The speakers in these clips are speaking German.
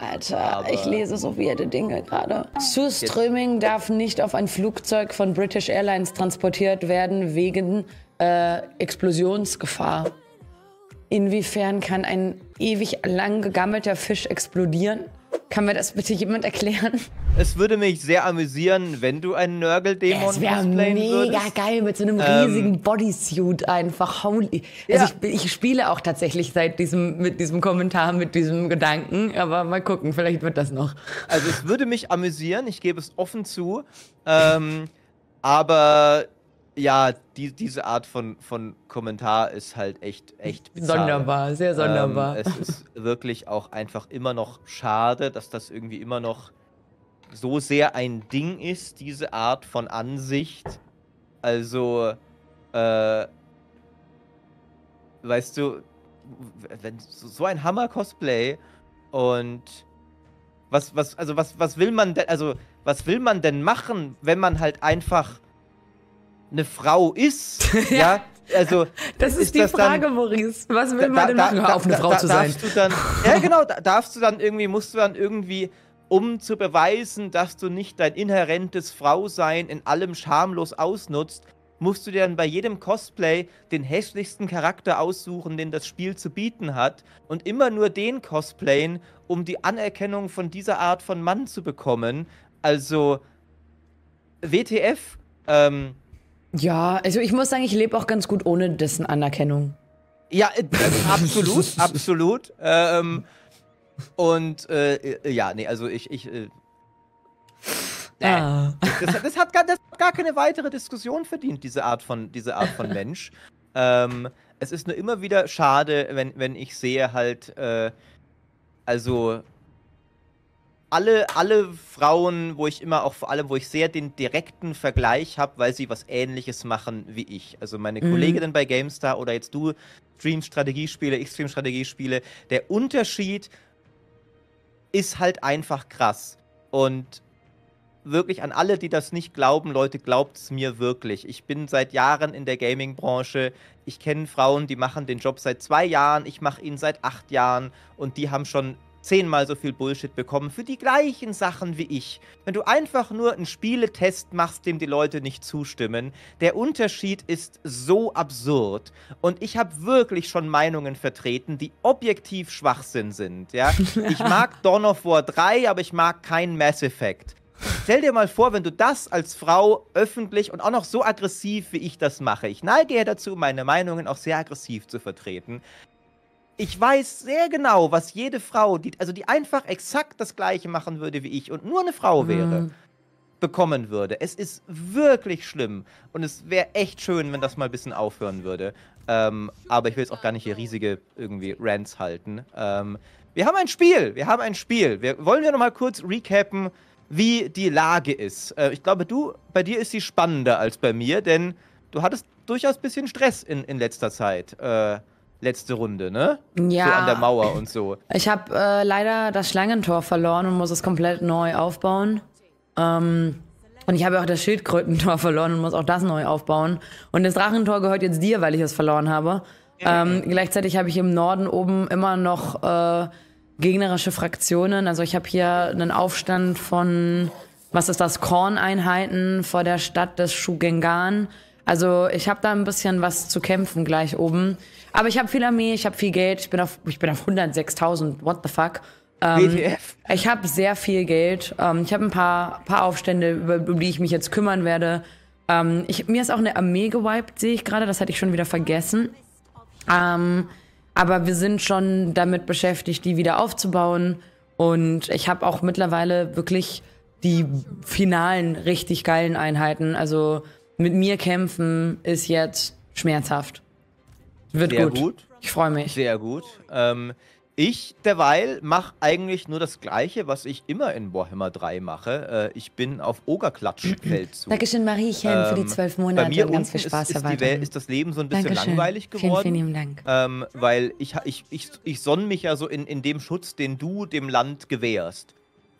Alter, Aber- ich lese so weirde Dinge gerade. Surströmming darf nicht auf ein Flugzeug von British Airlines transportiert werden wegen äh, Explosionsgefahr. Inwiefern kann ein ewig lang gegammelter Fisch explodieren? Kann mir das bitte jemand erklären? Es würde mich sehr amüsieren, wenn du einen Nörgeldämon Es wäre mega würdest. geil mit so einem Ähm, riesigen Bodysuit einfach. Holy. Also Ja. ich, ich spiele auch tatsächlich seit diesem, mit diesem Kommentar, mit diesem Gedanken. Aber mal gucken, vielleicht wird das noch. Also es würde mich amüsieren, ich gebe es offen zu. Ähm, aber ja, die, diese Art von, von Kommentar ist halt echt, echt bizarr. Sonderbar, sehr sonderbar. Ähm, es ist wirklich auch einfach immer noch schade, dass das irgendwie immer noch so sehr ein Ding ist, diese Art von Ansicht. Also, äh, weißt du, wenn so ein Hammer-Cosplay und was, was, also was, was will man denn, also was will man denn machen, wenn man halt einfach eine Frau ist? ja, also Das ist, die das dann- Frage, Maurice. Was will da- man denn da- machen, da- auf eine Frau zu sein? dann, ja, genau, da, darfst du dann irgendwie, musst du dann irgendwie, um zu beweisen, dass du nicht dein inhärentes Frausein in allem schamlos ausnutzt, musst du dir dann bei jedem Cosplay den hässlichsten Charakter aussuchen, den das Spiel zu bieten hat und immer nur den cosplayen, um die Anerkennung von dieser Art von Mann zu bekommen. Also, WTF, ähm, Ja, also ich muss sagen, ich lebe auch ganz gut ohne dessen Anerkennung. Ja, äh, äh, absolut, absolut. Ähm, und äh, ja, nee, also ich, ich, äh, Ah. das, das, hat gar, das hat gar keine weitere Diskussion verdient, diese Art von, diese Art von Mensch. ähm, es ist nur immer wieder schade, wenn, wenn ich sehe halt, äh, also alle, alle Frauen, wo ich immer auch vor allem, wo ich sehr den direkten Vergleich habe, weil sie was ähnliches machen wie ich. Also meine Mhm. Kolleginnen bei GameStar oder jetzt du streamst Strategiespiele, ich stream Strategiespiele. Der Unterschied ist halt einfach krass. Und wirklich an alle, die das nicht glauben, Leute, glaubt es mir wirklich. Ich bin seit Jahren in der Gaming-Branche. Ich kenne Frauen, die machen den Job seit zwei Jahren. Ich mache ihn seit acht Jahren. Und die haben schon zehnmal so viel Bullshit bekommen für die gleichen Sachen wie ich. Wenn du einfach nur einen Spieletest machst, dem die Leute nicht zustimmen, der Unterschied ist so absurd. Und ich habe wirklich schon Meinungen vertreten, die objektiv Schwachsinn sind. Ja? Ich mag Dawn of War 3, aber ich mag kein Mass Effect. Stell dir mal vor, wenn du das als Frau öffentlich und auch noch so aggressiv wie ich das mache. Ich neige ja dazu, meine Meinungen auch sehr aggressiv zu vertreten. Ich weiß sehr genau, was jede Frau, die, also die einfach exakt das gleiche machen würde wie ich und nur eine Frau wäre, Mhm. bekommen würde. Es ist wirklich schlimm und es wäre echt schön, wenn das mal ein bisschen aufhören würde. Ähm, aber ich will jetzt auch gar nicht hier riesige irgendwie Rants halten. Ähm, wir haben ein Spiel, wir haben ein Spiel. Wir, wollen wir noch mal kurz recappen, wie die Lage ist. Äh, ich glaube, du, bei dir ist sie spannender als bei mir, denn du hattest durchaus ein bisschen Stress in, in letzter Zeit. Äh, letzte Runde, ne? Ja. So an der Mauer und so. Ich habe äh, leider das Schlangentor verloren und muss es komplett neu aufbauen. Ähm, und ich habe auch das Schildkrötentor verloren und muss auch das neu aufbauen. Und das Drachentor gehört jetzt dir, weil ich es verloren habe. Ähm, gleichzeitig habe ich im Norden oben immer noch äh, gegnerische Fraktionen. Also ich habe hier einen Aufstand von, was ist das, Korneinheiten vor der Stadt des Shugengan. Also ich habe da ein bisschen was zu kämpfen gleich oben. Aber ich habe viel Armee, ich habe viel Geld, ich bin auf, ich bin auf 106.000, what the fuck. Ähm, WTF. ich habe sehr viel Geld. Ähm, ich habe ein paar, paar Aufstände, über, über die ich mich jetzt kümmern werde. Ähm, ich, mir ist auch eine Armee gewiped, sehe ich gerade. Das hatte ich schon wieder vergessen. Ähm, aber wir sind schon damit beschäftigt, die wieder aufzubauen. Und ich habe auch mittlerweile wirklich die finalen richtig geilen Einheiten. Also mit mir kämpfen ist jetzt schmerzhaft. Wird Sehr gut. gut. Ich freue mich. Sehr gut. Ähm, ich derweil mache eigentlich nur das Gleiche, was ich immer in Warhammer 3 mache. Äh, ich bin auf Ogerklatschfeldzug. Dankeschön, Mariechen, für die Ähm, zwölf Monate Bei mir und ganz viel Spaß ist, ist, die. Welt, ist das Leben so ein bisschen Dankeschön. langweilig Vielen, geworden. vielen lieben Dank. Ähm, weil ich, ich, ich, ich sonne mich ja so in, in dem Schutz, den du dem Land gewährst.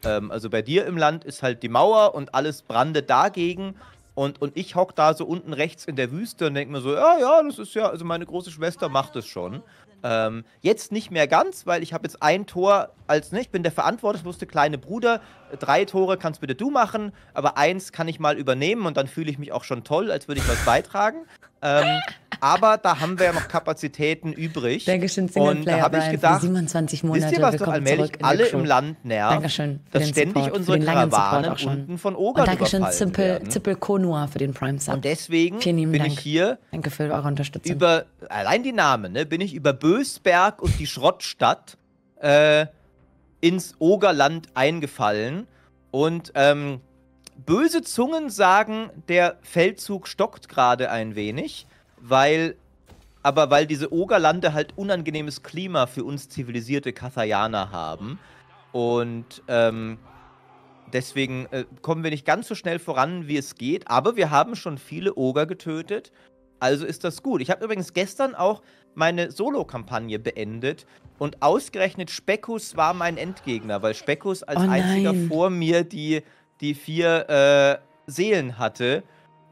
Ähm, also bei dir im Land ist halt die Mauer und alles brandet dagegen. Und, und ich hock da so unten rechts in der Wüste und denke mir so, ja, ja, das ist ja, also meine große Schwester macht es schon. Ähm, jetzt nicht mehr ganz, weil ich habe jetzt ein Tor als, ne, ich bin der verantwortungsbewusste kleine Bruder. Drei Tore kannst bitte du machen, aber eins kann ich mal übernehmen und dann fühle ich mich auch schon toll, als würde ich was beitragen. Ähm, aber da haben wir ja noch Kapazitäten übrig. Dankeschön, Und da habe ich gedacht, 27 Monate. wisst ihr, was doch allmählich alle im Land nervt? Dankeschön für dass ständig Support, unsere Support Karawanen auch schon. unten von Und Ogern Dankeschön, Zippel. Zippel Konua für den Prime Sub. Und deswegen bin Dank. ich hier Danke für eure Unterstützung. über, allein die Namen, ne, bin ich über Bösberg und die Schrottstadt äh, ins Ogerland eingefallen. Und ähm, böse Zungen sagen, der Feldzug stockt gerade ein wenig, weil, aber weil diese Ogerlande halt unangenehmes Klima für uns zivilisierte Kathayaner haben. Und ähm, deswegen äh, kommen wir nicht ganz so schnell voran, wie es geht. Aber wir haben schon viele Oger getötet. Also ist das gut. Ich habe übrigens gestern auch meine Solo-Kampagne beendet. Und ausgerechnet Speckus war mein Endgegner, weil Speckus als Oh einziger vor mir die, die vier äh, Seelen hatte.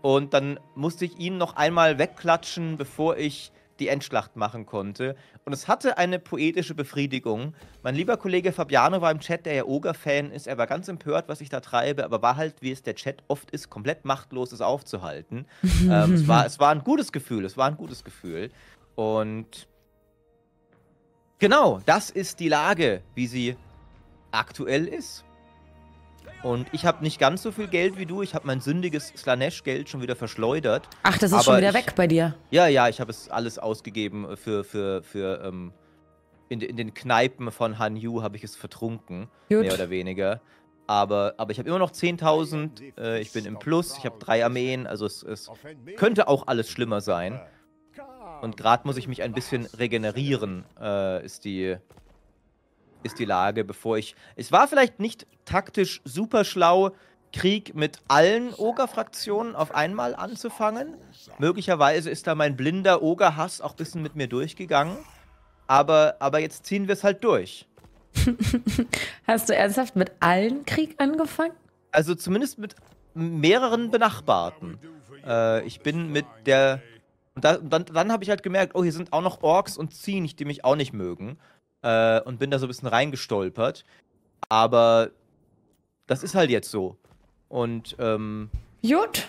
Und dann musste ich ihn noch einmal wegklatschen, bevor ich die Endschlacht machen konnte. Und es hatte eine poetische Befriedigung. Mein lieber Kollege Fabiano war im Chat, der ja Oger-Fan ist. Er war ganz empört, was ich da treibe, aber war halt, wie es der Chat oft ist, komplett machtlos, es aufzuhalten. ähm, es, war, es war ein gutes Gefühl, es war ein gutes Gefühl. Und genau, das ist die Lage, wie sie aktuell ist. Und ich habe nicht ganz so viel Geld wie du. Ich habe mein sündiges Slanesh-Geld schon wieder verschleudert. Ach, das ist aber schon wieder ich- weg bei dir. Ja, ja, ich habe es alles ausgegeben für, für, für, ähm, in, in den Kneipen von Han Yu habe ich es vertrunken, Gut. mehr oder weniger. Aber, aber ich habe immer noch 10.000, äh, ich bin im Plus, ich habe drei Armeen, also es, es könnte auch alles schlimmer sein. Und gerade muss ich mich ein bisschen regenerieren, äh, ist die ist die Lage, bevor ich. Es war vielleicht nicht taktisch super schlau, Krieg mit allen Oger-Fraktionen auf einmal anzufangen. Möglicherweise ist da mein blinder Oger-Hass auch ein bisschen mit mir durchgegangen. Aber, aber jetzt ziehen wir es halt durch. Hast du ernsthaft mit allen Krieg angefangen? Also zumindest mit mehreren Benachbarten. Äh, ich bin mit der. Und da, dann, dann habe ich halt gemerkt, oh, hier sind auch noch Orks und Zinich, die mich auch nicht mögen. Äh, und bin da so ein bisschen reingestolpert. Aber das ist halt jetzt so. Und ähm, Gut.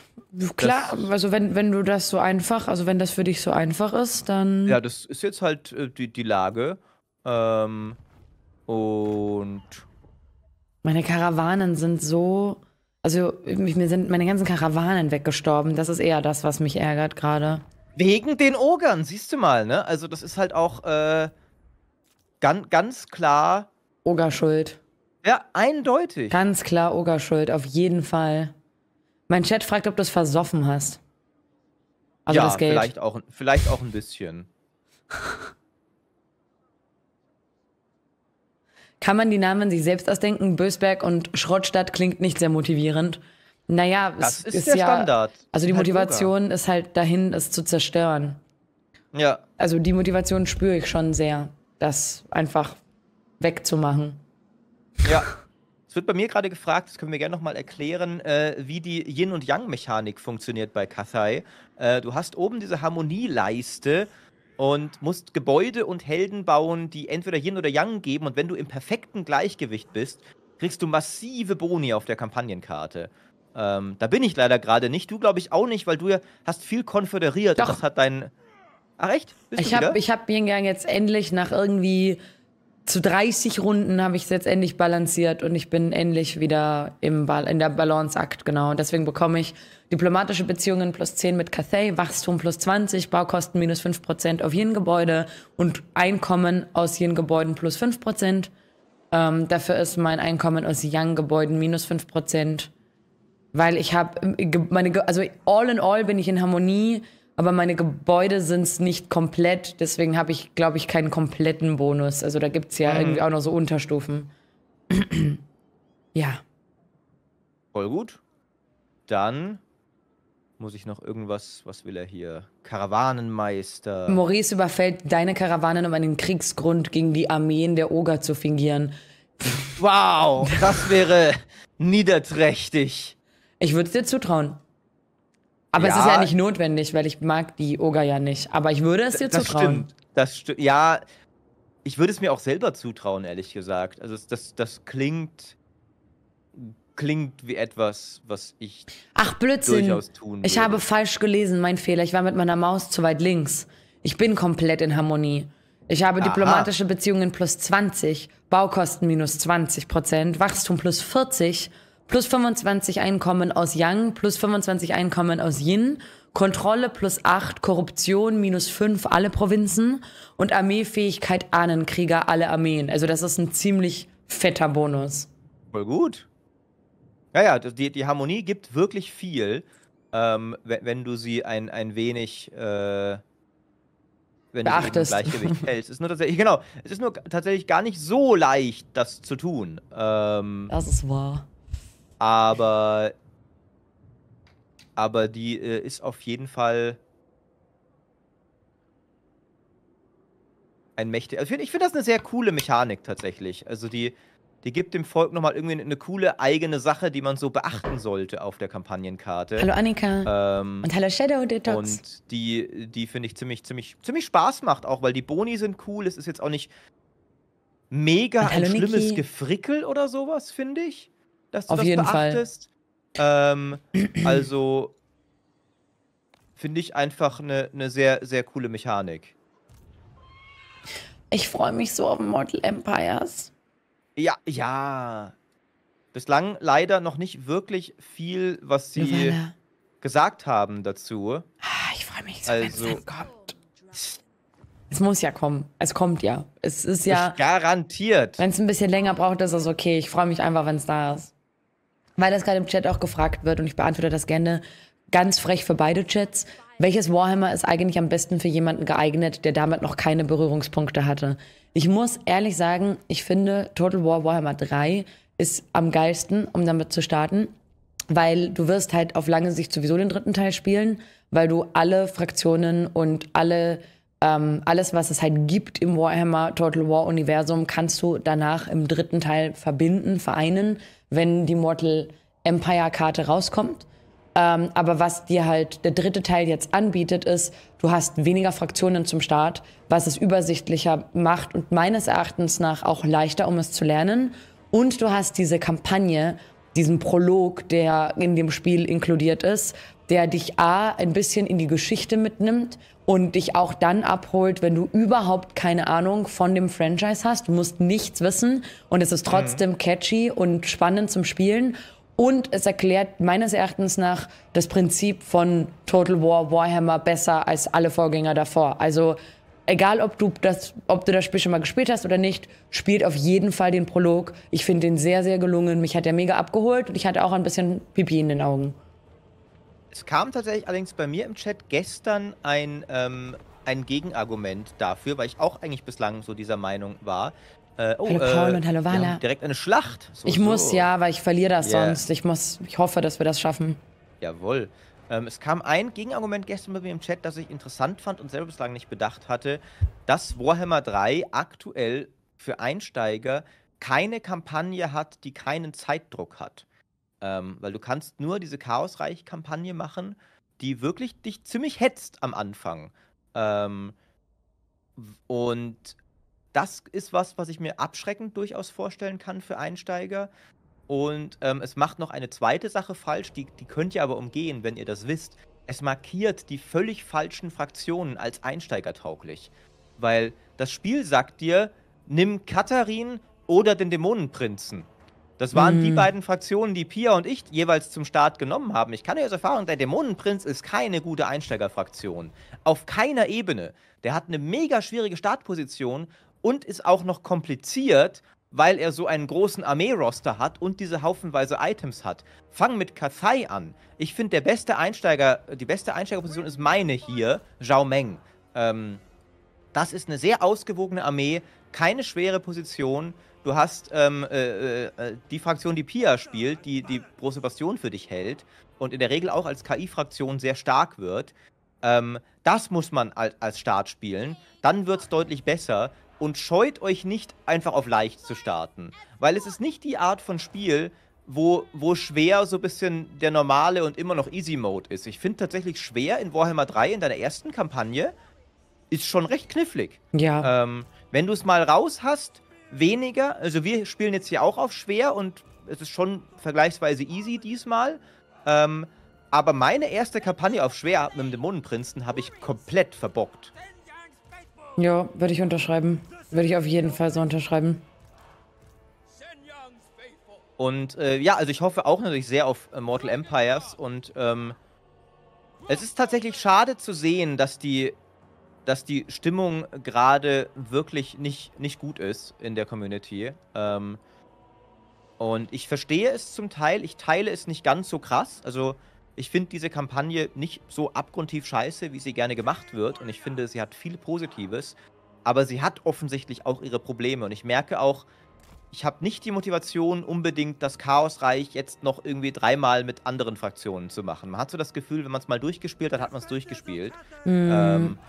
Klar, Das- also wenn, wenn du das so einfach, also wenn das für dich so einfach ist, dann. ja, das ist jetzt halt äh, die, die Lage. Ähm, und Meine Karawanen sind so. Also mir sind meine ganzen Karawanen weggestorben. Das ist eher das, was mich ärgert gerade. wegen den Ogern, siehst du mal, ne? Also das ist halt auch äh, ganz, ganz klar, Ogerschuld. ja, eindeutig. Ganz klar Ogerschuld, auf jeden Fall. Mein Chat fragt, ob du es versoffen hast. Also ja, das Geld. Vielleicht, auch, vielleicht auch ein bisschen. Kann man die Namen sich selbst ausdenken? Bösberg und Schrottstadt klingt nicht sehr motivierend. Naja, Das es ist ist der ja. Standard. Also die Halt Motivation ist halt dahin, es zu zerstören. Ja, Also die Motivation spüre ich schon sehr, das einfach wegzumachen. ja. Es wird bei mir gerade gefragt, das können wir gerne nochmal erklären, äh, wie die Yin- und Yang-Mechanik funktioniert bei Kathai. Äh, du hast oben diese Harmonieleiste und musst Gebäude und Helden bauen, die entweder Yin oder Yang geben. Und wenn du im perfekten Gleichgewicht bist, kriegst du massive Boni auf der Kampagnenkarte. Ähm, da bin ich leider gerade nicht. Du glaube ich auch nicht, weil du ja hast viel konföderiert. Doch. Und das hat dein. Ach echt? Bist Ich habe ich hab Yin Yang jetzt endlich nach irgendwie zu 30 Runden habe ich es jetzt endlich balanciert und ich bin endlich wieder im Bal in der Balanceakt, genau. Und deswegen bekomme ich diplomatische Beziehungen plus 10 mit Cathay, Wachstum plus 20, Baukosten minus 5% auf jeden Gebäude und Einkommen aus jeden Gebäuden plus 5%. Ähm, dafür ist mein Einkommen aus Young-Gebäuden minus 5%. Weil ich habe meine, Ge- also all in all bin ich in Harmonie, aber meine Gebäude sind es nicht komplett. Deswegen habe ich, glaube ich, keinen kompletten Bonus. Also da gibt es ja irgendwie auch noch so Unterstufen. ja. Voll gut. Dann muss ich noch irgendwas, was will er hier? Karawanenmeister. Maurice überfällt deine Karawanen, um einen Kriegsgrund gegen die Armeen der Oger zu fingieren. Wow, das wäre niederträchtig. Ich würde es dir zutrauen. Aber es ist Ja. ja nicht notwendig, weil ich mag die Oger ja nicht. Aber ich würde es dir Das zutrauen. stimmt. Das stimmt. Ja, ich würde es mir auch selber zutrauen, ehrlich gesagt. Also das, das klingt klingt wie etwas, was ich Ach, Blödsinn. durchaus tun würde. Ich habe falsch gelesen, mein Fehler. Ich war mit meiner Maus zu weit links. Ich bin komplett in Harmonie. Ich habe Aha. diplomatische Beziehungen plus 20, Baukosten minus 20 Prozent, Wachstum plus 40, plus 25 Einkommen aus Yang, plus 25 Einkommen aus Yin, Kontrolle plus 8, Korruption minus 5, alle Provinzen und Armeefähigkeit Ahnenkrieger, alle Armeen. Also das ist ein ziemlich fetter Bonus. Voll gut. Ja, ja, die, die Harmonie gibt wirklich viel, ähm, wenn, wenn, du sie ein, ein wenig äh, wenn Beachtest. du Gleichgewicht hältst. Es ist nur tatsächlich, genau, es ist nur tatsächlich gar nicht so leicht, das zu tun. Ähm, das ist wahr. Aber, aber die äh, ist auf jeden Fall ein mächtiger. Also ich finde find das eine sehr coole Mechanik tatsächlich. Also die, die gibt dem Volk nochmal irgendwie eine coole eigene Sache, die man so beachten sollte auf der Kampagnenkarte. Hallo Annika. Ähm, und hallo Shadow Detox. Und die, die finde ich ziemlich, ziemlich, ziemlich Spaß macht auch, weil die Boni sind cool. Es ist jetzt auch nicht mega ein schlimmes Niki. Gefrickel oder sowas, finde ich. Dass du auf das jeden beachtest. Fall. Ähm, also finde ich einfach eine, eine sehr, sehr coole Mechanik. Ich freue mich so auf Mortal Empires. Ja, ja. Bislang leider noch nicht wirklich viel, was sie Novella. gesagt haben dazu. Ah, ich freue mich so, also, wenn es kommt. Es muss ja kommen. Es kommt ja. Es ist ja. Garantiert. Wenn es ein bisschen länger braucht, ist es okay. Ich freue mich einfach, wenn es da ist. Weil das gerade im Chat auch gefragt wird und ich beantworte das gerne ganz frech für beide Chats. Welches Warhammer ist eigentlich am besten für jemanden geeignet, der damit noch keine Berührungspunkte hatte? Ich muss ehrlich sagen, ich finde Total War Warhammer 3 ist am geilsten, um damit zu starten, weil du wirst halt auf lange Sicht sowieso den dritten Teil spielen, weil du alle Fraktionen und alle ähm, alles, was es halt gibt im Warhammer Total War Universum, kannst du danach im dritten Teil verbinden, vereinen, wenn die Mortal Empire Karte rauskommt. Ähm, aber was dir halt der dritte Teil jetzt anbietet, ist, du hast weniger Fraktionen zum Start, was es übersichtlicher macht und meines Erachtens nach auch leichter, um es zu lernen. Und du hast diese Kampagne, diesen Prolog, der in dem Spiel inkludiert ist, der dich A, ein bisschen in die Geschichte mitnimmt und dich auch dann abholt, wenn du überhaupt keine Ahnung von dem Franchise hast. Du musst nichts wissen und es ist trotzdem mhm. catchy und spannend zum Spielen. Und es erklärt meines Erachtens nach das Prinzip von Total War Warhammer besser als alle Vorgänger davor. Also egal, ob du das, ob du das Spiel schon mal gespielt hast oder nicht, spielt auf jeden Fall den Prolog. Ich finde den sehr, sehr gelungen. Mich hat der mega abgeholt und ich hatte auch ein bisschen Pipi in den Augen. Es kam tatsächlich allerdings bei mir im Chat gestern ein, ähm, ein Gegenargument dafür, weil ich auch eigentlich bislang so dieser Meinung war, äh, oh, hallo Paul äh, und hallo Wala. Direkt eine Schlacht. So, ich so. muss ja, weil ich verliere das yeah. sonst. Ich muss, ich hoffe, dass wir das schaffen. Jawohl. Ähm, es kam ein Gegenargument gestern bei mir im Chat, das ich interessant fand und selber bislang nicht bedacht hatte, dass Warhammer 3 aktuell für Einsteiger keine Kampagne hat, die keinen Zeitdruck hat. Ähm, weil du kannst nur diese Chaosreich-Kampagne machen, die wirklich dich ziemlich hetzt am Anfang. Ähm, und das ist was, was ich mir abschreckend durchaus vorstellen kann für Einsteiger. Und ähm, es macht noch eine zweite Sache falsch, die, die könnt ihr aber umgehen, wenn ihr das wisst. Es markiert die völlig falschen Fraktionen als einsteigertauglich. Weil das Spiel sagt dir, nimm Katharin oder den Dämonenprinzen. Das waren mm. die mhm. beiden Fraktionen, die Pia und ich jeweils zum Start genommen haben. Ich kann ja aus Erfahrung, der Dämonenprinz ist keine gute Einsteigerfraktion. Auf keiner Ebene. Der hat eine mega schwierige Startposition und ist auch noch kompliziert, weil er so einen großen Armee-Roster hat und diese haufenweise Items hat. Fang mit Kathai an. Ich finde, der beste Einsteiger, die beste Einsteigerposition ist meine hier, Zhao Meng. Ähm, das ist eine sehr ausgewogene Armee, keine schwere Position. Du hast ähm, äh, äh, die Fraktion, die Pia spielt, die die große Bastion für dich hält und in der Regel auch als KI-Fraktion sehr stark wird. Ähm, das muss man als, als Start spielen. Dann wird es deutlich besser und scheut euch nicht, einfach auf leicht zu starten. Weil es ist nicht die Art von Spiel, wo, wo schwer so ein bisschen der normale und immer noch Easy Mode ist. Ich finde tatsächlich schwer in Warhammer 3 in deiner ersten Kampagne ist schon recht knifflig. Ja. Ähm, wenn du es mal raus hast, weniger. Also wir spielen jetzt hier auch auf schwer und es ist schon vergleichsweise easy diesmal. Ähm, aber meine erste Kampagne auf schwer mit dem Dämonenprinzen habe ich komplett verbockt. Ja, würde ich unterschreiben. Würde ich auf jeden Fall so unterschreiben. Und äh, ja, also ich hoffe auch natürlich sehr auf äh, Mortal Empires und ähm, es ist tatsächlich schade zu sehen, dass die, dass die Stimmung gerade wirklich nicht, nicht gut ist in der Community. Ähm, und ich verstehe es zum Teil, ich teile es nicht ganz so krass. Also ich finde diese Kampagne nicht so abgrundtief scheiße, wie sie gerne gemacht wird. Und ich finde, sie hat viel Positives. Aber sie hat offensichtlich auch ihre Probleme. Und ich merke auch, ich habe nicht die Motivation, unbedingt das Chaosreich jetzt noch irgendwie dreimal mit anderen Fraktionen zu machen. Man hat so das Gefühl, wenn man es mal durchgespielt hat, hat man es durchgespielt. Mhm. Ähm,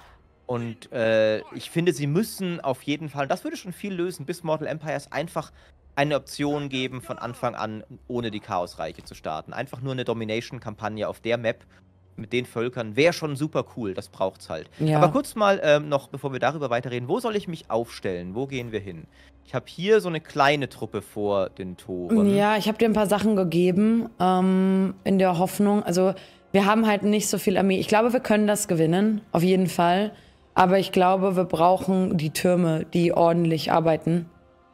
und äh, ich finde, sie müssen auf jeden Fall, das würde schon viel lösen, bis Mortal Empires einfach eine Option geben, von Anfang an ohne die Chaosreiche zu starten. Einfach nur eine Domination-Kampagne auf der Map mit den Völkern wäre schon super cool. Das braucht's halt. Ja. Aber kurz mal ähm, noch, bevor wir darüber weiterreden, wo soll ich mich aufstellen? Wo gehen wir hin? Ich habe hier so eine kleine Truppe vor den Toren. Ja, ich habe dir ein paar Sachen gegeben, ähm, in der Hoffnung. Also, wir haben halt nicht so viel Armee. Ich glaube, wir können das gewinnen, auf jeden Fall. Aber ich glaube, wir brauchen die Türme, die ordentlich arbeiten.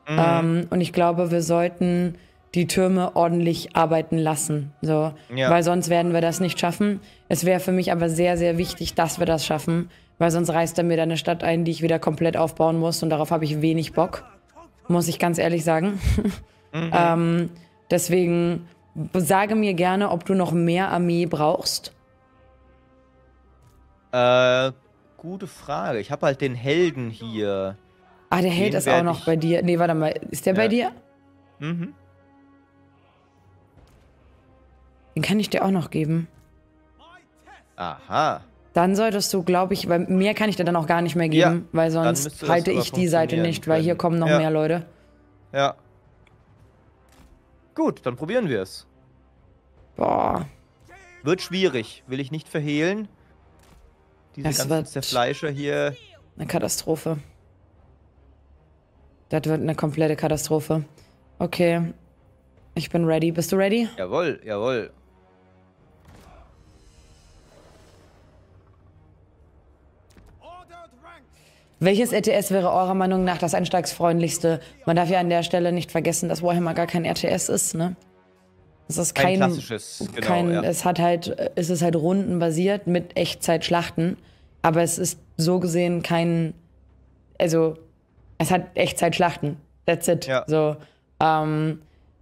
Mhm. Ähm, und ich glaube, wir sollten die Türme ordentlich arbeiten lassen. So. Ja. Weil sonst werden wir das nicht schaffen. Es wäre für mich aber sehr, sehr wichtig, dass wir das schaffen. Weil sonst reißt er mir da eine Stadt ein, die ich wieder komplett aufbauen muss. Und darauf habe ich wenig Bock. Muss ich ganz ehrlich sagen. ähm, deswegen sage mir gerne, ob du noch mehr Armee brauchst. Äh, gute Frage. Ich habe halt den Helden hier. Ah, der Held Den ist auch noch ich- bei dir. Nee, warte mal. Ist der bei Ja. dir? Mhm. Den kann ich dir auch noch geben. Aha. Dann solltest du, glaube ich, weil mehr kann ich dir dann auch gar nicht mehr geben, Ja, weil sonst halte ich die Seite nicht, weil hier können. kommen noch Ja. mehr Leute. Ja. Gut, dann probieren wir es. Boah. Wird schwierig, will ich nicht verhehlen. Diese Das ganzen wird- Zerfleischer hier. Eine Katastrophe. Das wird eine komplette Katastrophe. Okay. Ich bin ready. Bist du ready? Jawohl, jawohl. Welches RTS wäre eurer Meinung nach das einsteigsfreundlichste? Man darf ja an der Stelle nicht vergessen, dass Warhammer gar kein RTS ist, ne? Es ist Kein kein, klassisches, genau, kein ja. es hat halt, es ist halt rundenbasiert mit Echtzeitschlachten, aber es ist so gesehen kein, also es hat Echtzeitschlachten. That's it. Ja. So, ähm,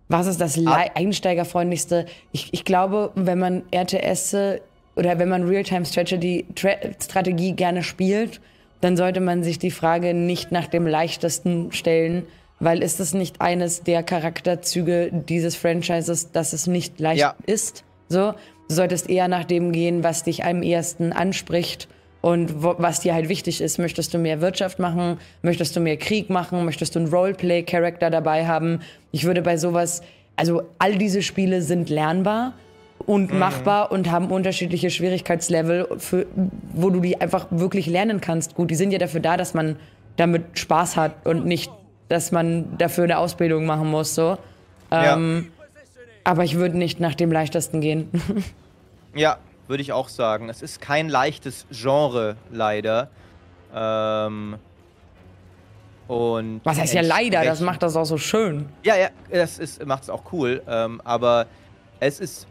was ist das Ah. einsteigerfreundlichste? Ich, ich glaube, wenn man RTS oder wenn man Real-Time-Strategie Tra- Strategie gerne spielt, dann sollte man sich die Frage nicht nach dem leichtesten stellen, weil ist es nicht eines der Charakterzüge dieses Franchises, dass es nicht leicht Ja. ist? So, du solltest eher nach dem gehen, was dich am ehesten anspricht und wo, was dir halt wichtig ist. Möchtest du mehr Wirtschaft machen? Möchtest du mehr Krieg machen? Möchtest du einen Roleplay-Charakter dabei haben? Ich würde bei sowas, also all diese Spiele sind lernbar und machbar und haben unterschiedliche Schwierigkeitslevel, für, wo du die einfach wirklich lernen kannst. Gut, die sind ja dafür da, dass man damit Spaß hat und nicht, dass man dafür eine Ausbildung machen muss. So. Ähm, Aber ich würde nicht nach dem leichtesten gehen. Ja, würde ich auch sagen. Es ist kein leichtes Genre, leider. Ähm. Und. Was heißt ja leider, das macht das auch so schön. Ja, ja, das ist, macht es auch cool. Ähm, aber es ist,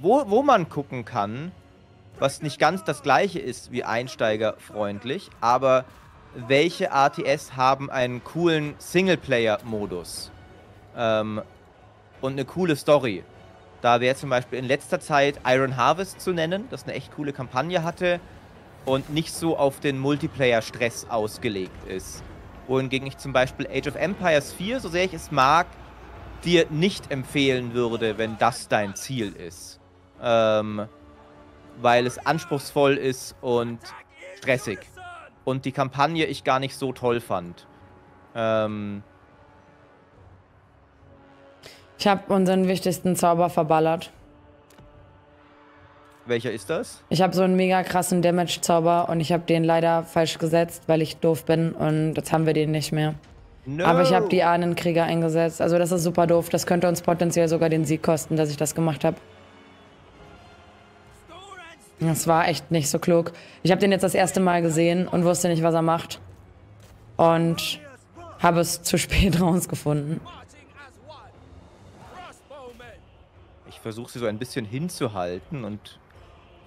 wo, wo man gucken kann, was nicht ganz das gleiche ist wie einsteigerfreundlich, aber welche ATS haben einen coolen Singleplayer-Modus ähm, und eine coole Story. Da wäre zum Beispiel in letzter Zeit Iron Harvest zu nennen, das eine echt coole Kampagne hatte und nicht so auf den Multiplayer-Stress ausgelegt ist. Wohingegen ich zum Beispiel Age of Empires 4, so sehr ich es mag, dir nicht empfehlen würde, wenn das dein Ziel ist. Ähm, weil es anspruchsvoll ist und stressig. Und die Kampagne ich gar nicht so toll fand. Ähm, Ich habe unseren wichtigsten Zauber verballert. Welcher ist das? Ich habe so einen mega krassen Damage-Zauber und ich habe den leider falsch gesetzt, weil ich doof bin und jetzt haben wir den nicht mehr. No. Aber ich habe die Ahnenkrieger eingesetzt. Also das ist super doof. Das könnte uns potenziell sogar den Sieg kosten, dass ich das gemacht habe. Das war echt nicht so klug. Ich habe den jetzt das erste Mal gesehen und wusste nicht, was er macht. Und habe es zu spät rausgefunden. Ich versuche sie so ein bisschen hinzuhalten und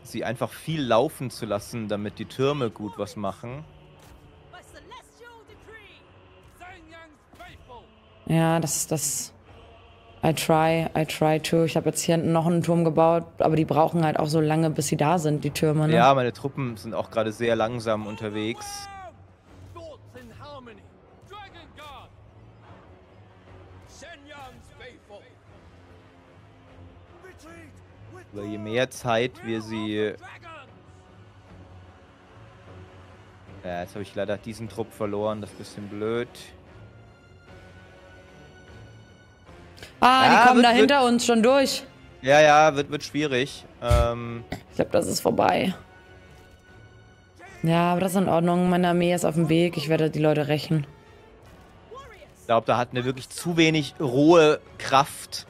sie einfach viel laufen zu lassen, damit die Türme gut was machen. Ja, das ist das. I try, I try to. Ich habe jetzt hier hinten noch einen Turm gebaut, aber die brauchen halt auch so lange, bis sie da sind, die Türme, ne? Ja, meine Truppen sind auch gerade sehr langsam unterwegs. Aber je mehr Zeit wir sie... Ja, jetzt habe ich leider diesen Trupp verloren, das ist ein bisschen blöd. Ah, Ja, die kommen wird- da hinter uns schon durch. Ja, ja, wird, wird schwierig. Ähm, Ich glaube, das ist vorbei. Ja, aber das ist in Ordnung. Meine Armee ist auf dem Weg. Ich werde die Leute rächen. ich glaube, da hatten wir wirklich zu wenig rohe Kraft,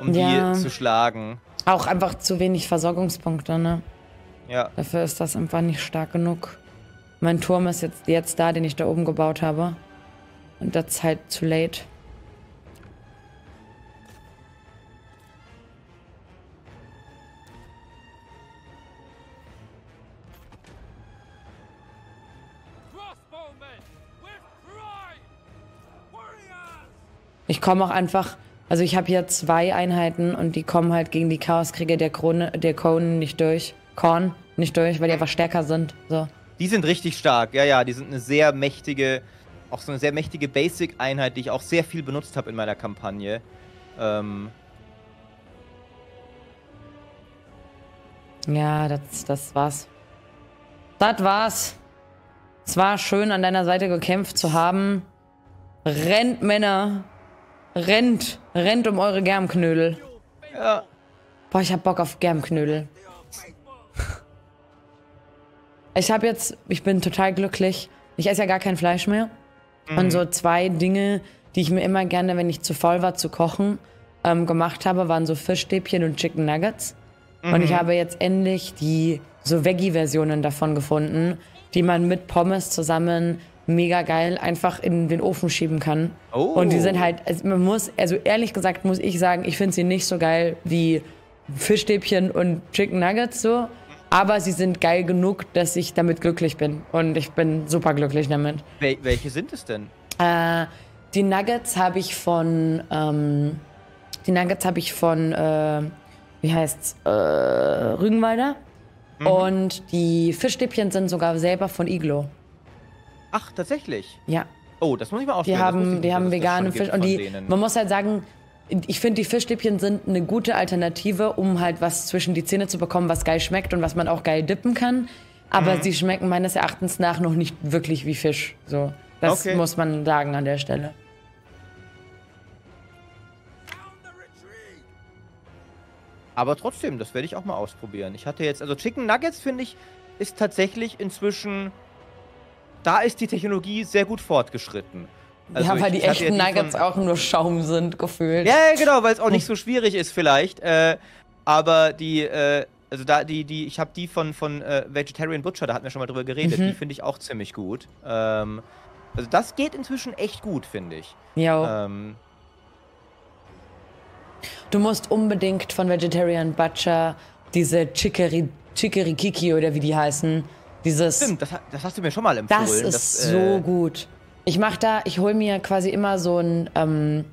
um Ja. die zu schlagen. Auch einfach zu wenig Versorgungspunkte, ne? Ja, Dafür ist das einfach nicht stark genug. Mein Turm ist jetzt, jetzt da, den ich da oben gebaut habe. Und das ist halt zu late. Ich komme auch einfach, also ich habe hier zwei Einheiten und die kommen halt gegen die Chaoskrieger der Krone, der Conan nicht durch. Korn nicht durch, weil die einfach stärker sind. So. die sind richtig stark. Ja, ja, die sind eine sehr mächtige, auch so eine sehr mächtige Basic-Einheit, die ich auch sehr viel benutzt habe in meiner Kampagne. Ähm, Ja, das, das war's. Das war's. Es war schön, an deiner Seite gekämpft zu haben. Rennt, Männer. Rennt. Rennt um eure Germknödel. ja, Boah, ich hab Bock auf Germknödel. Ich hab jetzt, ich bin total glücklich. Ich esse ja gar kein Fleisch mehr. Und so zwei Dinge, die ich mir immer gerne, wenn ich zu voll war zu kochen, ähm, gemacht habe, waren so Fischstäbchen und Chicken Nuggets. Und ich habe jetzt endlich die so Veggie-Versionen davon gefunden, die man mit Pommes zusammen mega geil einfach in den Ofen schieben kann. Oh. Und die sind halt, also man muss, also ehrlich gesagt muss ich sagen, ich finde sie nicht so geil wie Fischstäbchen und Chicken Nuggets so. Aber sie sind geil genug, dass ich damit glücklich bin. Und ich bin super glücklich damit. wel welche sind es denn? Äh, die Nuggets habe ich von, ähm, die Nuggets habe ich von, äh, wie heißt's, äh, Rügenwalder. Und die Fischstäbchen sind sogar selber von Iglo. Ach, tatsächlich. Ja. Oh, das muss ich mal Die ausprobieren. ich haben, nicht, die haben es das vegane schon gibt Fisch. Und die, denen. man muss halt sagen, ich finde, die Fischstäbchen sind eine gute Alternative, um halt was zwischen die Zähne zu bekommen, was geil schmeckt und was man auch geil dippen kann. Aber Mhm. sie schmecken meines Erachtens nach noch nicht wirklich wie Fisch. So, das Okay. muss man sagen an der Stelle. Aber trotzdem, das werde ich auch mal ausprobieren. Ich hatte jetzt, also Chicken Nuggets finde ich, ist tatsächlich inzwischen, da ist die Technologie sehr gut fortgeschritten. Also ja, weil ich- die ich echten ja Nuggets von- auch nur Schaum sind, gefühlt. Ja, ja, genau, weil es auch nicht so schwierig ist vielleicht. Äh, aber die, äh, also da, die, die, ich habe die von, von äh, Vegetarian Butcher, da hatten wir schon mal drüber geredet, Mhm. die finde ich auch ziemlich gut. Ähm, also das geht inzwischen echt gut, finde ich. Jo. Ähm, Du musst unbedingt von Vegetarian Butcher diese Chickeri, Chickeri oder wie die heißen, dieses. stimmt, das, das hast du mir schon mal empfohlen. Das ist dass, so äh, gut. Ich mach da, ich hol mir quasi immer so einen, ähm,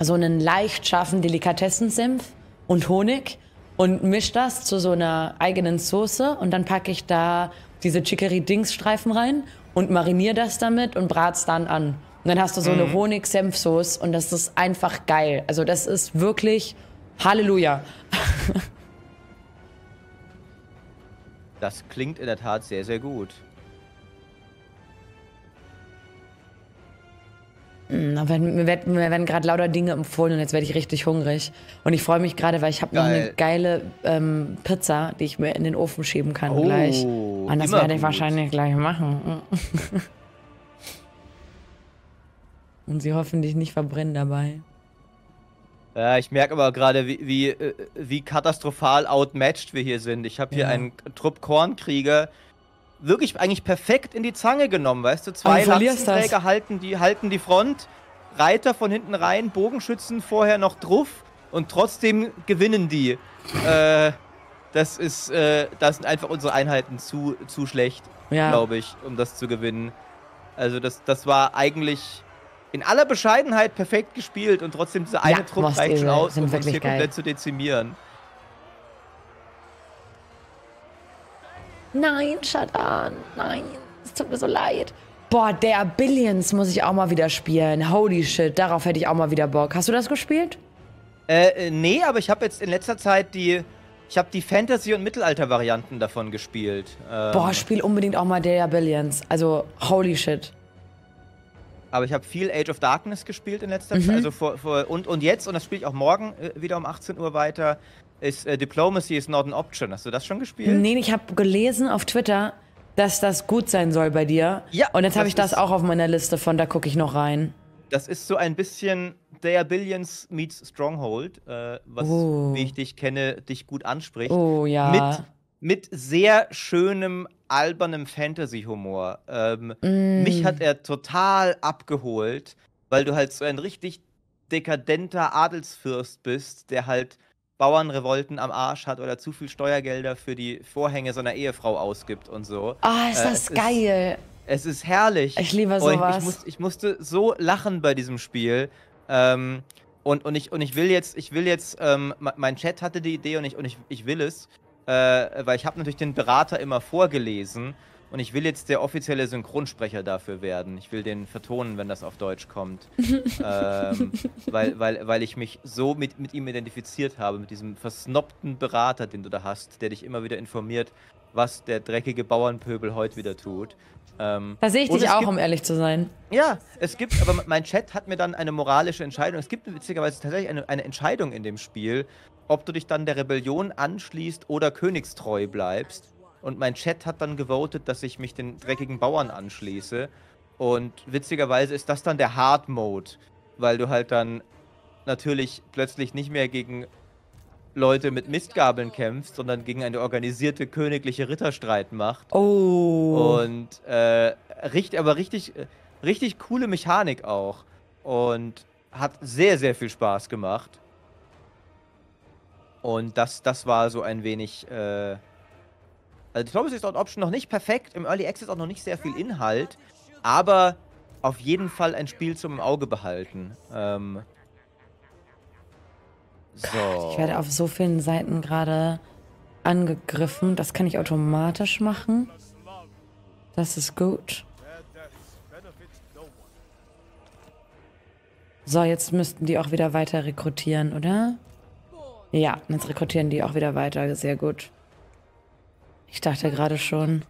so einen leicht scharfen Delikatessensenf und Honig und misch das zu so einer eigenen Soße und dann packe ich da diese Chicory-Dings-Streifen rein und mariniere das damit und brat's dann an. Und dann hast du so eine Honig-Senf-Sauce und das ist einfach geil. Also das ist wirklich Halleluja. Das klingt in der Tat sehr, sehr gut. Mir werden, mir werden gerade lauter Dinge empfohlen und jetzt werde ich richtig hungrig. Und ich freue mich gerade, weil ich habe noch eine geile ähm, Pizza, die ich mir in den Ofen schieben kann oh, gleich. Und das werde ich gut. wahrscheinlich gleich machen. und sie hoffentlich nicht verbrennen dabei. Ja, ich merke aber gerade, wie, wie, äh, wie katastrophal outmatched wir hier sind. Ich habe hier ja. einen Trupp Kornkrieger, wirklich eigentlich perfekt in die Zange genommen, weißt du? Zwei Lanzenträger halten die, halten die Front, Reiter von hinten rein, Bogenschützen vorher noch drauf und trotzdem gewinnen die. äh, das ist, äh, das sind einfach unsere Einheiten zu, zu schlecht, ja. glaube ich, um das zu gewinnen. Also das, das war eigentlich in aller Bescheidenheit perfekt gespielt und trotzdem dieser eine ja, Trupp reicht schon aus, um uns hier geil. komplett zu dezimieren. Nein, shut on. Nein, es tut mir so leid. Boah, der Billions muss ich auch mal wieder spielen. Holy shit, darauf hätte ich auch mal wieder Bock. Hast du das gespielt? Äh, nee, aber ich habe jetzt in letzter Zeit die. Ich habe die Fantasy- und Mittelalter-Varianten davon gespielt. Ähm, Boah, spiel unbedingt auch mal der Billions. Also, holy shit. Aber ich habe viel Age of Darkness gespielt in letzter mhm. Zeit. Also vor, vor, und, und jetzt, und das spiele ich auch morgen äh, wieder um 18 Uhr weiter, ist äh, Diplomacy is not an option. Hast du das schon gespielt? Nee, ich habe gelesen auf Twitter, dass das gut sein soll bei dir. Ja. Und jetzt habe ich das auch auf meiner Liste von, da gucke ich noch rein. Das ist so ein bisschen der Billions meets Stronghold, äh, was, oh. wie ich dich kenne, dich gut anspricht. Oh ja. Mit, mit sehr schönem, albernem Fantasy-Humor. Ähm, mm. Mich hat er total abgeholt, weil du halt so ein richtig dekadenter Adelsfürst bist, der halt Bauernrevolten am Arsch hat oder zu viel Steuergelder für die Vorhänge seiner Ehefrau ausgibt und so. Ah, oh, ist das äh, geil. Ist, es ist herrlich. Ich liebe sowas. Ich, muss, ich, musste so lachen bei diesem Spiel. Ähm, und, und, ich, und ich will jetzt, ich will jetzt, ähm, mein Chat hatte die Idee und ich, und ich, ich will es, äh, weil ich habe natürlich den Berater immer vorgelesen und ich will jetzt der offizielle Synchronsprecher dafür werden. Ich will den vertonen, wenn das auf Deutsch kommt. ähm, weil, weil, weil ich mich so mit, mit ihm identifiziert habe, mit diesem versnobten Berater, den du da hast, der dich immer wieder informiert, was der dreckige Bauernpöbel heute wieder tut. Ähm, da sehe ich dich auch, gibt, um ehrlich zu sein. Ja, es gibt, aber mein Chat hat mir dann eine moralische Entscheidung. Es gibt witzigerweise tatsächlich eine, eine Entscheidung in dem Spiel, ob du dich dann der Rebellion anschließt oder königstreu bleibst. Und mein Chat hat dann gewotet, dass ich mich den dreckigen Bauern anschließe. Und witzigerweise ist das dann der Hard Mode, weil du halt dann natürlich plötzlich nicht mehr gegen Leute mit Mistgabeln kämpfst, sondern gegen eine organisierte königliche Ritterstreitmacht. Oh. Und äh, richtig, aber richtig, richtig coole Mechanik auch. Und hat sehr, sehr viel Spaß gemacht. Und das, das war so ein wenig äh, also die Promise ist Out Option noch nicht perfekt, im Early Access auch noch nicht sehr viel Inhalt, aber auf jeden Fall ein Spiel zum Auge behalten. Ähm, so. Ich werde auf so vielen Seiten gerade angegriffen. Das kann ich automatisch machen. Das ist gut. So, jetzt müssten die auch wieder weiter rekrutieren, oder? Ja, jetzt rekrutieren die auch wieder weiter. Sehr gut. Ich dachte gerade schon.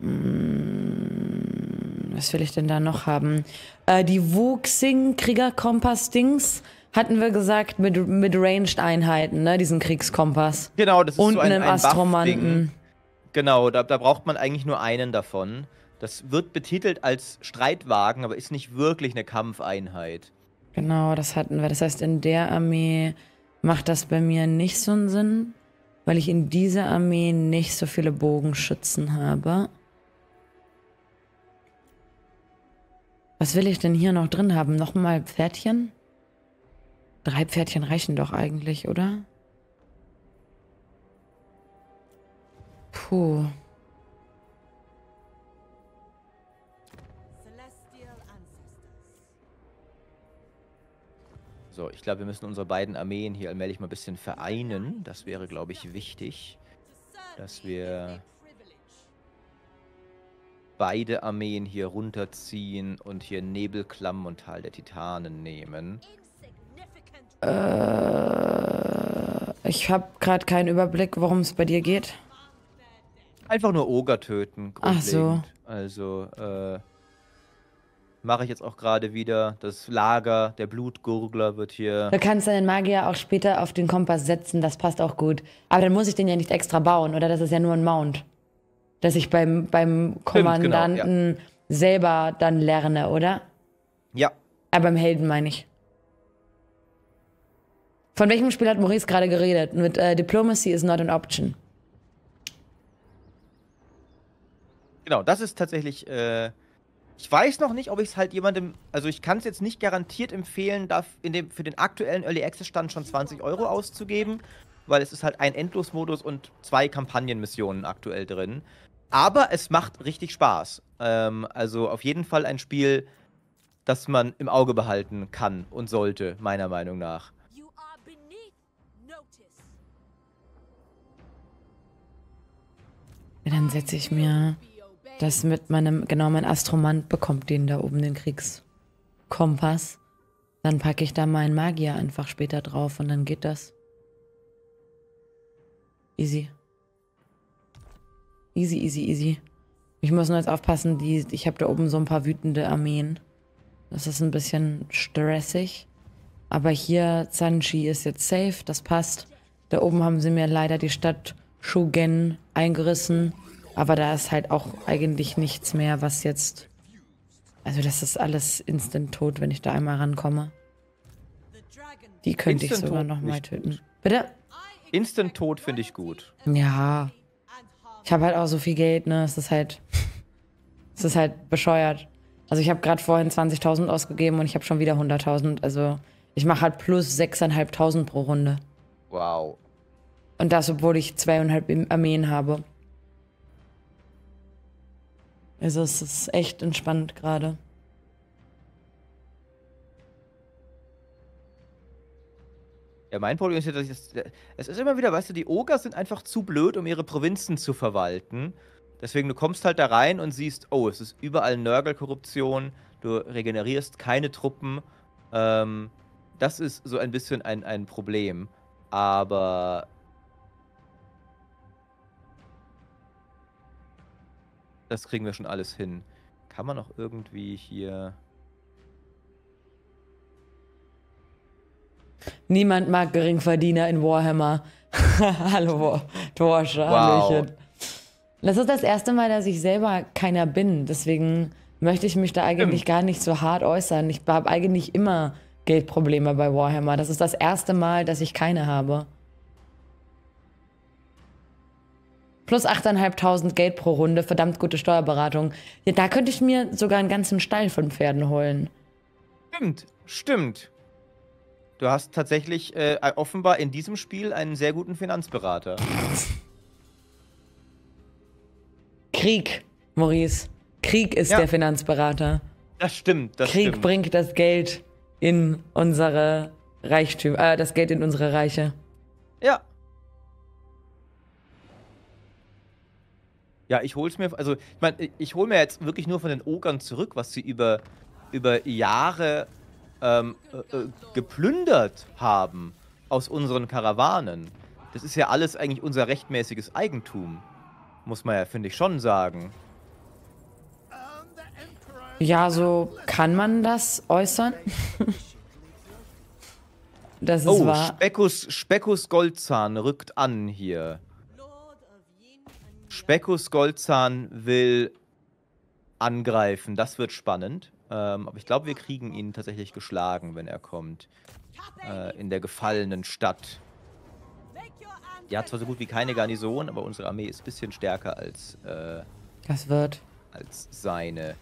Hm, was will ich denn da noch haben? Äh, die Wuxing Kriegerkompass-Dings hatten wir gesagt mit, mit Ranged-Einheiten, ne? Diesen Kriegskompass. Genau, das ist Und so ein, einem ein Astromanten. Genau, da, da braucht man eigentlich nur einen davon. Das wird betitelt als Streitwagen, aber ist nicht wirklich eine Kampfeinheit. Genau, das hatten wir. Das heißt, in der Armee macht das bei mir nicht so einen Sinn weil ich in dieser Armee nicht so viele Bogenschützen habe. Was will ich denn hier noch drin haben? Nochmal Pferdchen? Drei Pferdchen reichen doch eigentlich, oder? Puh. So, ich glaube, wir müssen unsere beiden Armeen hier allmählich mal ein bisschen vereinen. Das wäre, glaube ich, wichtig, dass wir beide Armeen hier runterziehen und hier Nebelklamm und Tal der Titanen nehmen. Äh, ich habe gerade keinen Überblick, worum es bei dir geht. Einfach nur Oger töten. Ach so. Also, äh, Mache ich jetzt auch gerade wieder. Das Lager, der Blutgurgler wird hier. Du kannst deinen Magier auch später auf den Kompass setzen, das passt auch gut. Aber dann muss ich den ja nicht extra bauen, oder? Das ist ja nur ein Mount. Dass ich beim, beim Kommandanten genau, ja. selber dann lerne, oder? Ja. Aber beim Helden meine ich. Von welchem Spiel hat Maurice gerade geredet? Mit äh, Diplomacy is not an option. Genau, das ist tatsächlich. Äh, ich weiß noch nicht, ob ich es halt jemandem. Also, ich kann es jetzt nicht garantiert empfehlen, da in dem, für den aktuellen Early Access Stand schon 20 Euro auszugeben, weil es ist halt ein Endlosmodus und zwei Kampagnenmissionen aktuell drin. Aber es macht richtig Spaß. Ähm, also, auf jeden Fall ein Spiel, das man im Auge behalten kann und sollte, meiner Meinung nach. Ja, dann setze ich mir das mit meinem, genau, mein Astromant bekommt den da oben, den Kriegskompass. Dann packe ich da meinen Magier einfach später drauf und dann geht das. Easy. Easy, easy, easy. Ich muss nur jetzt aufpassen, die, ich habe da oben so ein paar wütende Armeen. Das ist ein bisschen stressig. Aber hier, Sanchi ist jetzt safe, das passt. Da oben haben sie mir leider die Stadt Shugen eingerissen. Aber da ist halt auch eigentlich nichts mehr, was jetzt... Also das ist alles instant tot, wenn ich da einmal rankomme. Die könnte instant ich sogar nochmal töten. Bitte? Instant tot finde ich gut. Ja. Ich habe halt auch so viel Geld, ne? Es ist halt... es ist halt bescheuert. Also ich habe gerade vorhin 20.000 ausgegeben und ich habe schon wieder 100.000. Also ich mache halt plus 6.500 pro Runde. Wow. Und das, obwohl ich zweieinhalb Armeen habe. Also es ist echt entspannt gerade. Ja, mein Problem ist ja, dass ich das. Es ist immer wieder, weißt du, die Ogers sind einfach zu blöd, um ihre Provinzen zu verwalten. Deswegen, du kommst halt da rein und siehst, oh, es ist überall Nörgelkorruption, du regenerierst keine Truppen. Ähm, das ist so ein bisschen ein, ein Problem. Aber Das kriegen wir schon alles hin. Kann man auch irgendwie hier... Niemand mag Geringverdiener in Warhammer. Hallo, Torsche. Wow. Das ist das erste Mal, dass ich selber keiner bin. Deswegen möchte ich mich da eigentlich Stimmt. gar nicht so hart äußern. Ich habe eigentlich immer Geldprobleme bei Warhammer. Das ist das erste Mal, dass ich keine habe. Plus 8.500 Geld pro Runde, verdammt gute Steuerberatung. Ja, da könnte ich mir sogar einen ganzen Stall von Pferden holen. Stimmt, stimmt. Du hast tatsächlich äh, offenbar in diesem Spiel einen sehr guten Finanzberater. Krieg, Maurice. Krieg ist ja. der Finanzberater. Das stimmt, das Krieg stimmt. bringt das Geld in unsere Reichtümer, äh, das Geld in unsere Reiche. Ja, Ja, ich hol's mir, also ich meine, ich hole mir jetzt wirklich nur von den Ogern zurück, was sie über, über Jahre ähm, äh, äh, geplündert haben aus unseren Karawanen. Das ist ja alles eigentlich unser rechtmäßiges Eigentum. Muss man ja, finde ich, schon sagen. Ja, so kann man das äußern. das ist oh, wahr. Speckus, Speckus Goldzahn rückt an hier. Speckus Goldzahn will angreifen. Das wird spannend. Ähm, aber ich glaube, wir kriegen ihn tatsächlich geschlagen, wenn er kommt. Äh, in der gefallenen Stadt. Die hat zwar so gut wie keine Garnison, aber unsere Armee ist ein bisschen stärker als. Äh, das wird. Als seine.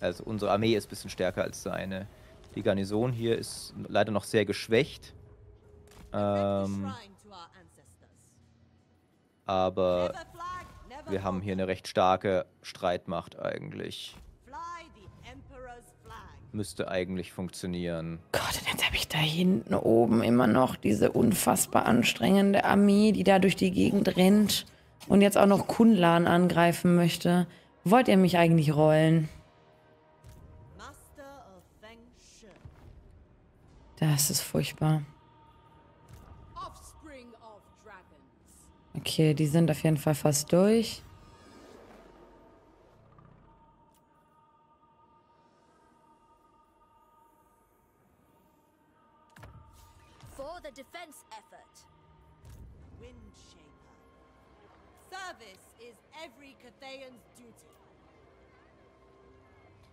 Also unsere Armee ist ein bisschen stärker als seine. Die Garnison hier ist leider noch sehr geschwächt. Ähm, aber wir haben hier eine recht starke Streitmacht eigentlich. Müsste eigentlich funktionieren. Gott, und jetzt habe ich da hinten oben immer noch diese unfassbar anstrengende Armee, die da durch die Gegend rennt und jetzt auch noch Kunlan angreifen möchte. Wollt ihr mich eigentlich rollen? Das ist furchtbar. Okay, die sind auf jeden Fall fast durch.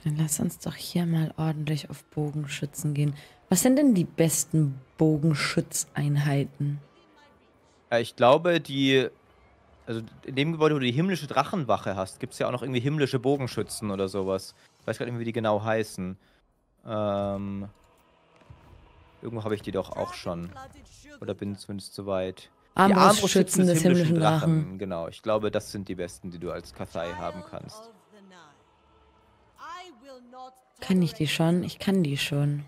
Dann lass uns doch hier mal ordentlich auf Bogenschützen gehen. Was sind denn die besten Bogenschützeinheiten? Ja, ich glaube, die. Also in dem Gebäude, wo du die himmlische Drachenwache hast, gibt es ja auch noch irgendwie himmlische Bogenschützen oder sowas. Ich weiß gar nicht, wie die genau heißen. Ähm. Irgendwo habe ich die doch auch schon. Oder bin zumindest zu weit. Die Armbrustschützen des himmlischen Drachen. Genau, ich glaube, das sind die besten, die du als Kathai haben kannst. Kann ich die schon? Ich kann die schon.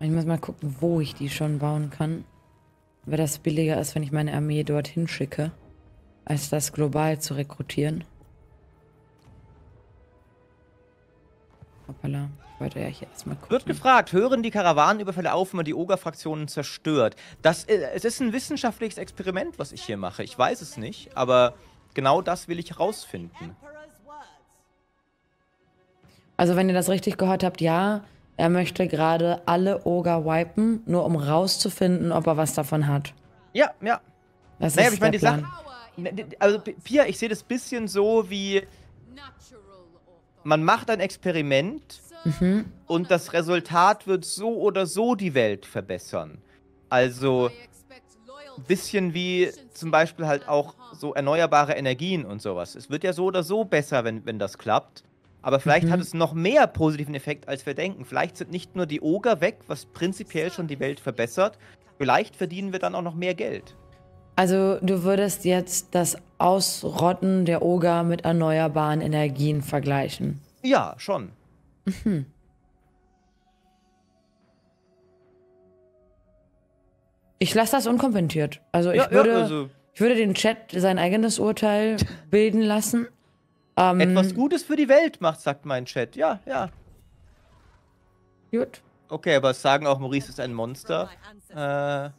Ich muss mal gucken, wo ich die schon bauen kann. Weil das billiger ist, wenn ich meine Armee dorthin schicke, als das global zu rekrutieren. Hoppala. Wollte ja hier erstmal gucken. Wird gefragt, hören die Karawanenüberfälle auf, wenn man die Oger-Fraktionen zerstört? Das, äh, es ist ein wissenschaftliches Experiment, was ich hier mache. Ich weiß es nicht, aber genau das will ich herausfinden. Also wenn ihr das richtig gehört habt, ja, er möchte gerade alle Oger wipen, nur um rauszufinden, ob er was davon hat. Ja, ja. Das Naja, ist aber ich meine, der die Plan. Sache. Ne, Also, Pia, ich sehe das bisschen so wie. Man macht ein Experiment und das Resultat wird so oder so die Welt verbessern. Also, bisschen wie zum Beispiel halt auch so erneuerbare Energien und sowas. Es wird ja so oder so besser, wenn, wenn das klappt. Aber vielleicht hat es noch mehr positiven Effekt, als wir denken. Vielleicht sind nicht nur die Oger weg, was prinzipiell schon die Welt verbessert. Vielleicht verdienen wir dann auch noch mehr Geld. Also du würdest jetzt das Ausrotten der Oger mit erneuerbaren Energien vergleichen. Ja, schon. Ich lasse das unkommentiert. Also ich Ja, ja, würde, also- ich würde den Chat sein eigenes Urteil bilden lassen. Ähm, Etwas Gutes für die Welt macht, sagt mein Chat. Ja, ja. Gut. Okay, aber es sagen auch, Maurice ist ein Monster. Äh,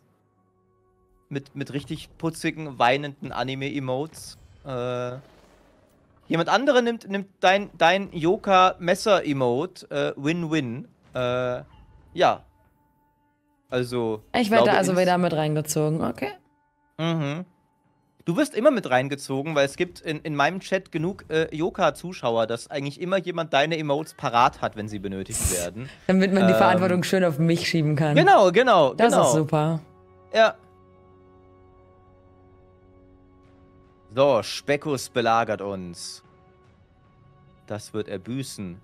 mit, mit richtig putzigen, weinenden Anime-Emotes. Äh, jemand andere nimmt, nimmt dein, dein Yoka-Messer-Emote. Äh, Win-Win. Äh, ja. Also. Ich werde also wieder mit reingezogen, okay? Mhm. Du wirst immer mit reingezogen, weil es gibt in, in meinem Chat genug äh, Yoka-Zuschauer, dass eigentlich immer jemand deine Emotes parat hat, wenn sie benötigt werden. Damit man die Ähm, Verantwortung schön auf mich schieben kann. Genau, genau, Das genau. ist super. Ja. So, Speckus belagert uns. Das wird er büßen.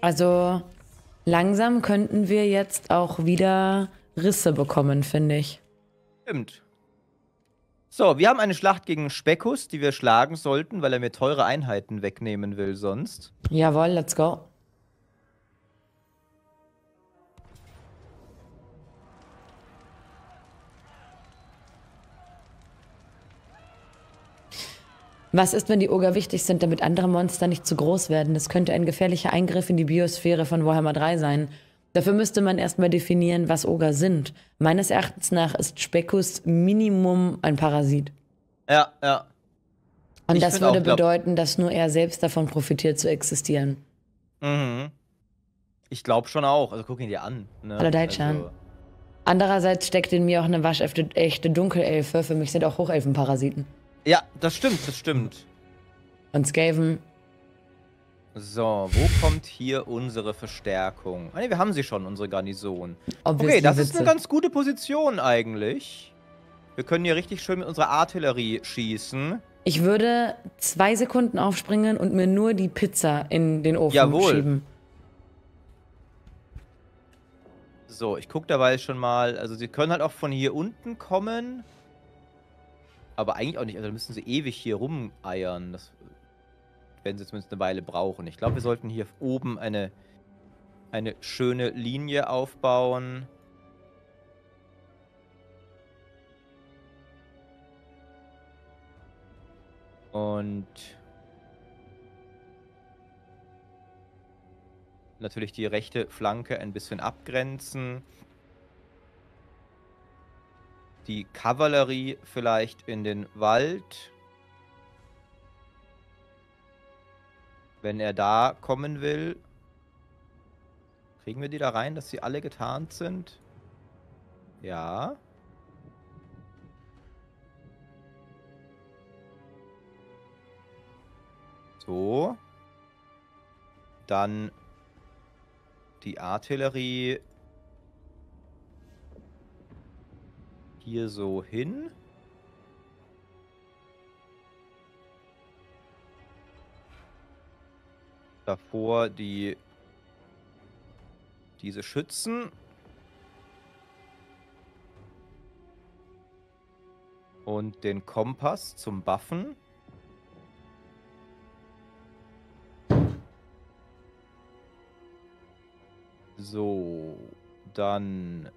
Also langsam könnten wir jetzt auch wieder Risse bekommen, finde ich. Stimmt. So, wir haben eine Schlacht gegen Speckus, die wir schlagen sollten, weil er mir teure Einheiten wegnehmen will sonst. Jawohl, let's go. Was ist, wenn die Oger wichtig sind, damit andere Monster nicht zu groß werden? Das könnte ein gefährlicher Eingriff in die Biosphäre von Warhammer 3 sein. Dafür müsste man erstmal definieren, was Oger sind. Meines Erachtens nach ist Speckus Minimum ein Parasit. Ja, ja. Und Ich das würde auch, bedeuten, dass nur er selbst davon profitiert zu existieren. Mhm. Ich glaube schon auch. Also guck ihn dir an. Ne? Hallo, Daichan. Also, Andererseits steckt in mir auch eine waschechte echte Dunkelelfe. Für mich sind auch Hochelfen Parasiten. ja, das stimmt, das stimmt. Und Skaven, So, wo kommt hier unsere Verstärkung? Ah, nee, wir haben sie schon, unsere Garnison. obviously Okay, das ist eine ganz gute Position eigentlich. Wir können hier richtig schön mit unserer Artillerie schießen. Ich würde zwei Sekunden aufspringen und mir nur die Pizza in den Ofen Jawohl. schieben. So, ich gucke dabei schon mal. Also, sie können halt auch von hier unten kommen. Aber eigentlich auch nicht. Also, da müssen sie ewig hier rumeiern. Das werden sie zumindest eine Weile brauchen. Ich glaube, wir sollten hier oben eine, eine schöne Linie aufbauen. Und natürlich die rechte Flanke ein bisschen abgrenzen. die Kavallerie vielleicht in den Wald. Wenn er da kommen will. Kriegen wir die da rein, dass sie alle getarnt sind? Ja. So. Dann die Artillerie hier so hin. Davor die diese Schützen. Und den Kompass zum Buffen. So, dann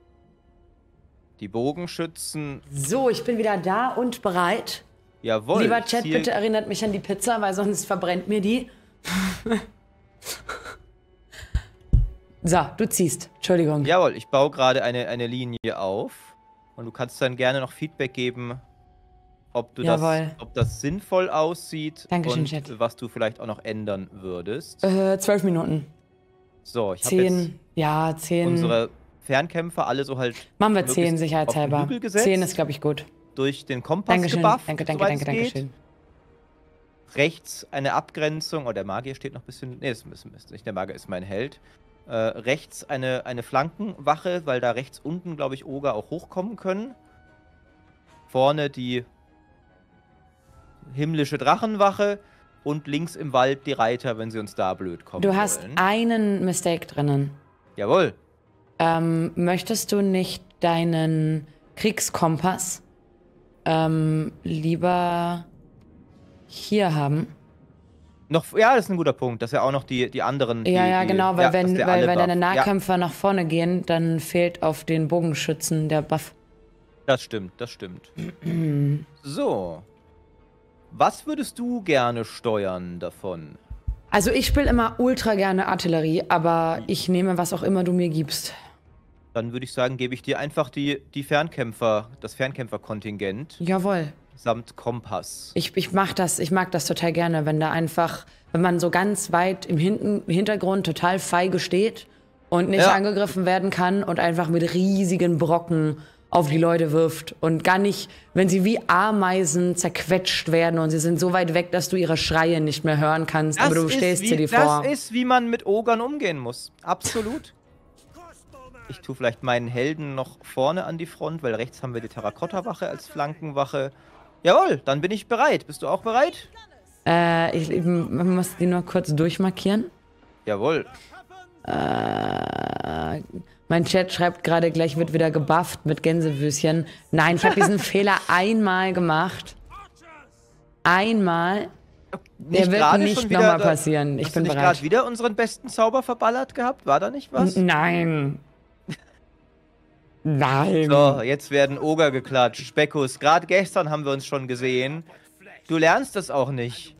die Bogenschützen. So, ich bin wieder da und bereit. Jawohl. Lieber Chat, bitte erinnert mich an die Pizza, weil sonst verbrennt mir die. so, du ziehst. Entschuldigung. Jawohl, ich baue gerade eine, eine Linie auf. Und du kannst dann gerne noch Feedback geben, ob, du das, ob das sinnvoll aussieht Dankeschön, und Chat. was du vielleicht auch noch ändern würdest. Äh, zwölf Minuten. So, ich habe jetzt Zehn. Ja, zehn. unsere Fernkämpfer alle so halt Machen wir zehn, sicherheitshalber. Zehn ist, glaube ich, gut. durch den Kompass Dankeschön. gebufft, Danke, danke, danke, danke schön. Rechts eine Abgrenzung, oh, der Magier steht noch ein bisschen, nee, das ist ist nicht der Magier, ist mein Held. Äh, rechts eine, eine Flankenwache, weil da rechts unten, glaube ich, Oger auch hochkommen können. Vorne die himmlische Drachenwache und links im Wald die Reiter, wenn sie uns da blöd kommen Du hast wollen. einen Mistake drinnen. Jawohl. Ähm, möchtest du nicht deinen Kriegskompass ähm, lieber hier haben? Noch, ja, das ist ein guter Punkt, dass er auch noch die, die anderen. Die, ja, ja, die, genau, weil ja, wenn, weil, wenn deine bufft. Ja, Nahkämpfer nach vorne gehen, dann fehlt auf den Bogenschützen der Buff. das stimmt, das stimmt. so. Was würdest du gerne steuern davon? Also ich spiele immer ultra gerne Artillerie, aber ich nehme was auch immer du mir gibst. Dann würde ich sagen, gebe ich dir einfach die, die Fernkämpfer, das Fernkämpferkontingent Jawohl. Samt Kompass. Ich, ich mach das, ich mag das total gerne, wenn da einfach, wenn man so ganz weit im Hinten, Hintergrund total feige steht und nicht Ja. angegriffen werden kann und einfach mit riesigen Brocken auf die Leute wirft und gar nicht, wenn sie wie Ameisen zerquetscht werden und sie sind so weit weg, dass du ihre Schreie nicht mehr hören kannst, aber du stehst wie, sie dir vor. Das ist, wie man mit Ogern umgehen muss. Absolut. Ich tue vielleicht meinen Helden noch vorne an die Front, weil rechts haben wir die Terrakotta-Wache als Flankenwache. Jawohl, dann bin ich bereit. Bist du auch bereit? Äh, ich, ich muss die nur kurz durchmarkieren. Jawohl. Äh, mein Chat schreibt gerade, gleich wird wieder gebufft mit Gänsewüßchen. Nein, ich habe diesen Fehler einmal gemacht. Einmal. Der wird nicht nochmal passieren. Ich bin nicht bereit. gerade wieder unseren besten Zauber verballert gehabt? War da nicht was? Nein. Nein. So, jetzt werden Oger geklatscht. Speckus, gerade gestern haben wir uns schon gesehen. Du lernst das auch nicht.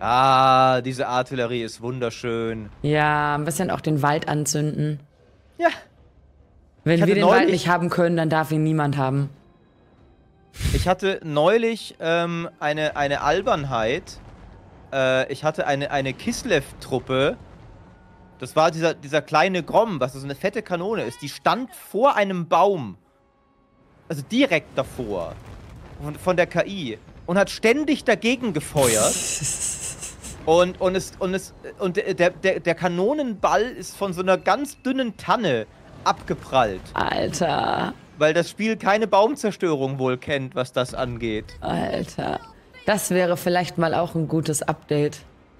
Ah, diese Artillerie ist wunderschön. Ja, ein bisschen auch den Wald anzünden. Ja, Wenn wir den Wald neulich- nicht haben können, dann darf ihn niemand haben. ich hatte neulich ähm, eine, eine Albernheit. Äh, ich hatte eine, eine Kislev-Truppe. Das war dieser, dieser kleine Grom, was so eine fette Kanone ist. Die stand vor einem Baum. Also direkt davor. Von, von der KI. Und hat ständig dagegen gefeuert. Und, und, es, und, es, und der, der, der Kanonenball ist von so einer ganz dünnen Tanne abgeprallt. Alter, Weil das Spiel keine Baumzerstörung wohl kennt, was das angeht. Alter. Das wäre vielleicht mal auch ein gutes Update.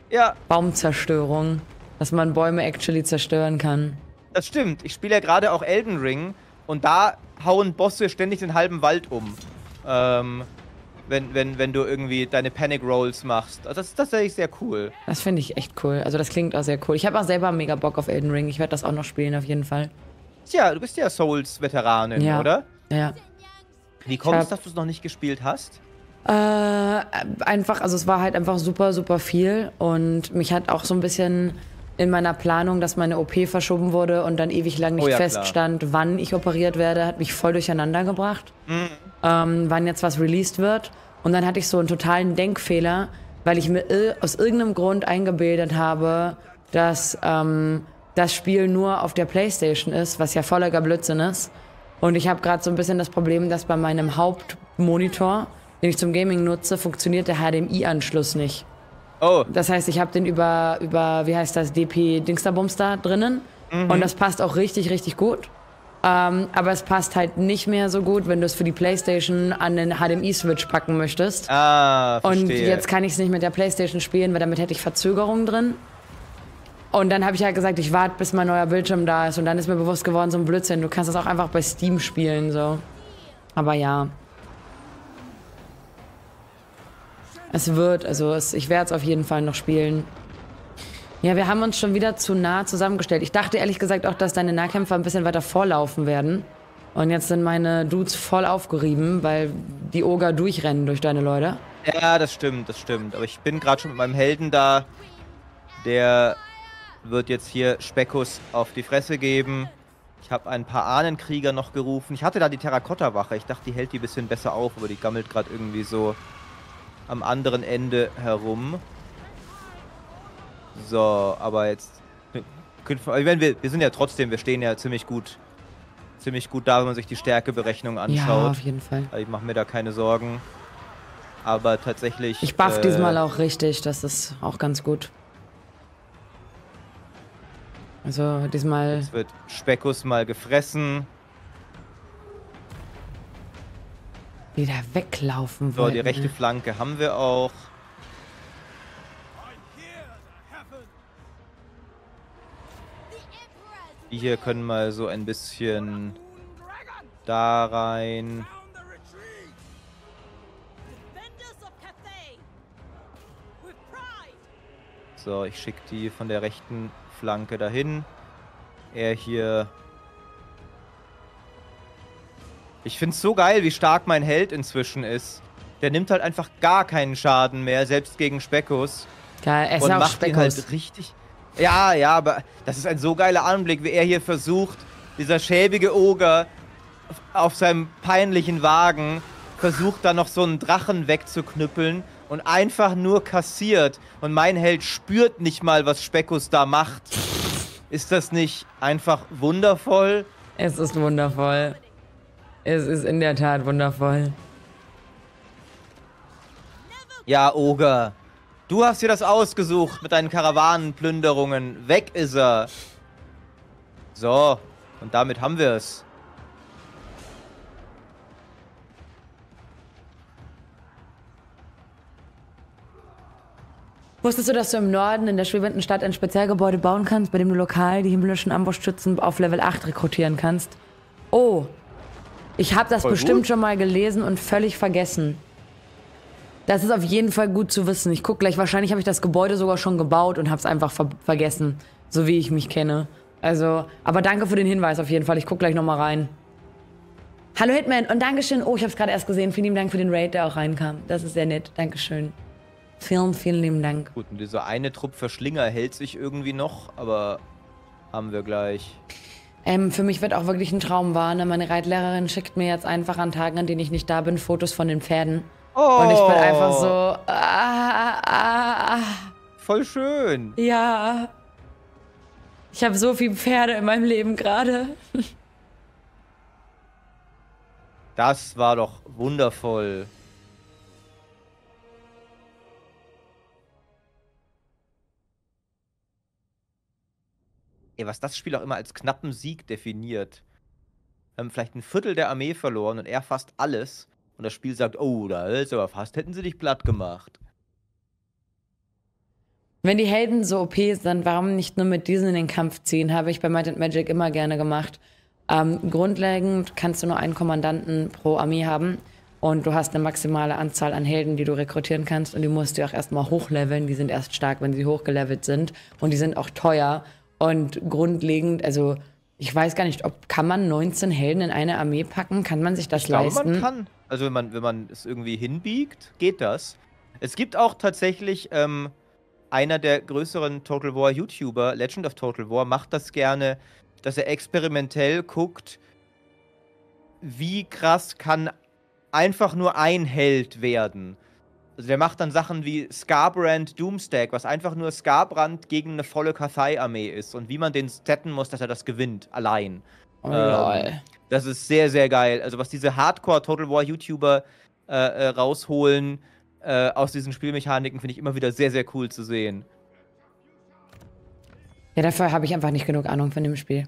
Ja, Baumzerstörung. Dass man Bäume actually zerstören kann. das stimmt. Ich spiele ja gerade auch Elden Ring und da hauen Bosse ständig den halben Wald um. Ähm, wenn, wenn, wenn du irgendwie deine Panic Rolls machst. Also das ist tatsächlich sehr cool. Das finde ich echt cool. Also das klingt auch sehr cool. Ich habe auch selber mega Bock auf Elden Ring. Ich werde das auch noch spielen auf jeden Fall. Tja, du bist ja Souls-Veteranin, Ja. oder? Ja. Wie kommt es, dass du es noch nicht gespielt hast? Äh, einfach, also es war halt einfach super, super viel und mich hat auch so ein bisschen in meiner Planung, dass meine OP verschoben wurde und dann ewig lang nicht Oh ja, klar. feststand, wann ich operiert werde, hat mich voll durcheinander gebracht. Ähm, wann jetzt was released wird. Und dann hatte ich so einen totalen Denkfehler, weil ich mir ir aus irgendeinem Grund eingebildet habe, dass ähm, das Spiel nur auf der Playstation ist, was ja voller Blödsinn ist. Und ich habe gerade so ein bisschen das Problem, dass bei meinem Hauptmonitor, den ich zum Gaming nutze, funktioniert der HDMI-Anschluss nicht. Oh, Das heißt, ich habe den über, über, wie heißt das, DP Dingsterbums da drinnen. Und das passt auch richtig, richtig gut. Ähm, aber es passt halt nicht mehr so gut, wenn du es für die Playstation an den HDMI-Switch packen möchtest. ah, verstehe. Und jetzt kann ich es nicht mit der Playstation spielen, weil damit hätte ich Verzögerungen drin. Und dann habe ich halt gesagt, ich warte, bis mein neuer Bildschirm da ist. Und dann ist mir bewusst geworden, so ein Blödsinn. Du kannst das auch einfach bei Steam spielen, so. Aber ja. Es wird, also es, ich werde es auf jeden Fall noch spielen. Ja, wir haben uns schon wieder zu nah zusammengestellt. Ich dachte ehrlich gesagt auch, dass deine Nahkämpfer ein bisschen weiter vorlaufen werden. Und jetzt sind meine Dudes voll aufgerieben, weil die Oger durchrennen durch deine Leute. Ja, das stimmt, das stimmt. Aber ich bin gerade schon mit meinem Helden da. Der wird jetzt hier Speckus auf die Fresse geben. Ich habe ein paar Ahnenkrieger noch gerufen. Ich hatte da die Terrakotta-Wache. Ich dachte, die hält die ein bisschen besser auf, aber die gammelt gerade irgendwie so am anderen Ende herum. So, aber jetzt. meine, wir, wir sind ja trotzdem, wir stehen ja ziemlich gut. Ziemlich gut da, wenn man sich die Stärkeberechnung Ja, anschaut. auf jeden Fall. Ich mache mir da keine Sorgen. Aber tatsächlich. Ich buff äh, diesmal auch richtig, das ist auch ganz gut. Also diesmal. Jetzt wird Speckus mal gefressen. Wieder weglaufen So, wollten. die rechte Flanke haben wir auch. Die hier können mal so ein bisschen da rein. So, ich schicke die von der rechten Flanke dahin. Er hier. Ich find's so geil, wie stark mein Held inzwischen ist. Der nimmt halt einfach gar keinen Schaden mehr, selbst gegen Speckus. Geil, es ist und auch macht ihn Speckos. halt richtig. Ja, ja, aber das ist ein so geiler Anblick, wie er hier versucht, dieser schäbige Oger auf seinem peinlichen Wagen versucht da noch so einen Drachen wegzuknüppeln und einfach nur kassiert. Und mein Held spürt nicht mal, was Speckus da macht. Ist das nicht einfach wundervoll? Es ist wundervoll. Es ist in der Tat wundervoll. Ja, Oger. Du hast dir das ausgesucht mit deinen Karawanenplünderungen. Weg ist er. So, und damit haben wir es. Wusstest du, dass du im Norden in der schwebenden Stadt ein Spezialgebäude bauen kannst, bei dem du lokal die himmlischen Ambossschützen auf Level 8 rekrutieren kannst? Oh, ich habe das Voll bestimmt gut. schon mal gelesen und völlig vergessen. Das ist auf jeden Fall gut zu wissen. Ich guck gleich, wahrscheinlich habe ich das Gebäude sogar schon gebaut und habe es einfach ver vergessen, so wie ich mich kenne. Also, aber danke für den Hinweis auf jeden Fall. Ich guck gleich noch mal rein. Hallo Hitman und Dankeschön. Oh, ich habe es gerade erst gesehen. Vielen lieben Dank für den Raid, der auch reinkam. Das ist sehr nett. Dankeschön. Vielen, vielen lieben Dank. Gut, und dieser eine Trupp Verschlinger hält sich irgendwie noch, aber haben wir gleich. Ähm, für mich wird auch wirklich ein Traum wahr. Ne? Meine Reitlehrerin schickt mir jetzt einfach an Tagen, an denen ich nicht da bin, Fotos von den Pferden. Oh, Und ich bin einfach so, ah, ah, ah, Voll schön. ja. Ich habe so viele Pferde in meinem Leben gerade. Das war doch wundervoll. Ey, was das Spiel auch immer als knappen Sieg definiert. Wir haben vielleicht ein Viertel der Armee verloren und er fast alles. Und das Spiel sagt, oh, da ist aber fast hätten sie dich platt gemacht. Wenn die Helden so OP sind, warum nicht nur mit diesen in den Kampf ziehen? Habe ich bei Might and Magic immer gerne gemacht. Ähm, grundlegend kannst du nur einen Kommandanten pro Armee haben. Und du hast eine maximale Anzahl an Helden, die du rekrutieren kannst. Und die musst du auch erstmal hochleveln. Die sind erst stark, wenn sie hochgelevelt sind. Und die sind auch teuer. Und grundlegend, also ich weiß gar nicht, ob kann man 19 Helden in eine Armee packen? Kann man sich das Ich glaube, leisten? man kann. Also wenn man, wenn man es irgendwie hinbiegt, geht das. Es gibt auch tatsächlich ähm, einer der größeren Total War YouTuber, Legend of Total War, macht das gerne, dass er experimentell guckt, wie krass kann einfach nur ein Held werden. Also der macht dann Sachen wie Scarbrand Doomstack, was einfach nur Scarbrand gegen eine volle Kathai-Armee ist und wie man den setten muss, dass er das gewinnt, allein. Oh, Ähm. Das ist sehr, sehr geil. Also was diese Hardcore Total War YouTuber äh, äh, rausholen äh, aus diesen Spielmechaniken, finde ich immer wieder sehr, sehr cool zu sehen. Ja, dafür habe ich einfach nicht genug Ahnung von dem Spiel.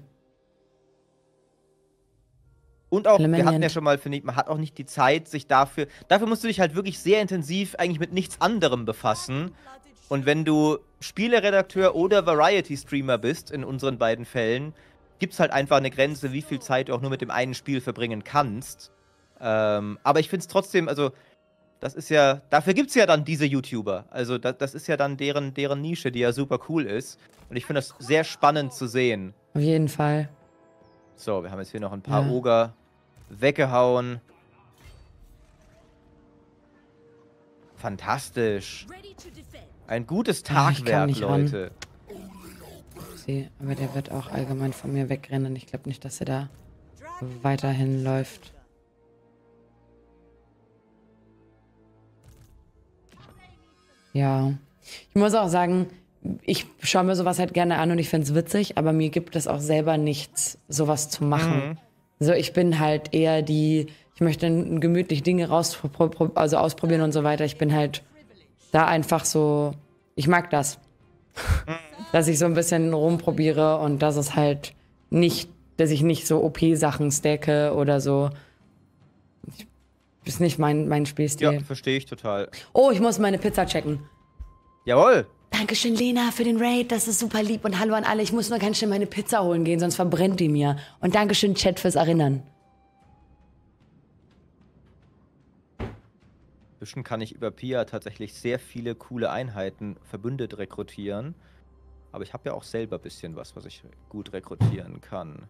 Und auch, wir Element. hatten ja schon mal, finde ich, man hat auch nicht die Zeit, sich dafür. Dafür musst du dich halt wirklich sehr intensiv eigentlich mit nichts anderem befassen. Und wenn du Spieleredakteur oder Variety-Streamer bist, in unseren beiden Fällen, gibt es halt einfach eine Grenze, wie viel Zeit du auch nur mit dem einen Spiel verbringen kannst. Ähm, aber ich finde es trotzdem, also, das ist ja, dafür gibt es ja dann diese YouTuber. Also, das, das ist ja dann deren, deren Nische, die ja super cool ist. Und ich finde das sehr spannend zu sehen. Auf jeden Fall. So, wir haben jetzt hier noch ein paar Ja. Oger weggehauen. Fantastisch. Ein gutes Tagwerk. Leute. Sie, aber der wird auch allgemein von mir wegrennen. Ich glaube nicht, dass er da weiterhin läuft. Ja. Ich muss auch sagen, ich schaue mir sowas halt gerne an und ich finde es witzig, aber mir gibt es auch selber nichts, sowas zu machen. So, ich bin halt eher die, ich möchte gemütlich Dinge raus, also ausprobieren und so weiter. Ich bin halt da einfach so, ich mag das. dass ich so ein bisschen rumprobiere und dass es halt nicht, dass ich nicht so OP-Sachen stacke oder so. Ich, ist nicht mein, mein Spielstil. Ja, verstehe ich total. Oh, ich muss meine Pizza checken. Jawohl. Dankeschön, Lena, für den Raid. Das ist super lieb. Und hallo an alle. Ich muss nur ganz schnell meine Pizza holen gehen, sonst verbrennt die mir. Und Dankeschön, Chat, fürs Erinnern. Inzwischen kann ich über Pia tatsächlich sehr viele coole Einheiten verbündet rekrutieren. Aber ich habe ja auch selber ein bisschen was, was ich gut rekrutieren kann.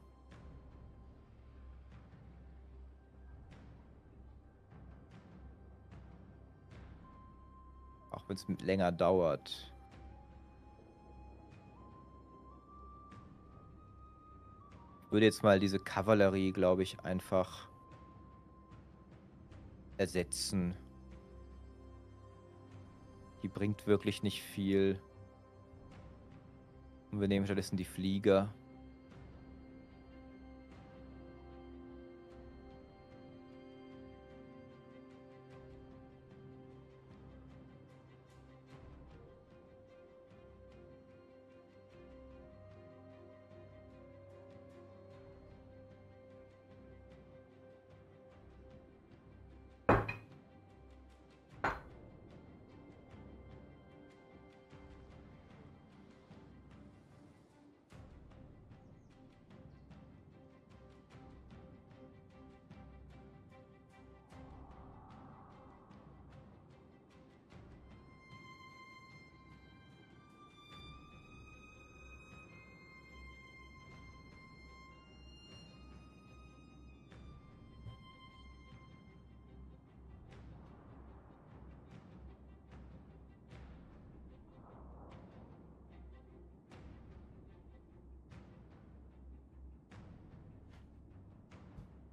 Auch wenn es länger dauert. Würde jetzt mal diese Kavallerie, glaube ich, einfach ersetzen. Die bringt wirklich nicht viel. Und wir nehmen stattdessen die Flieger.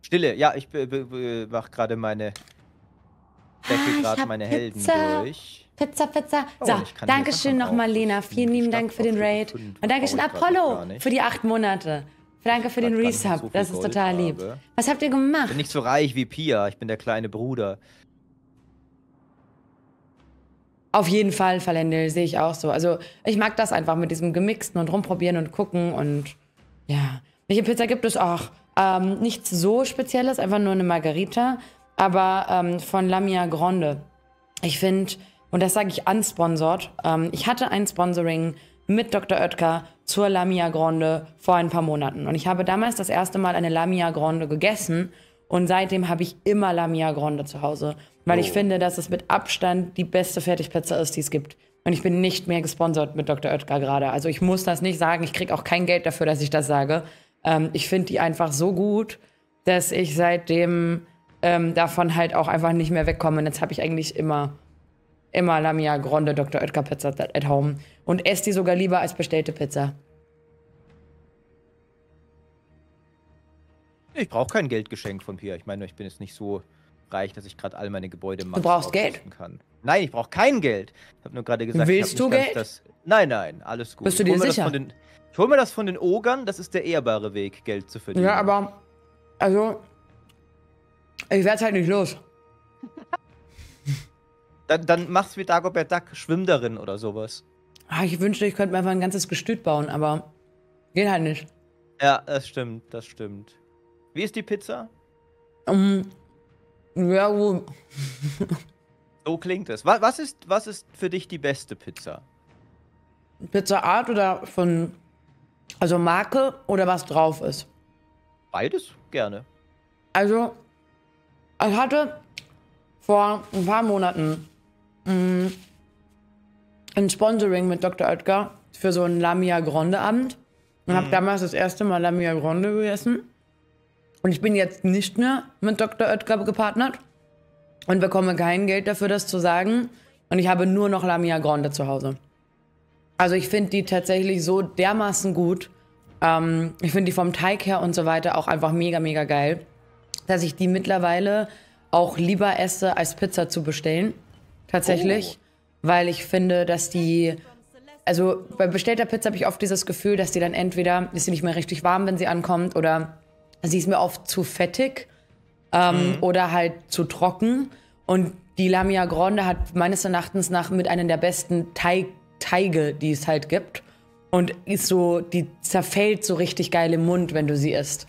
Stille, ja, ich be- be- be- mach gerade meine. Ah, Decke ich gerade hab meine Helden Pizza. durch. Pizza, Pizza. Oh, so, ich Dankeschön nochmal, Lena. ich Vielen lieben Dank für den Raid. Und Dankeschön, ich Apollo, für die acht Monate. Danke für den Resub. so das ist Gold total lieb. habe. Was habt ihr Ich gemacht? bin nicht so reich wie Pia, ich bin der kleine Bruder. Auf jeden Fall, Falendel, sehe ich auch so. Also, ich mag das einfach mit diesem Gemixten und rumprobieren und gucken und ja. Welche Pizza gibt es auch? Ähm, nichts so Spezielles, einfach nur eine Margarita, aber ähm, von Lamia Grande. Ich finde, und das sage ich unsponsored, ähm, ich hatte ein Sponsoring mit Dr. Oetker zur Lamia Grande vor ein paar Monaten. Und ich habe damals das erste Mal eine Lamia Grande gegessen und seitdem habe ich immer Lamia Grande zu Hause, weil ich Oh. finde, dass es mit Abstand die beste Fertigpizza ist, die es gibt. Und ich bin nicht mehr gesponsert mit Dr. Oetker gerade. Also ich muss das nicht sagen. Ich kriege auch kein Geld dafür, dass ich das sage. Ähm, ich finde die einfach so gut, dass ich seitdem ähm, davon halt auch einfach nicht mehr wegkomme. Und jetzt habe ich eigentlich immer immer Lamia Grande Dr. Oetker Pizza at home und esse die sogar lieber als bestellte Pizza. Ich brauche kein Geldgeschenk von Pia. Ich meine, ich bin jetzt nicht so reich, dass ich gerade all meine Gebäude machen brauchst Geld? kann. Nein, ich brauche kein Geld. Ich habe nur gerade gesagt, Willst du Geld? Das... Nein, nein, alles gut. Bist du dir sicher? Ich hole mir das von den Ogern, das ist der ehrbare Weg, Geld zu verdienen. Ja, aber, also, ich werde halt nicht los. Dann, dann mach's wie Dagobert Duck, schwimm darin oder sowas. Ah, Ich wünschte, ich könnte mir einfach ein ganzes Gestüt bauen, aber geht halt nicht. Ja, das stimmt, das stimmt. Wie ist die Pizza? Um, ja, wo, So klingt es. Was, was, ist, was ist für dich die beste Pizza? Pizza Art oder von, also Marke oder was drauf ist. Beides? Gerne. Also, ich hatte vor ein paar Monaten mh, ein Sponsoring mit Dr. Oetker für so ein Lamia Grande Abend und habe damals das erste Mal Lamia Grande gegessen. Und ich bin jetzt nicht mehr mit Dr. Oetker gepartnert und bekomme kein Geld dafür, das zu sagen. Und ich habe nur noch Lamia Grande zu Hause. Also ich finde die tatsächlich so dermaßen gut. Ähm, ich finde die vom Teig her und so weiter auch einfach mega, mega geil, dass ich die mittlerweile auch lieber esse, als Pizza zu bestellen. Tatsächlich. Weil ich finde, dass die. Also bei bestellter Pizza habe ich oft dieses Gefühl, dass die dann entweder ist sie nicht mehr richtig warm, wenn sie ankommt, oder sie ist mir oft zu fettig ähm, oder halt zu trocken. Und die Lamia Grande hat meines Erachtens nach mit einem der besten Teig, Teige, die es halt gibt. Und ist so, die zerfällt so richtig geil im Mund, wenn du sie isst.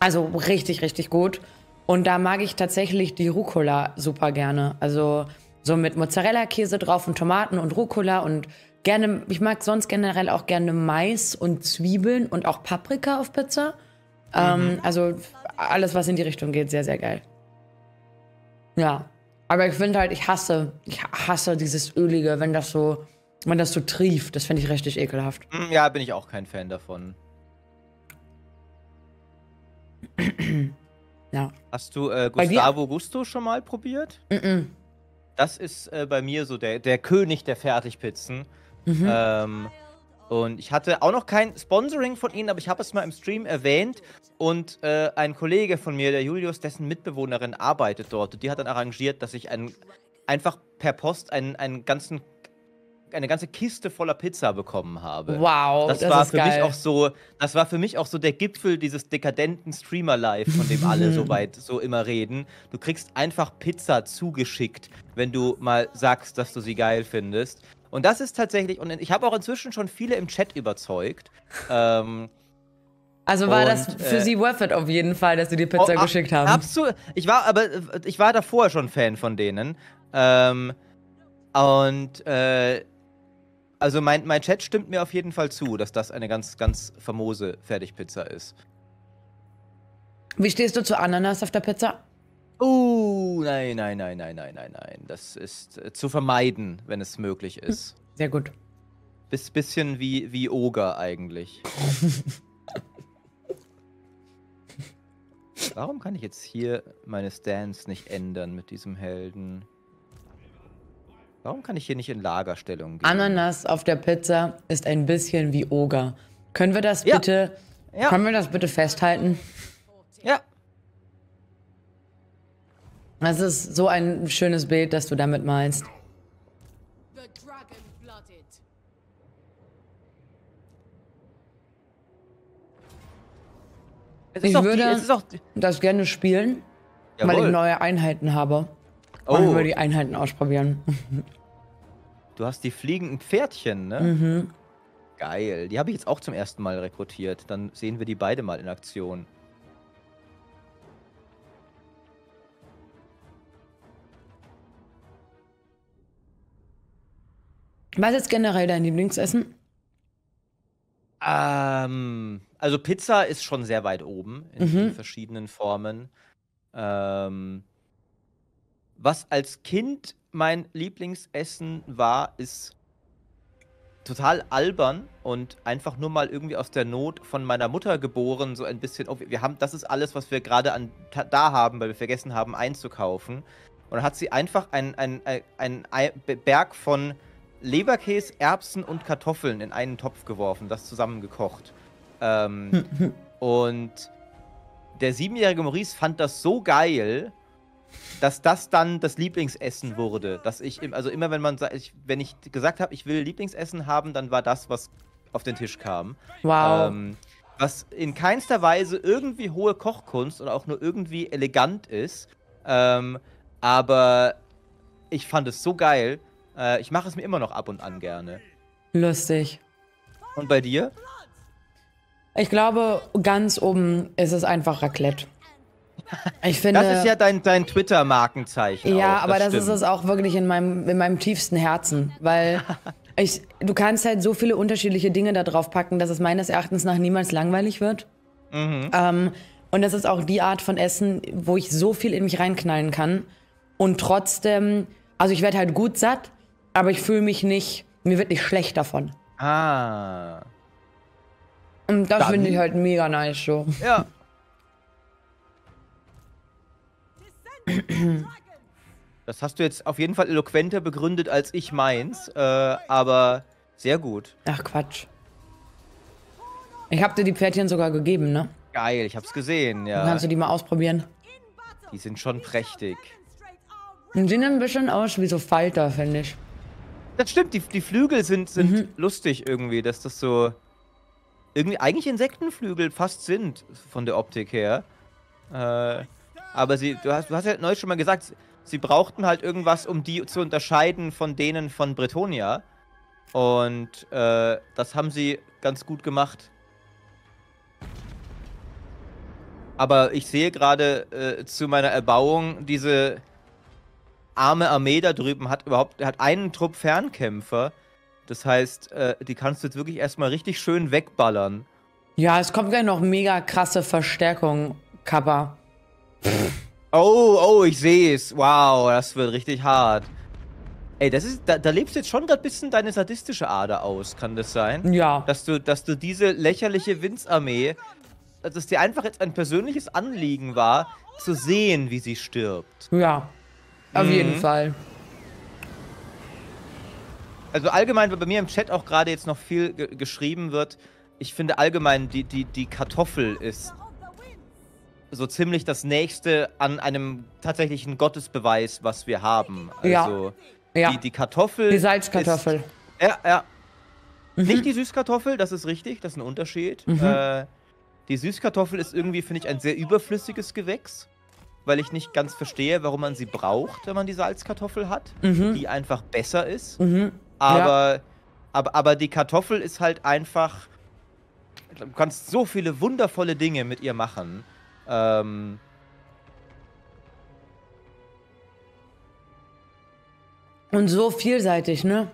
Also richtig, richtig gut. Und da mag ich tatsächlich die Rucola super gerne. Also so mit Mozzarella-Käse drauf und Tomaten und Rucola und gerne, ich mag sonst generell auch gerne Mais und Zwiebeln und auch Paprika auf Pizza. Ähm, also alles, was in die Richtung geht, sehr, sehr geil. Ja. Aber ich finde halt, ich hasse, ich hasse dieses Ölige, wenn das so, wenn das so trieft. Das finde ich richtig ekelhaft. Hm, Ja, bin ich auch kein Fan davon. Ja. Hast du äh? Gustavo Gusto schon mal probiert? Mhm. Das ist äh, bei mir so der, der König der Fertigpizzen. Mhm. Ähm, und ich hatte auch noch kein Sponsoring von ihnen, aber ich habe es mal im Stream erwähnt. Und äh, ein Kollege von mir, der Julius, dessen Mitbewohnerin arbeitet dort, und die hat dann arrangiert, dass ich einen, einfach per Post einen, einen ganzen, eine ganze Kiste voller Pizza bekommen habe. Wow, Das, das war ist für geil. mich auch so, das war für mich auch so der Gipfel dieses dekadenten Streamer-Life, von dem alle so weit so immer reden. Du kriegst einfach Pizza zugeschickt, wenn du mal sagst, dass du sie geil findest. Und das ist tatsächlich, und ich habe auch inzwischen schon viele im Chat überzeugt. ähm, Also war das Und, für äh, sie worth it auf jeden Fall, dass sie die Pizza oh, geschickt haben. Absolut. Ich war aber, ich war davor schon Fan von denen. Ähm, und äh, also mein, mein Chat stimmt mir auf jeden Fall zu, dass das eine ganz, ganz famose Fertigpizza ist. Wie stehst du zu Ananas auf der Pizza? Oh, nein, nein, nein, nein, nein, nein, nein. Das ist äh, zu vermeiden, wenn es möglich ist. Sehr gut. Bis, bisschen wie, wie Oger eigentlich. Warum kann ich jetzt hier meine Stance nicht ändern mit diesem Helden? Warum kann ich hier nicht in Lagerstellung gehen? Ananas auf der Pizza ist ein bisschen wie Oger. Können wir das Ja. bitte, Ja. können wir das bitte festhalten? Ja, Das ist so ein schönes Bild, das du damit ist, Ich würde- die, Das gerne spielen, weil ich Jawohl. neue Einheiten habe. Oh. Wollen wir die Einheiten ausprobieren? Du hast die fliegenden Pferdchen, ne? Mhm. Geil. Die habe ich jetzt auch zum ersten Mal rekrutiert. Dann sehen wir die beide mal in Aktion. Was ist generell dein Lieblingsessen? Ähm, also Pizza ist schon sehr weit oben in den verschiedenen Formen. Ähm, was als Kind mein Lieblingsessen war, ist total albern und einfach nur mal irgendwie aus der Not von meiner Mutter geboren, so ein bisschen, oh, wir haben, das ist alles, was wir gerade an da haben, weil wir vergessen haben einzukaufen. Und dann hat sie einfach einen ein, ein, ein Berg von Leberkäse, Erbsen und Kartoffeln in einen Topf geworfen, das zusammengekocht. Ähm, und der siebenjährige Maurice fand das so geil, dass das dann das Lieblingsessen wurde. Dass ich, im- also immer wenn man, ich, wenn ich gesagt habe, ich will Lieblingsessen haben, dann war das, was auf den Tisch kam. Wow. Ähm, was in keinster Weise irgendwie hohe Kochkunst oder auch nur irgendwie elegant ist. Ähm, aber ich fand es so geil. Äh, ich mache es mir immer noch ab und an gerne. Lustig. Und bei dir? Ich glaube, ganz oben ist es einfach Raclette. Ich finde. Das ist ja dein, dein Twitter-Markenzeichen. Ja, auch, aber das, ist es auch wirklich in meinem, in meinem tiefsten Herzen, weil ich, du kannst halt so viele unterschiedliche Dinge da drauf packen, dass es meines Erachtens nach niemals langweilig wird. Mhm. Ähm, und das ist auch die Art von Essen, wo ich so viel in mich reinknallen kann und trotzdem, also ich werde halt gut satt, aber ich fühle mich nicht, mir wird nicht schlecht davon. Ah. Und das finde ich halt mega nice so. Ja. Das hast du jetzt auf jeden Fall eloquenter begründet als ich meins, äh, aber sehr gut. Ach Quatsch. Ich habe dir die Pferdchen sogar gegeben, ne? Geil, ich hab's gesehen, Dann ja. kannst du die mal ausprobieren. Die sind schon prächtig. Die sehen ein bisschen aus wie so Falter, finde ich. Das stimmt, die, die Flügel sind, sind Mhm. lustig irgendwie, dass das so irgendwie eigentlich Insektenflügel fast sind von der Optik her. Äh, aber sie, du hast, du hast ja neulich schon mal gesagt, sie brauchten halt irgendwas, um die zu unterscheiden von denen von Bretonia. Und äh, das haben sie ganz gut gemacht. Aber ich sehe gerade äh, zu meiner Erbauung, diese arme Armee da drüben hat überhaupt, hat einen Trupp Fernkämpfer. Das heißt, äh, die kannst du jetzt wirklich erstmal richtig schön wegballern. Ja, es kommt gleich noch mega krasse Verstärkung, Kappa. Oh, oh, ich sehe es. Wow, das wird richtig hart. Ey, das ist, da, da lebst jetzt schon gerade ein bisschen deine sadistische Ader aus, kann das sein? Ja. Dass du, dass du diese lächerliche Winzarmee, dass es dir einfach jetzt ein persönliches Anliegen war, zu sehen, wie sie stirbt. Ja. Auf Mhm. jeden Fall. Also allgemein, weil bei mir im Chat auch gerade jetzt noch viel ge geschrieben wird, ich finde allgemein, die, die, die Kartoffel ist so ziemlich das nächste an einem tatsächlichen Gottesbeweis, was wir haben. Ja. Also Ja. die, die Kartoffel. Die Salzkartoffel. Mhm. Ist, ja, ja. Nicht die Süßkartoffel, das ist richtig, das ist ein Unterschied. Äh, die Süßkartoffel ist irgendwie, finde ich, ein sehr überflüssiges Gewächs, weil ich nicht ganz verstehe, warum man sie braucht, wenn man die Salzkartoffel hat, die einfach besser ist. Mhm. Aber, aber, aber die Kartoffel ist halt einfach. Du kannst so viele wundervolle Dinge mit ihr machen. Ähm, Und so vielseitig, ne?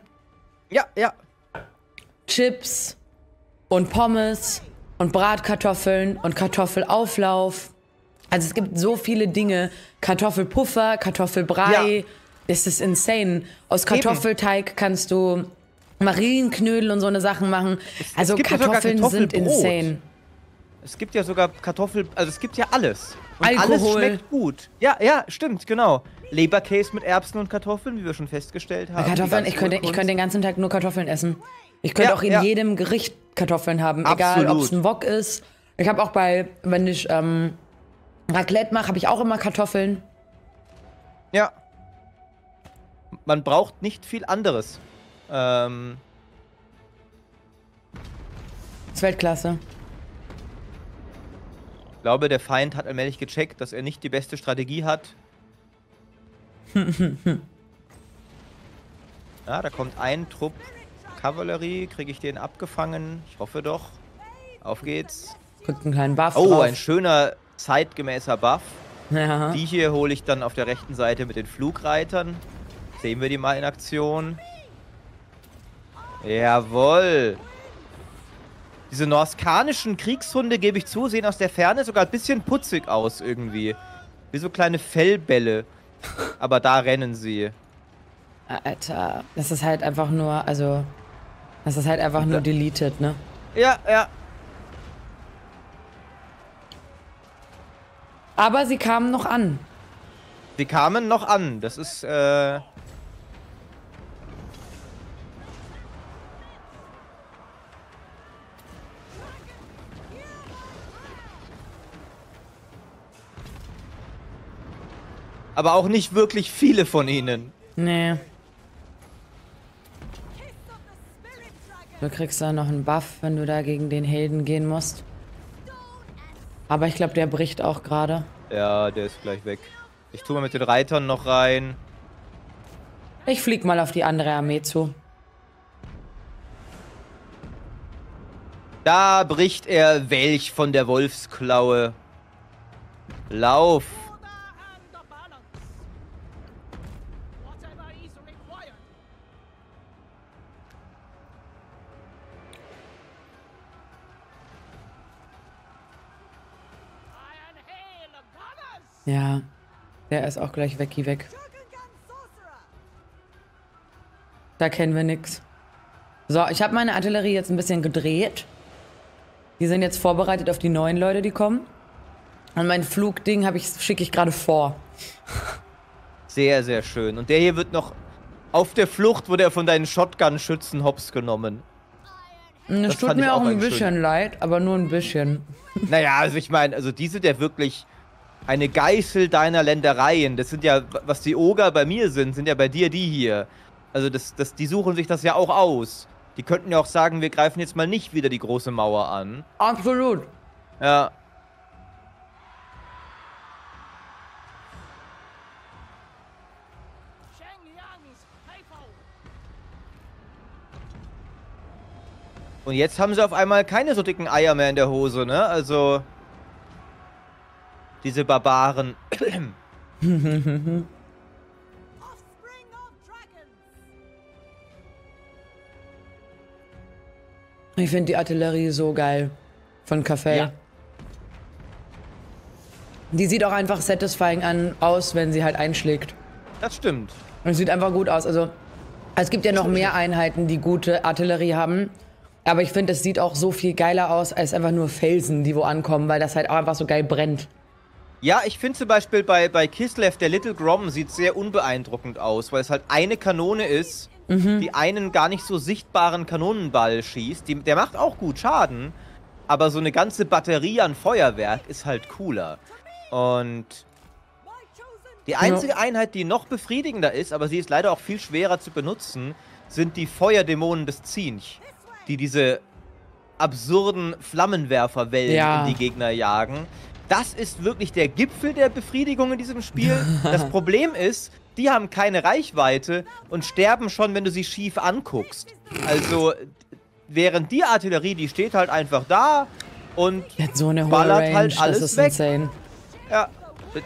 ja, ja. Chips und Pommes und Bratkartoffeln und Kartoffelauflauf. Also es gibt so viele Dinge. Kartoffelpuffer, Kartoffelbrei. Ja. Das ist insane. Aus Kartoffelteig kannst du Marienknödel und so eine Sachen machen. Also Kartoffeln sind insane. Es gibt ja sogar Kartoffel. Also es gibt ja alles. Und alles Alkohol. schmeckt gut. Ja, ja, stimmt, genau. Leberkäse mit Erbsen und Kartoffeln, wie wir schon festgestellt haben. Kartoffeln, ich könnte, ich könnte den ganzen Tag nur Kartoffeln essen. Ich könnte Ja, auch in ja. jedem Gericht Kartoffeln haben, egal ob Absolut. es ein Wok ist. Ich habe auch bei, wenn ich ähm, Raclette mache, habe ich auch immer Kartoffeln. Ja. Man braucht nicht viel anderes. Ähm, Weltklasse. Ich glaube, der Feind hat allmählich gecheckt, dass er nicht die beste Strategie hat. ja, da kommt ein Trupp Kavallerie. Kriege ich den abgefangen? Ich hoffe doch. Auf geht's. Kriegt einen kleinen Buff Oh, drauf. ein schöner zeitgemäßer Buff. ja. Die hier hole ich dann auf der rechten Seite mit den Flugreitern. Sehen wir die mal in Aktion. Jawohl. Diese norskanischen Kriegshunde, gebe ich zu, sehen aus der Ferne sogar ein bisschen putzig aus irgendwie. Wie so kleine Fellbälle. Aber da rennen sie. Alter, das ist halt einfach nur, also, das ist halt einfach nur deleted, ne? Ja, ja. Aber sie kamen noch an. Sie kamen noch an. Das ist, äh... Aber auch nicht wirklich viele von ihnen. Nee. Du kriegst da noch einen Buff, wenn du da gegen den Helden gehen musst. Aber ich glaube, der bricht auch gerade. Ja, der ist gleich weg. Ich tue mal mit den Reitern noch rein. Ich flieg mal auf die andere Armee zu. Da bricht er welch von der Wolfsklaue. Lauf. Ja. Der ist auch gleich weg, weg. Gun Sorcerer. Da kennen wir nix. So, ich habe meine Artillerie jetzt ein bisschen gedreht. Die sind jetzt vorbereitet auf die neuen Leute, die kommen. Und mein Flugding habe ich schicke ich gerade vor. Sehr, sehr schön. Und der hier wird noch auf der Flucht, wurde er von deinen Shotgun-Schützen hops genommen. Es Das tut mir auch ein bisschen schönen- leid, aber nur ein bisschen. Naja, also ich meine, also die sind ja wirklich eine Geißel deiner Ländereien. Das sind ja, was die Oger bei mir sind, sind ja bei dir die hier. Also das, das, die suchen sich das ja auch aus. Die könnten ja auch sagen, wir greifen jetzt mal nicht wieder die große Mauer an. Absolut. Ja. Und jetzt haben sie auf einmal keine so dicken Eier mehr in der Hose, ne? Also. Diese Barbaren. Ich finde die Artillerie so geil. Von Café. Ja. Die sieht auch einfach satisfying an, aus, wenn sie halt einschlägt. Das stimmt. Und es sieht einfach gut aus. Also, es gibt ja noch mehr Einheiten, die gute Artillerie haben. Aber ich finde, es sieht auch so viel geiler aus, als einfach nur Felsen, die wo ankommen, weil das halt auch einfach so geil brennt. Ja, ich finde zum Beispiel bei, bei Kislev, der Little Grom sieht sehr unbeeindruckend aus, weil es halt eine Kanone ist, die einen gar nicht so sichtbaren Kanonenball schießt. Die, der macht auch gut Schaden, aber so eine ganze Batterie an Feuerwerk ist halt cooler. Und die einzige Einheit, die noch befriedigender ist, aber sie ist leider auch viel schwerer zu benutzen, sind die Feuerdämonen des Zinch, die diese absurden Flammenwerferwellen Ja. in die Gegner jagen. Das ist wirklich der Gipfel der Befriedigung in diesem Spiel. Das Problem ist, die haben keine Reichweite und sterben schon, wenn du sie schief anguckst. Also, während die Artillerie, die steht halt einfach da und so Ballert Range, halt alles das ist weg. insane. ja,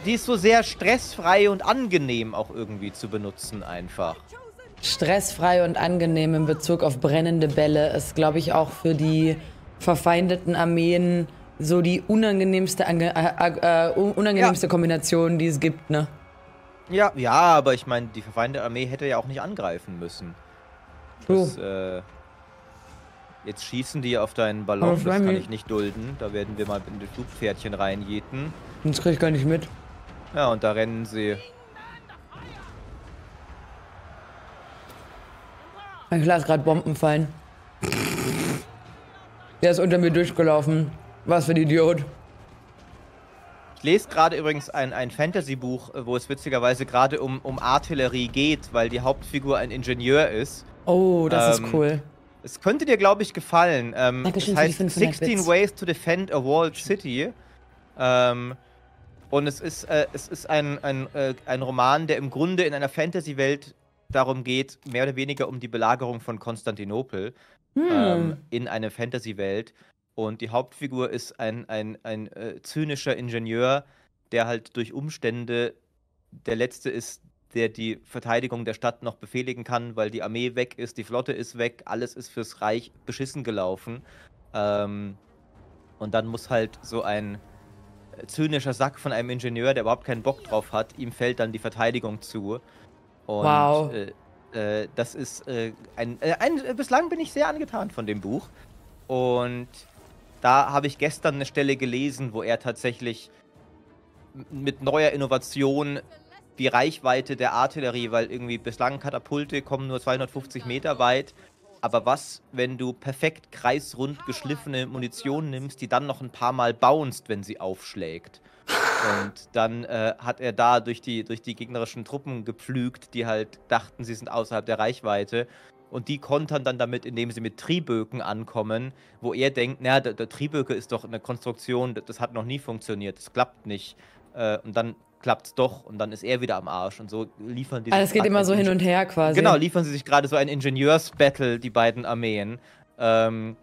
die ist so sehr stressfrei und angenehm auch irgendwie zu benutzen einfach. Stressfrei und angenehm in Bezug auf brennende Bälle ist, glaube ich, auch für die verfeindeten Armeen so die unangenehmste, ange äh, äh, unangenehmste Kombination, die es gibt, ne? Ja, ja, aber ich meine, die verfeindete Armee hätte ja auch nicht angreifen müssen. Das, äh, jetzt schießen die auf deinen Ballon, das kann ich nicht dulden. Da werden wir mal in die Flugpferdchen reinjeten. Das krieg ich gar nicht mit. Ja, und da rennen sie. Ich lasse gerade Bomben fallen. Der ist unter mir durchgelaufen. Was für ein Idiot. Ich lese gerade übrigens ein, ein Fantasy-Buch, äh, wo es witzigerweise gerade um, um Artillerie geht, weil die Hauptfigur ein Ingenieur ist. Oh, das Ähm, ist cool. Es könnte dir, glaube ich, gefallen. Ähm, Dankeschön die heißt 500 16 Bits. Ways to Defend a Walled City. Ähm, und es ist, äh, es ist ein, ein, äh, ein Roman, der im Grunde in einer Fantasy-Welt darum geht, mehr oder weniger um die Belagerung von Konstantinopel Hm. ähm, in eine Fantasy-Welt. Und die Hauptfigur ist ein, ein, ein äh, zynischer Ingenieur, der halt durch Umstände der Letzte ist, der die Verteidigung der Stadt noch befehligen kann, weil die Armee weg ist, die Flotte ist weg, alles ist fürs Reich beschissen gelaufen. Ähm, und dann muss halt so ein äh, zynischer Sack von einem Ingenieur, der überhaupt keinen Bock drauf hat, ihm fällt dann die Verteidigung zu. Und Wow. äh, äh, das ist äh, ein, äh, ein. äh, Bislang bin ich sehr angetan von dem Buch. Und da habe ich gestern eine Stelle gelesen, wo er tatsächlich mit neuer Innovation die Reichweite der Artillerie, weil irgendwie bislang Katapulte kommen nur 250 Meter weit. Aber was, wenn du perfekt kreisrund geschliffene Munition nimmst, die dann noch ein paar Mal bounced, wenn sie aufschlägt? Und dann äh, hat er da durch die, durch die gegnerischen Truppen gepflügt, die halt dachten, sie sind außerhalb der Reichweite. Und die kontern dann damit, indem sie mit Trieböken ankommen, wo er denkt, naja, der, der Trieböke ist doch eine Konstruktion, das, das hat noch nie funktioniert, das klappt nicht. Äh, und dann klappt es doch und dann ist er wieder am Arsch. Und so liefern die Also sich es geht immer so hin und her quasi. Genau, liefern sie sich gerade so ein Ingenieursbattle, die beiden Armeen. Ähm,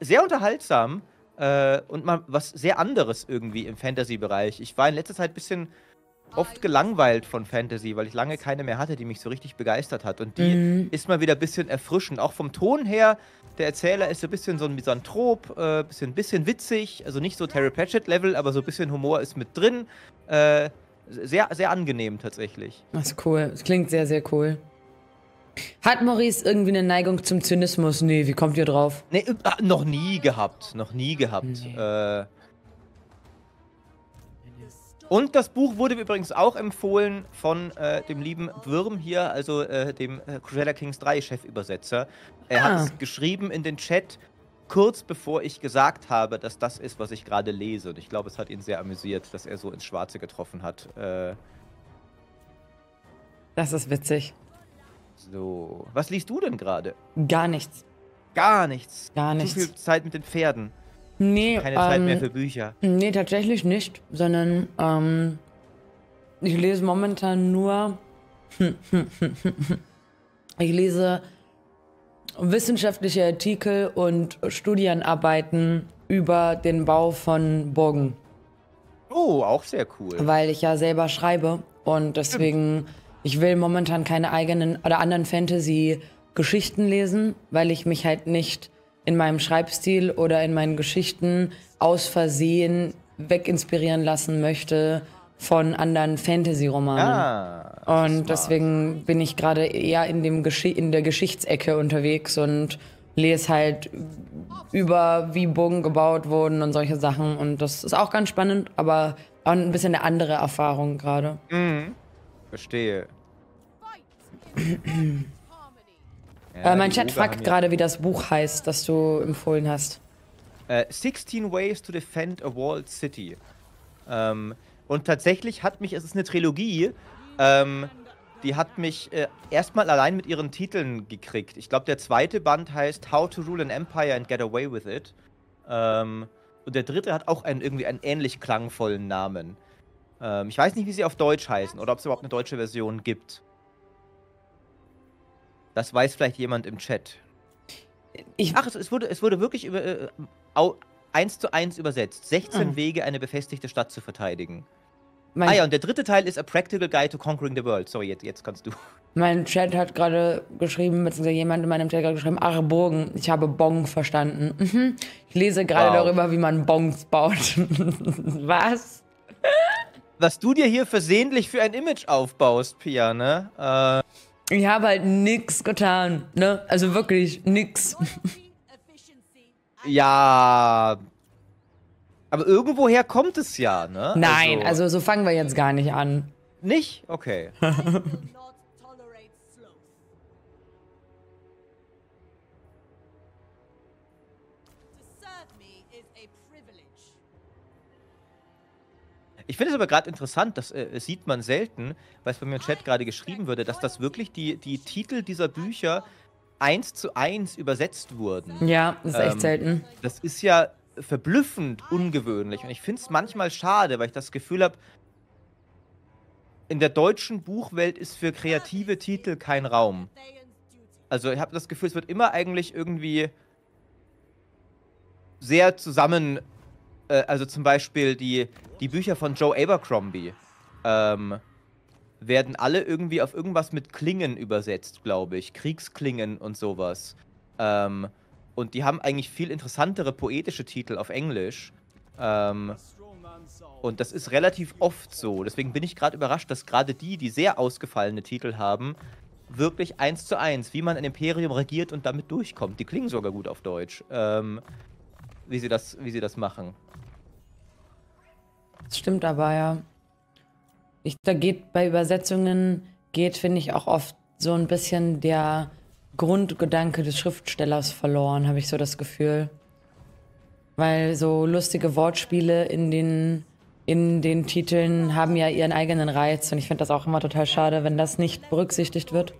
sehr unterhaltsam äh, und mal was sehr anderes irgendwie im Fantasy-Bereich. Ich war in letzter Zeit ein bisschen oft gelangweilt von Fantasy, weil ich lange keine mehr hatte, die mich so richtig begeistert hat. Und die Mhm. ist mal wieder ein bisschen erfrischend. Auch vom Ton her, der Erzähler ist so ein bisschen so ein Misanthrop, äh, bisschen, bisschen witzig, also nicht so Terry Pratchett-Level, aber so ein bisschen Humor ist mit drin. Äh, sehr, sehr angenehm tatsächlich. Das ist cool. Das klingt sehr, sehr cool. Hat Maurice irgendwie eine Neigung zum Zynismus? Nee, wie kommt ihr drauf? Nee, ah, noch nie gehabt. Noch nie gehabt. Äh, und das Buch wurde übrigens auch empfohlen von äh, dem lieben Würm hier, also äh, dem äh, Crusader Kings 3 Chefübersetzer. Er Ah. hat es geschrieben in den Chat, kurz bevor ich gesagt habe, dass das ist, was ich gerade lese. Und ich glaube, es hat ihn sehr amüsiert, dass er so ins Schwarze getroffen hat. Äh, Das ist witzig. so. Was liest du denn gerade? Gar nichts. Gar nichts. Gar Zu nichts. viel Zeit mit den Pferden. Nee, Keine Zeit ähm, mehr für Bücher. Nee, tatsächlich nicht, sondern ähm, ich lese momentan nur. ich lese wissenschaftliche Artikel und Studienarbeiten über den Bau von Burgen, Oh, auch sehr cool. weil ich ja selber schreibe und deswegen ich will momentan keine eigenen oder anderen Fantasy-Geschichten lesen, weil ich mich halt nicht in meinem Schreibstil oder in meinen Geschichten aus Versehen weginspirieren lassen möchte von anderen Fantasy-Romanen. Ah. und smart. deswegen bin ich gerade eher in, dem Geschi in der Geschichtsecke unterwegs und lese halt über, wie Bogen gebaut wurden und solche Sachen. Und das ist auch ganz spannend, aber auch ein bisschen eine andere Erfahrung gerade. Verstehe. Ja, äh, mein Chat fragt gerade, wie das Buch heißt, das du empfohlen hast. Äh, 16 Ways to Defend a Walled City. Ähm, und tatsächlich hat mich, es ist eine Trilogie, ähm, die hat mich äh, erstmal allein mit ihren Titeln gekriegt. Ich glaube, der zweite Band heißt How to Rule an Empire and Get Away with It. Ähm, und der dritte hat auch einen, irgendwie einen ähnlich klangvollen Namen. Ähm, ich weiß nicht, wie sie auf Deutsch heißen oder ob es überhaupt eine deutsche Version gibt. Das weiß vielleicht jemand im Chat. Ich, Ach, es, es, wurde, es wurde wirklich über, äh, eins zu eins übersetzt. 16 Ah. Wege, eine befestigte Stadt zu verteidigen. mein, ah ja, und der dritte Teil ist A Practical Guide to Conquering the World. Sorry, jetzt, jetzt kannst du. mein Chat hat gerade geschrieben, beziehungsweise jemand in meinem Chat hat gerade geschrieben, ach, Burgen, ich habe Bong verstanden. Mhm. Ich lese gerade Wow. darüber, wie man Bongs baut. Was? Was du dir hier versehentlich für ein Image aufbaust, Pia, ne? Äh, Ich habe halt nix getan, ne? Also wirklich nix. And ja. Aber irgendwoher kommt es ja, ne? Nein, also so fangen wir jetzt gar nicht an. Nicht? Okay. Ich finde es aber gerade interessant, das äh, sieht man selten, weil es bei mir im Chat gerade geschrieben wurde, dass das wirklich die, die Titel dieser Bücher eins zu eins übersetzt wurden. Ja, das ist echt Ähm, selten. Das ist ja verblüffend ungewöhnlich. Und ich finde es manchmal schade, weil ich das Gefühl habe, in der deutschen Buchwelt ist für kreative Titel kein Raum. Also ich habe das Gefühl, es wird immer eigentlich irgendwie sehr zusammen. Äh, also zum Beispiel die, die Bücher von Joe Abercrombie ähm, werden alle irgendwie auf irgendwas mit Klingen übersetzt, glaube ich. Kriegsklingen und sowas. Ähm, und die haben eigentlich viel interessantere poetische Titel auf Englisch. Ähm, und das ist relativ oft so. Deswegen bin ich gerade überrascht, dass gerade die, die sehr ausgefallene Titel haben, wirklich eins zu eins, wie man ein Imperium regiert und damit durchkommt. Die klingen sogar gut auf Deutsch. Ähm, wie, sie das, wie sie das machen. Das stimmt aber, ja. ich, da geht bei Übersetzungen, geht, finde ich, auch oft so ein bisschen der Grundgedanke des Schriftstellers verloren, habe ich so das Gefühl. Weil so lustige Wortspiele in den, in den Titeln haben ja ihren eigenen Reiz und ich finde das auch immer total schade, wenn das nicht berücksichtigt wird.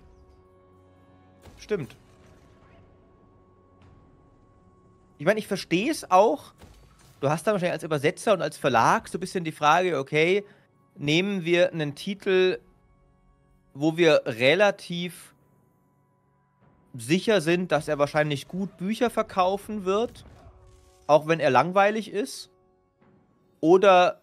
Stimmt. Ich meine, ich verstehe es auch. Du hast da wahrscheinlich als Übersetzer und als Verlag so ein bisschen die Frage, okay, nehmen wir einen Titel, wo wir relativ sicher sind, dass er wahrscheinlich gut Bücher verkaufen wird, auch wenn er langweilig ist? Oder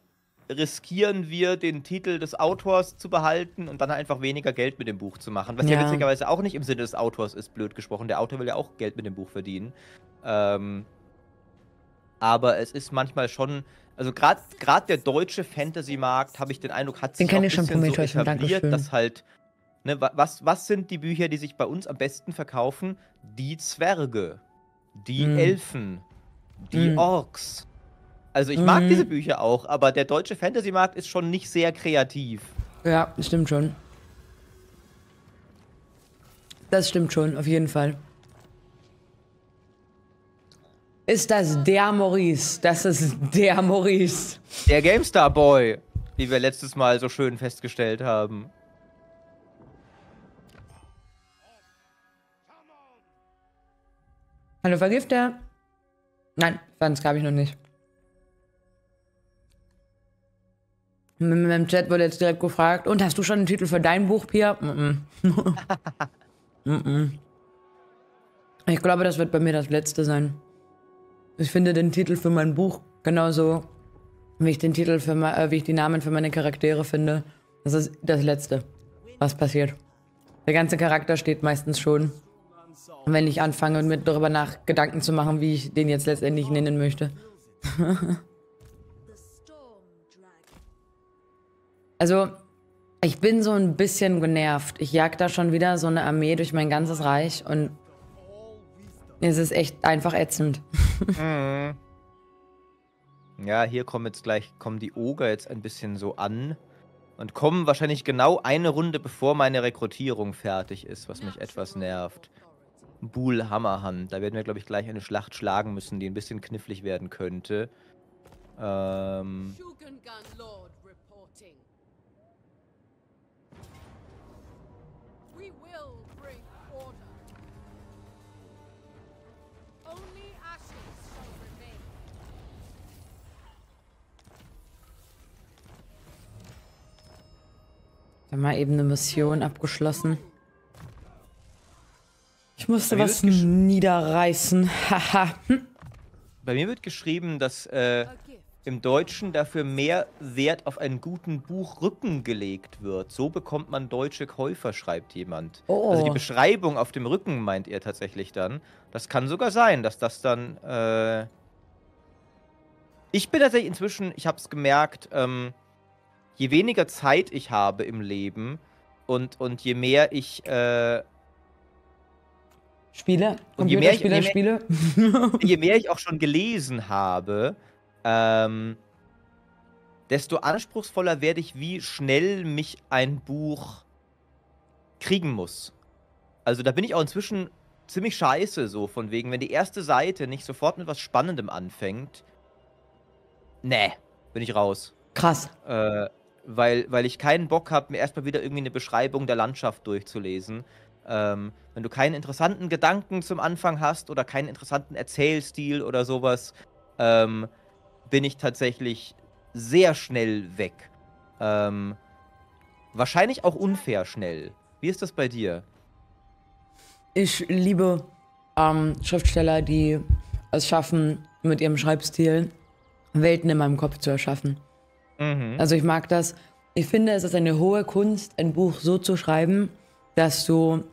riskieren wir, den Titel des Autors zu behalten und dann einfach weniger Geld mit dem Buch zu machen? Was ja, Ja. witzigerweise auch nicht im Sinne des Autors ist, blöd gesprochen. Der Autor will ja auch Geld mit dem Buch verdienen. Ähm, aber es ist manchmal schon, also gerade der deutsche Fantasy-Markt, habe ich den Eindruck, hat sich auch schon, bisschen so etabliert, dass halt, ne, wa- was, was sind die Bücher, die sich bei uns am besten verkaufen? Die Zwerge, die Mm. Elfen, die Mm. Orks. Also ich mag Mhm. diese Bücher auch, aber der deutsche Fantasy-Markt ist schon nicht sehr kreativ. Ja, das stimmt schon. Das stimmt schon, auf jeden Fall. Ist das der Maurice? Das ist der Maurice. Der GameStar Boy, wie wir letztes Mal so schön festgestellt haben. Hallo Vergifter? Nein, Franz habe ich noch nicht. Im Chat wurde jetzt direkt gefragt, und hast du schon einen Titel für dein Buch, Pia? -mm. mm -mm. Ich glaube, das wird bei mir das letzte sein. Ich finde den Titel für mein Buch genauso, wie ich den Titel für äh, wie ich die Namen für meine Charaktere finde. Das ist das letzte, was passiert. Der ganze Charakter steht meistens schon, wenn ich anfange mir darüber nach Gedanken zu machen, wie ich den jetzt letztendlich nennen möchte. Also, ich bin so ein bisschen genervt. Ich jag da schon wieder so eine Armee durch mein ganzes Reich und es ist echt einfach ätzend. Ja, hier kommen jetzt gleich, kommen die Oger jetzt ein bisschen so an und kommen wahrscheinlich genau eine Runde bevor meine Rekrutierung fertig ist, was mich etwas nervt. Buhl Hammerhand, da werden wir, glaube ich, gleich eine Schlacht schlagen müssen, die ein bisschen knifflig werden könnte. Ähm, haben mal eben eine Mission abgeschlossen. Ich musste was niederreißen. Haha. Hm. bei mir wird geschrieben, dass äh, im Deutschen dafür mehr Wert auf einen guten Buchrücken gelegt wird. So bekommt man deutsche Käufer, schreibt jemand. Oh. Also die Beschreibung auf dem Rücken meint er tatsächlich dann. Das kann sogar sein, dass das dann. Äh ich bin tatsächlich inzwischen, ich habe es gemerkt, ähm, je weniger Zeit ich habe im Leben und, und je mehr ich. Äh, Spiele? Und je mehr ich- je Spiele? je mehr ich auch schon gelesen habe, ähm, desto anspruchsvoller werde ich, wie schnell mich ein Buch kriegen muss. Also da bin ich auch inzwischen ziemlich scheiße, so von wegen, wenn die erste Seite nicht sofort mit was Spannendem anfängt, nee, bin ich raus. Krass. Äh, weil, weil ich keinen Bock habe, mir erstmal wieder irgendwie eine Beschreibung der Landschaft durchzulesen. Ähm, wenn du keinen interessanten Gedanken zum Anfang hast oder keinen interessanten Erzählstil oder sowas, ähm, bin ich tatsächlich sehr schnell weg. Ähm, wahrscheinlich auch unfair schnell. Wie ist das bei dir? Ich liebe ähm, Schriftsteller, die es schaffen, mit ihrem Schreibstil Welten in meinem Kopf zu erschaffen. Mhm. Also ich mag das. Ich finde, es ist eine hohe Kunst, ein Buch so zu schreiben, dass du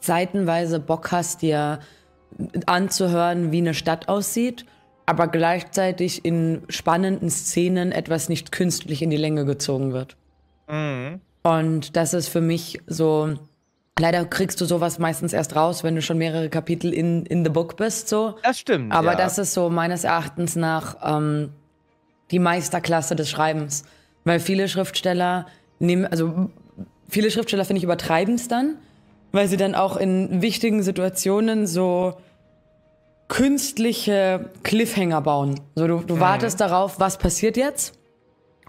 seitenweise Bock hast, dir anzuhören, wie eine Stadt aussieht, aber gleichzeitig in spannenden Szenen etwas nicht künstlich in die Länge gezogen wird. Mhm. Und das ist für mich so. Leider kriegst du sowas meistens erst raus, wenn du schon mehrere Kapitel in, in the book bist, so. Das stimmt. Aber ja. das ist so meines Erachtens nach ähm, die Meisterklasse des Schreibens. Weil viele Schriftsteller nehmen, also viele Schriftsteller finde ich übertreiben es dann, weil sie dann auch in wichtigen Situationen so künstliche Cliffhanger bauen. So, du, du wartest darauf, was passiert jetzt?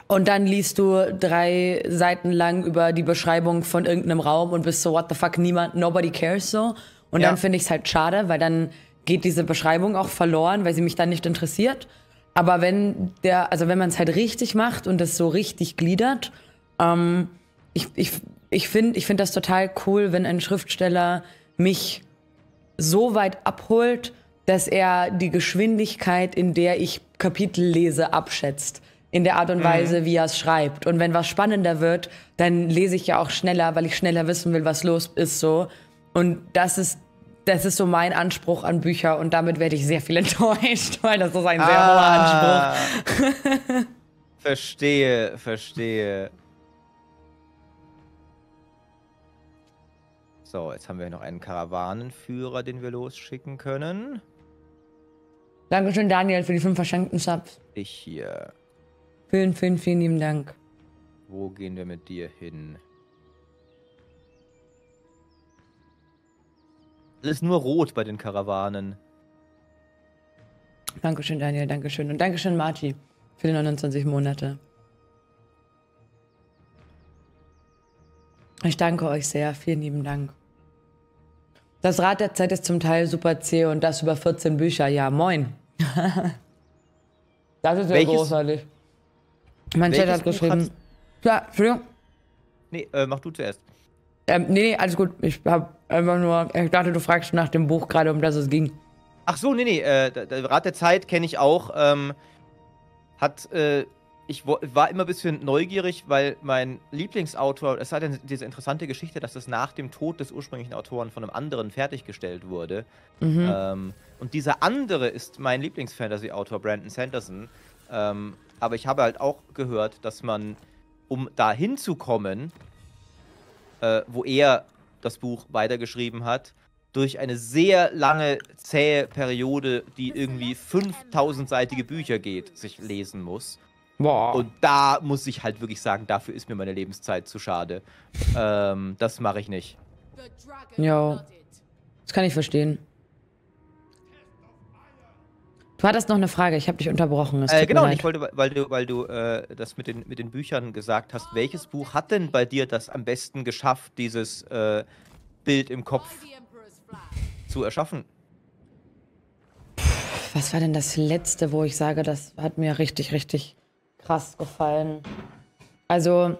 Und dann liest du drei Seiten lang über die Beschreibung von irgendeinem Raum und bist so, what the fuck, niemand, nobody cares so. Und Ja. dann finde ich es halt schade, weil dann geht diese Beschreibung auch verloren, weil sie mich dann nicht interessiert. Aber wenn der, also wenn man es halt richtig macht und es so richtig gliedert, ähm, ich, ich, ich finde ich find das total cool, wenn ein Schriftsteller mich so weit abholt, dass er die Geschwindigkeit, in der ich Kapitel lese, abschätzt. In der Art und Weise, wie er es schreibt. Und wenn was spannender wird, dann lese ich ja auch schneller, weil ich schneller wissen will, was los ist so. Und das ist, das ist so mein Anspruch an Bücher und damit werde ich sehr viel enttäuscht, weil das ist ein sehr hoher Anspruch. Ah. verstehe, verstehe. So, jetzt haben wir noch einen Karawanenführer, den wir losschicken können. Dankeschön, Daniel, für die fünf verschenkten Subs. Ich hier. Vielen, vielen, vielen lieben Dank. Wo gehen wir mit dir hin? Alles nur rot bei den Karawanen. Dankeschön, Daniel, Dankeschön. Und Dankeschön, Marti, für die 29 Monate. Ich danke euch sehr. Vielen lieben Dank. Das Rad der Zeit ist zum Teil super zäh und das über 14 Bücher. Ja, moin. das ist ja Welches- großartig. Mein Chat hat geschrieben. Ja, Entschuldigung. Nee, äh, mach du zuerst. Ähm, nee, nee, alles gut. Ich hab einfach nur. Ich dachte, du fragst nach dem Buch gerade, um das es ging. Ach so, nee, nee, äh, der- Rat der Zeit kenne ich auch. Ähm, hat, äh, ich war immer ein bisschen neugierig, weil mein Lieblingsautor, es hat ja diese interessante Geschichte, dass es nach dem Tod des ursprünglichen Autoren von einem anderen fertiggestellt wurde. Mhm. Ähm, und dieser andere ist mein Lieblingsfantasy-Autor, Brandon Sanderson. Ähm, aber ich habe halt auch gehört, dass man, um da hinzukommen, äh, wo er das Buch weitergeschrieben hat, durch eine sehr lange, zähe Periode, die irgendwie 5000-seitige Bücher geht, sich lesen muss. Boah. Und da muss ich halt wirklich sagen, dafür ist mir meine Lebenszeit zu schade. Ähm, das mache ich nicht. Blooded. Das kann ich verstehen. Du hattest noch eine Frage, ich habe dich unterbrochen. Äh, genau, ich wollte, weil du, weil du äh, das mit den, mit den Büchern gesagt hast, welches Buch hat denn bei dir das am besten geschafft, dieses äh, Bild im Kopf zu erschaffen? Was war denn das letzte, wo ich sage, das hat mir richtig, richtig krass gefallen? Also,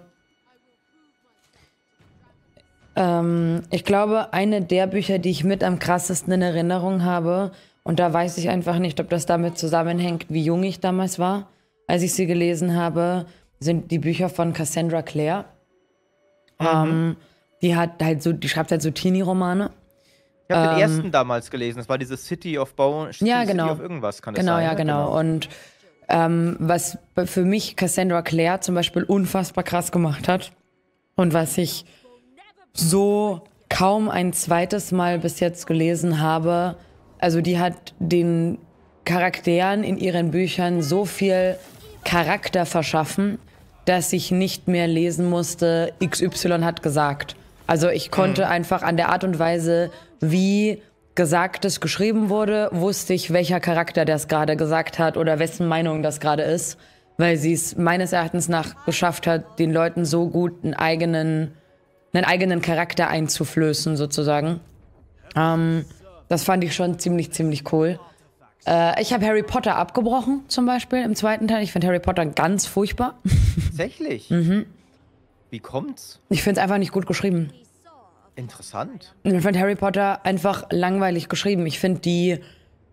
ähm, ich glaube, eine der Bücher, die ich mit am krassesten in Erinnerung habe, und da weiß ich einfach nicht, ob das damit zusammenhängt, wie jung ich damals war, als ich sie gelesen habe, sind die Bücher von Cassandra Clare. Ähm, die hat halt so, die schreibt halt so Teenie-Romane. Ich habe den Ähm, ersten damals gelesen. Das war diese City of Bone. Ja, City genau. of irgendwas kann das Genau, sein. ja, ne? genau. Und ähm, was für mich Cassandra Clare zum Beispiel unfassbar krass gemacht hat und was ich so kaum ein zweites Mal bis jetzt gelesen habe, also die hat den Charakteren in ihren Büchern so viel Charakter verschaffen, dass ich nicht mehr lesen musste, XY hat gesagt. Also ich konnte einfach an der Art und Weise, wie Gesagtes geschrieben wurde, wusste ich, welcher Charakter das gerade gesagt hat oder wessen Meinung das gerade ist, weil sie es meines Erachtens nach geschafft hat, den Leuten so gut einen eigenen, einen eigenen Charakter einzuflößen, sozusagen. Ähm, das fand ich schon ziemlich, ziemlich cool. Äh, ich habe Harry Potter abgebrochen, zum Beispiel im zweiten Teil. Ich finde Harry Potter ganz furchtbar. Tatsächlich. Mhm. Wie kommt's? Ich finde es einfach nicht gut geschrieben. Interessant. Ich finde Harry Potter einfach langweilig geschrieben. Ich finde die,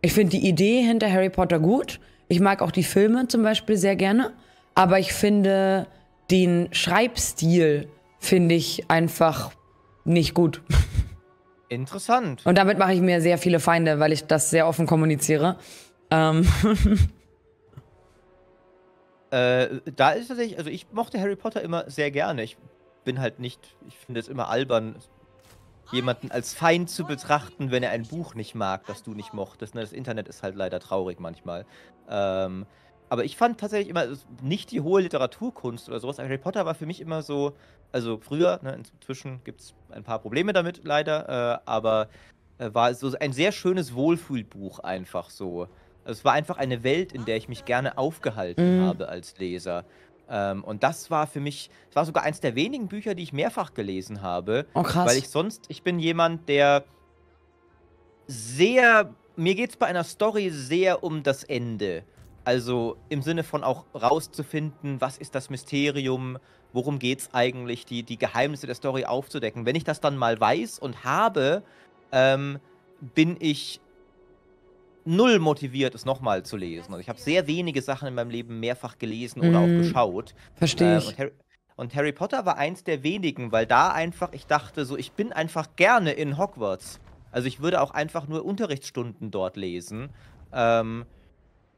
ich finde die Idee hinter Harry Potter gut. Ich mag auch die Filme zum Beispiel sehr gerne. Aber ich finde den Schreibstil finde ich einfach nicht gut. Interessant. Und damit mache ich mir sehr viele Feinde, weil ich das sehr offen kommuniziere. Ähm, Äh, da ist tatsächlich, also ich mochte Harry Potter immer sehr gerne. Ich bin halt nicht, ich finde es immer albern, jemanden als Feind zu betrachten, wenn er ein Buch nicht mag, das du nicht mochtest. Ne? Das Internet ist halt leider traurig manchmal. Ähm, Aber ich fand tatsächlich immer nicht die hohe Literaturkunst oder sowas. Harry Potter war für mich immer so, also früher, ne, inzwischen gibt es ein paar Probleme damit leider, äh, aber äh, war so ein sehr schönes Wohlfühlbuch einfach so. Es war einfach eine Welt, in der ich mich gerne aufgehalten Mhm. habe als Leser. Ähm, und das war für mich, es war sogar eins der wenigen Bücher, die ich mehrfach gelesen habe. Oh, krass. Weil ich sonst, ich bin jemand, der sehr, mir geht es bei einer Story sehr um das Ende. Also im Sinne von auch rauszufinden, was ist das Mysterium, worum geht es eigentlich, die, die Geheimnisse der Story aufzudecken. Wenn ich das dann mal weiß und habe, ähm, bin ich null motiviert, es nochmal zu lesen. Und ich habe sehr wenige Sachen in meinem Leben mehrfach gelesen oder Mm, auch geschaut. Verstehe Äh, ich. und, Harry, und Harry Potter war eins der wenigen, weil da einfach, ich dachte so, ich bin einfach gerne in Hogwarts. Also ich würde auch einfach nur Unterrichtsstunden dort lesen. Ähm,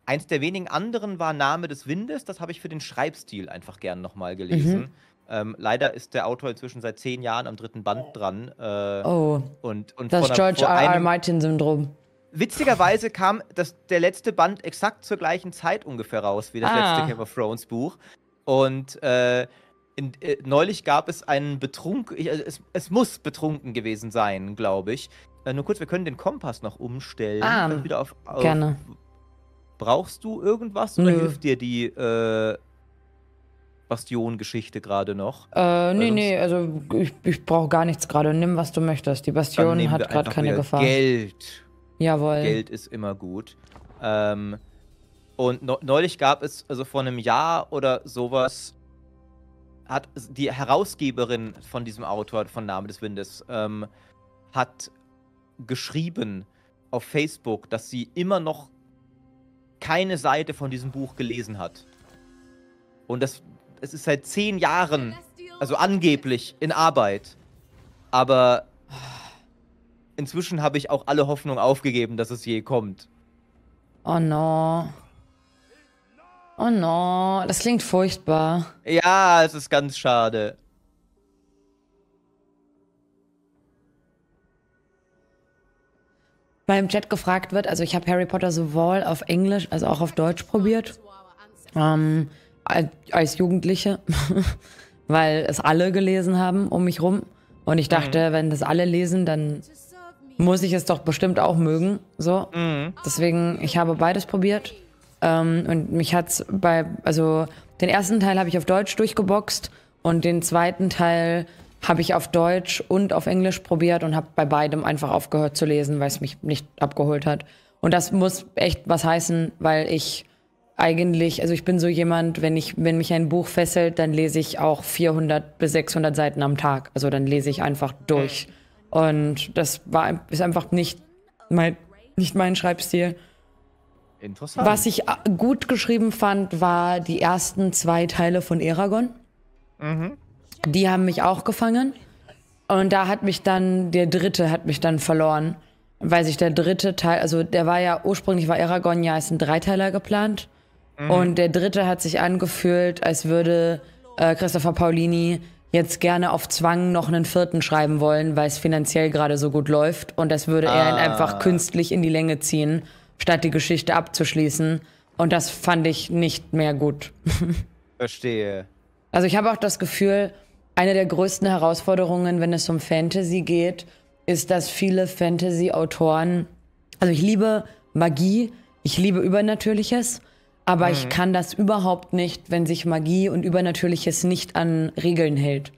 eins der wenigen anderen war Name des Windes, das habe ich für den Schreibstil einfach gern nochmal gelesen. Mhm. Ähm, leider ist der Autor inzwischen seit zehn Jahren am dritten Band dran. Äh, Oh, und, und das George R. R. Martin-Syndrom. Witzigerweise kam das, der letzte Band exakt zur gleichen Zeit ungefähr raus wie das Ah. letzte Game of Thrones Buch. Und äh, in, äh, neulich gab es einen Betrunk, ich, also es, es muss betrunken gewesen sein, glaube ich. Äh, nur kurz, wir können den Kompass noch umstellen. Ah, wieder auf, auf, gerne. Brauchst du irgendwas oder Nö. hilft dir die äh, Bastion-Geschichte gerade noch? Äh, nee, sonst- nee, also ich, ich brauche gar nichts gerade. Nimm, was du möchtest. Die Bastion hat gerade keine Gefahr. Geld. Jawohl. Geld ist immer gut. Ähm, und neu- neulich gab es, also vor einem Jahr oder sowas, hat die Herausgeberin von diesem Autor von Name des Windes, ähm, hat geschrieben auf Facebook, dass sie immer noch keine Seite von diesem Buch gelesen hat. Und das, es ist seit zehn Jahren, also angeblich, in Arbeit. Aber inzwischen habe ich auch alle Hoffnung aufgegeben, dass es je kommt. Oh no. Oh no, das klingt furchtbar. Ja, es ist ganz schade. Weil im Chat gefragt wird, also ich habe Harry Potter sowohl auf Englisch als auch auf Deutsch probiert. Ähm, als, Jugendliche. Weil es alle gelesen haben um mich rum. Und ich dachte, wenn das alle lesen, dann muss ich es doch bestimmt auch mögen. So. Mhm. Deswegen, ich habe beides probiert. Ähm, und mich hat's bei, also den ersten Teil habe ich auf Deutsch durchgeboxt und den zweiten Teil habe ich auf Deutsch und auf Englisch probiert und habe bei beidem einfach aufgehört zu lesen, weil es mich nicht abgeholt hat. Und das muss echt was heißen, weil ich eigentlich, also ich bin so jemand, wenn ich, wenn mich ein Buch fesselt, dann lese ich auch 400 bis 600 Seiten am Tag. Also dann lese ich einfach durch. Und das war, ist einfach nicht mein, nicht mein Schreibstil. Interessant. Was ich äh, gut geschrieben fand, war die ersten zwei Teile von Eragon. Die haben mich auch gefangen. Und da hat mich dann, der dritte hat mich dann verloren. Weil sich der dritte Teil, also der war ja, ursprünglich war Eragon ja als ein Dreiteiler geplant. Und der dritte hat sich angefühlt, als würde äh, Christopher Paulini jetzt gerne auf Zwang noch einen vierten schreiben wollen, weil es finanziell gerade so gut läuft. Und das würde er ihn Ah. einfach künstlich in die Länge ziehen, statt die Geschichte abzuschließen. Und das fand ich nicht mehr gut. Verstehe. Also ich habe auch das Gefühl, eine der größten Herausforderungen, wenn es um Fantasy geht, ist, dass viele Fantasy-Autoren, also ich liebe Magie, ich liebe Übernatürliches, aber ich kann das überhaupt nicht, wenn sich Magie und Übernatürliches nicht an Regeln hält.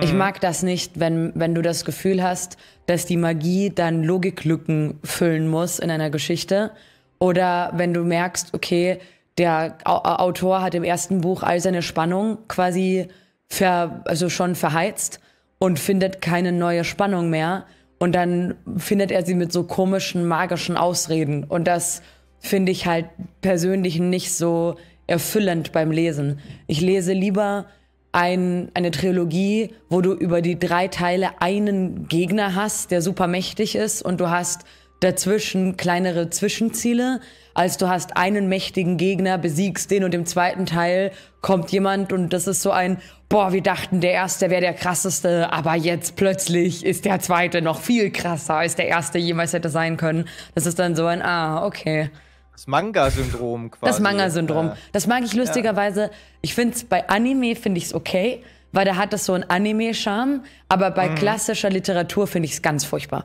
Ich mag das nicht, wenn, wenn du das Gefühl hast, dass die Magie dann Logiklücken füllen muss in einer Geschichte. Oder wenn du merkst, okay, der Au Autor hat im ersten Buch all seine Spannung quasi ver also schon verheizt und findet keine neue Spannung mehr. Und dann findet er sie mit so komischen, magischen Ausreden. Und das finde ich halt persönlich nicht so erfüllend beim Lesen. Ich lese lieber ein, eine Trilogie, wo du über die drei Teile einen Gegner hast, der super mächtig ist und du hast dazwischen kleinere Zwischenziele, als du hast einen mächtigen Gegner, besiegst den und im zweiten Teil kommt jemand und das ist so ein, boah, wir dachten, der erste wäre der krasseste, aber jetzt plötzlich ist der zweite noch viel krasser, als der erste jemals hätte sein können. Das ist dann so ein, ah, okay. Das Manga-Syndrom quasi. Das Manga-Syndrom. Ja. Das mag ich lustigerweise. Ich finde es bei Anime finde ich es okay, weil da hat das so einen Anime-Charme. Aber bei Mhm. klassischer Literatur finde ich es ganz furchtbar.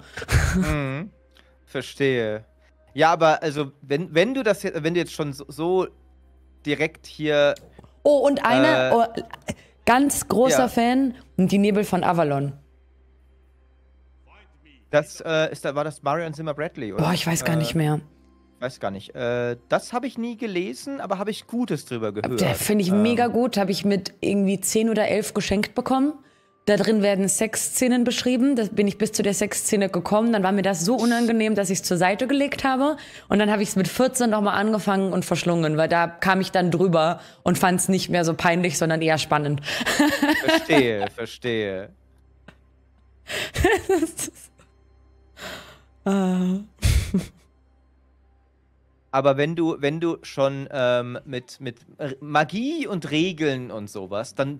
Verstehe. Ja, aber also, wenn, wenn du das jetzt, wenn du jetzt schon so, so direkt hier. Oh, und eine Äh, oh, ganz großer ja. Fan, die Nebel von Avalon. Das äh, ist war das Marion Zimmer Bradley, oder? Boah, ich weiß gar äh, nicht mehr. Weiß gar nicht. Äh, das habe ich nie gelesen, aber habe ich Gutes drüber gehört. Der finde ich Ähm, mega gut. Habe ich mit irgendwie 10 oder 11 geschenkt bekommen. Da drin werden Sexszenen beschrieben. Da bin ich bis zu der Sexszene gekommen. Dann war mir das so unangenehm, dass ich es zur Seite gelegt habe. Und dann habe ich es mit 14 nochmal angefangen und verschlungen, weil da kam ich dann drüber und fand es nicht mehr so peinlich, sondern eher spannend. Verstehe, verstehe. Aber wenn du, wenn du schon ähm, mit, mit Magie und Regeln und sowas, dann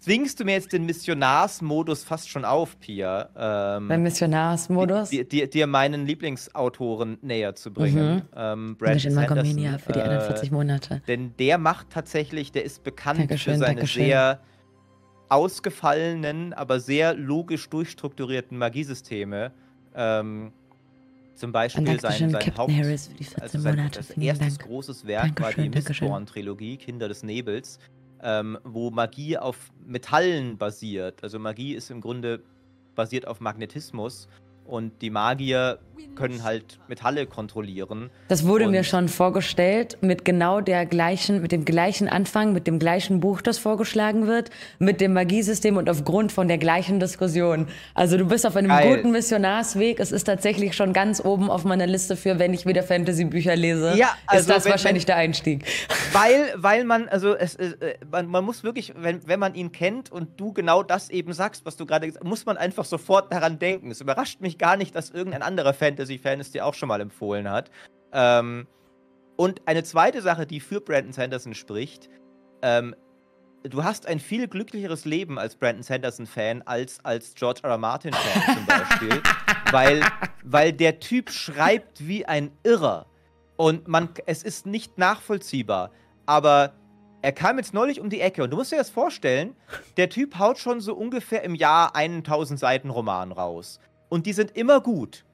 zwingst du mir jetzt den Missionarsmodus fast schon auf, Pia. Ähm, Beim Missionarsmodus. Dir, meinen Lieblingsautoren näher zu bringen. Ähm, Brandon Mission Magomania Sanderson, für die äh, 41 Monate. Denn der macht tatsächlich, der ist bekannt Dankeschön, für seine Dankeschön. sehr ausgefallenen, aber sehr logisch durchstrukturierten Magiesysteme. Ähm, zum Beispiel sein, Dankeschön, sein Haupt... Harris für die 14 Also sein Monate. das erstes Dank. großes Werk war die Dankeschön, Dankeschön. Mistborn-Trilogie, Kinder des Nebels, ähm, wo Magie auf Metallen basiert. Also Magie ist im Grunde basiert auf Magnetismus und die Magier können halt Metalle kontrollieren. Das wurde mir Und- schon vorgestellt mit genau der gleichen, mit dem gleichen Anfang, mit dem gleichen Buch, das vorgeschlagen wird, mit dem Magiesystem und aufgrund von der gleichen Diskussion. Also du bist auf einem Geil. guten Missionarsweg. Es ist tatsächlich schon ganz oben auf meiner Liste für, wenn ich wieder Fantasy-Bücher lese. Ja, also ist das wenn- wahrscheinlich wenn- der Einstieg. Weil, weil man, also es, äh, man, man muss wirklich, wenn, wenn man ihn kennt und du genau das eben sagst, was du gerade gesagt hast, muss man einfach sofort daran denken. Es überrascht mich gar nicht, dass irgendein anderer Fantasy-Fan es dir auch schon mal empfohlen hat. Ähm, und eine zweite Sache, die für Brandon Sanderson spricht, ähm, du hast ein viel glücklicheres Leben als Brandon Sanderson-Fan als als George R. R. Martin-Fan zum Beispiel. weil, weil der Typ schreibt wie ein Irrer. Und man, es ist nicht nachvollziehbar. Aber er kam jetzt neulich um die Ecke und du musst dir das vorstellen, der Typ haut schon so ungefähr im Jahr einen 1000 Seiten Roman raus. Und die sind immer gut.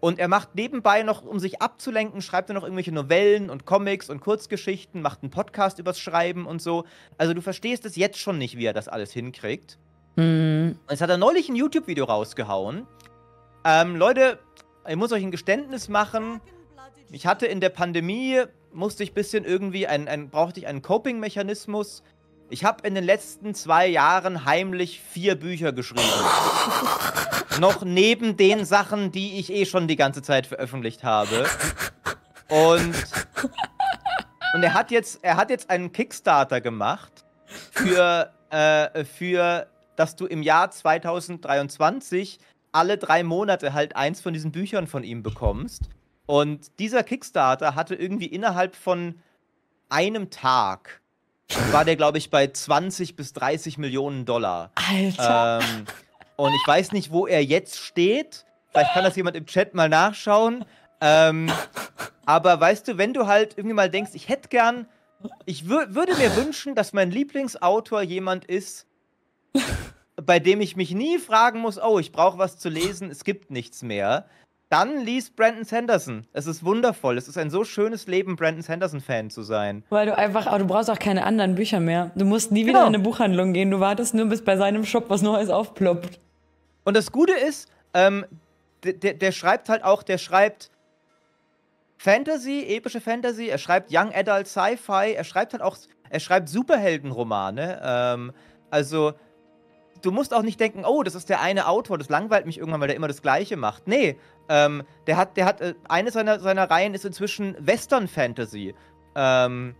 Und er macht nebenbei noch, um sich abzulenken, schreibt er noch irgendwelche Novellen und Comics und Kurzgeschichten, macht einen Podcast übers Schreiben und so. Also du verstehst es jetzt schon nicht, wie er das alles hinkriegt. Hm. Und Jetzt hat er neulich ein YouTube-Video rausgehauen. Ähm, Leute, ich muss euch ein Geständnis machen. Ich hatte in der Pandemie, musste ich ein bisschen irgendwie, ein, ein, brauchte ich einen Coping-Mechanismus. Ich habe in den letzten zwei Jahren heimlich vier Bücher geschrieben. Noch neben den Sachen, die ich eh schon die ganze Zeit veröffentlicht habe. Und, und er hat jetzt, er hat jetzt einen Kickstarter gemacht für, äh, für, dass du im Jahr 2023 alle drei Monate halt eins von diesen Büchern von ihm bekommst. Und dieser Kickstarter hatte irgendwie innerhalb von einem Tag, war der, glaube ich, bei 20 bis 30 Millionen Dollar. Alter. Ähm, und ich weiß nicht, wo er jetzt steht. Vielleicht kann das jemand im Chat mal nachschauen. Ähm, aber weißt du, wenn du halt irgendwie mal denkst, ich hätte gern, ich wür würde mir wünschen, dass mein Lieblingsautor jemand ist, bei dem ich mich nie fragen muss, oh, ich brauche was zu lesen, es gibt nichts mehr. Dann liest Brandon Sanderson. Es ist wundervoll. Es ist ein so schönes Leben, Brandon Sanderson-Fan zu sein. Weil du einfach, aber du brauchst auch keine anderen Bücher mehr. Du musst nie wieder Genau. in eine Buchhandlung gehen. Du wartest nur, bis bei seinem Shop was Neues aufploppt. Und das Gute ist, ähm, der, der, schreibt halt auch, der schreibt Fantasy, epische Fantasy, er schreibt Young Adult Sci-Fi, er schreibt halt auch, er schreibt Superheldenromane. Ähm, also, du musst auch nicht denken, oh, das ist der eine Autor, das langweilt mich irgendwann, weil der immer das Gleiche macht. Nee, ähm, der hat, der hat, äh, eine seiner, seiner Reihen ist inzwischen Western Fantasy. Ähm,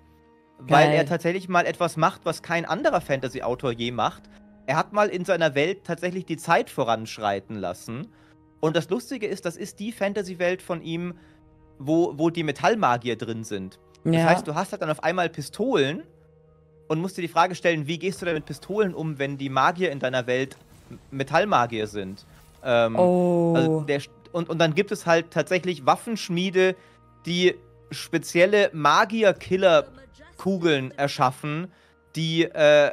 weil er tatsächlich mal etwas macht, was kein anderer Fantasy-Autor je macht. Er hat mal in seiner Welt tatsächlich die Zeit voranschreiten lassen. Und das Lustige ist, das ist die Fantasy-Welt von ihm, wo, wo die Metallmagier drin sind. Das Ja. heißt, du hast halt dann auf einmal Pistolen und musst dir die Frage stellen, wie gehst du denn mit Pistolen um, wenn die Magier in deiner Welt Metallmagier sind? Ähm, oh. also der, und, und dann gibt es halt tatsächlich Waffenschmiede, die spezielle Magier-Killer-Kugeln erschaffen, die äh,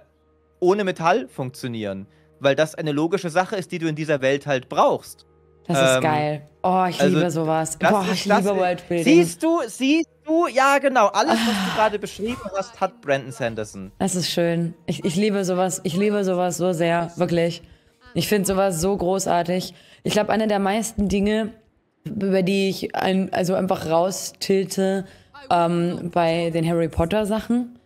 ohne Metall funktionieren. Weil das eine logische Sache ist, die du in dieser Welt halt brauchst. Das ist Ähm, geil. Oh, ich also, liebe sowas. Boah, ich liebe ist- Worldbuilding. Siehst du, siehst du, ja genau, alles, was du gerade beschrieben hast, hat Brandon Sanderson. Das ist schön. Ich, ich liebe sowas. Ich liebe sowas so sehr. Wirklich. Ich finde sowas so großartig. Ich glaube, eine der meisten Dinge, über die ich ein, also einfach raustilte ähm, bei den Harry Potter Sachen.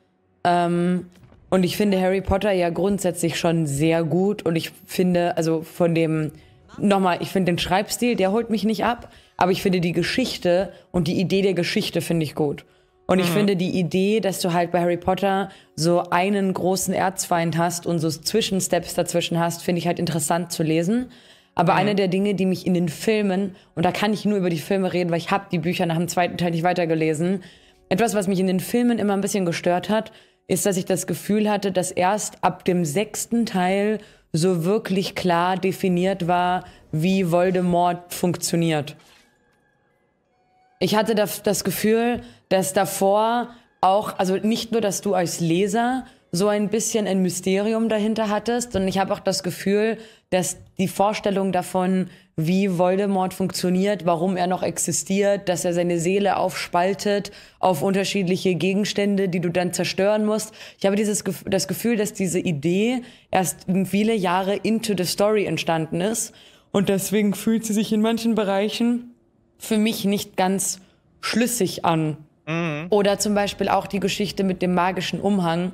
Ähm, und ich finde Harry Potter ja grundsätzlich schon sehr gut. Und ich finde, also von dem, nochmal, ich finde den Schreibstil, der holt mich nicht ab. Aber ich finde die Geschichte und die Idee der Geschichte finde ich gut. Und ich finde die Idee, dass du halt bei Harry Potter so einen großen Erzfeind hast und so Zwischensteps dazwischen hast, finde ich halt interessant zu lesen. Aber eine der Dinge, die mich in den Filmen, und da kann ich nur über die Filme reden, weil ich habe die Bücher nach dem zweiten Teil nicht weitergelesen, etwas, was mich in den Filmen immer ein bisschen gestört hat, ist, dass ich das Gefühl hatte, dass erst ab dem sechsten Teil so wirklich klar definiert war, wie Voldemort funktioniert. Ich hatte das, Gefühl, dass davor auch, also nicht nur, dass du als Leser so ein bisschen ein Mysterium dahinter hattest, sondern ich habe auch das Gefühl, dass die Vorstellung davon, wie Voldemort funktioniert, warum er noch existiert, dass er seine Seele aufspaltet auf unterschiedliche Gegenstände, die du dann zerstören musst. Ich habe dieses das Gefühl, dass diese Idee erst viele Jahre into the story entstanden ist und deswegen fühlt sie sich in manchen Bereichen für mich nicht ganz schlüssig an. Oder zum Beispiel auch die Geschichte mit dem magischen Umhang,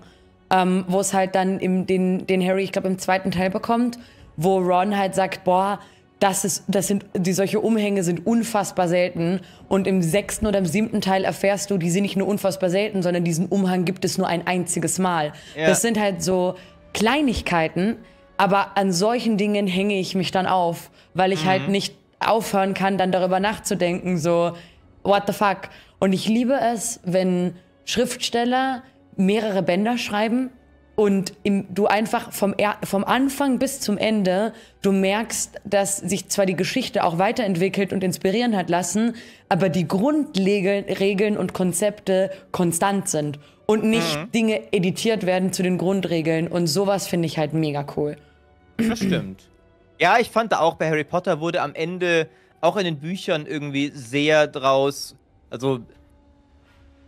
ähm, wo es halt dann im, den, den Harry, ich glaube, im zweiten Teil bekommt, wo Ron halt sagt, boah, das ist, das sind, die solche Umhänge sind unfassbar selten. Und im sechsten oder im siebten Teil erfährst du, die sind nicht nur unfassbar selten, sondern diesen Umhang gibt es nur ein einziges Mal. Ja. Das sind halt so Kleinigkeiten, aber an solchen Dingen hänge ich mich dann auf, weil ich halt nicht aufhören kann, dann darüber nachzudenken, so, what the fuck. Und ich liebe es, wenn Schriftsteller mehrere Bänder schreiben und im, du einfach vom, vom Anfang bis zum Ende, du merkst, dass sich zwar die Geschichte auch weiterentwickelt und inspirieren hat lassen, aber die Grundregeln Regeln und Konzepte konstant sind und nicht Dinge editiert werden zu den Grundregeln. Und sowas finde ich halt mega cool. Das stimmt. Ja, ich fand da auch bei Harry Potter wurde am Ende auch in den Büchern irgendwie sehr draus, also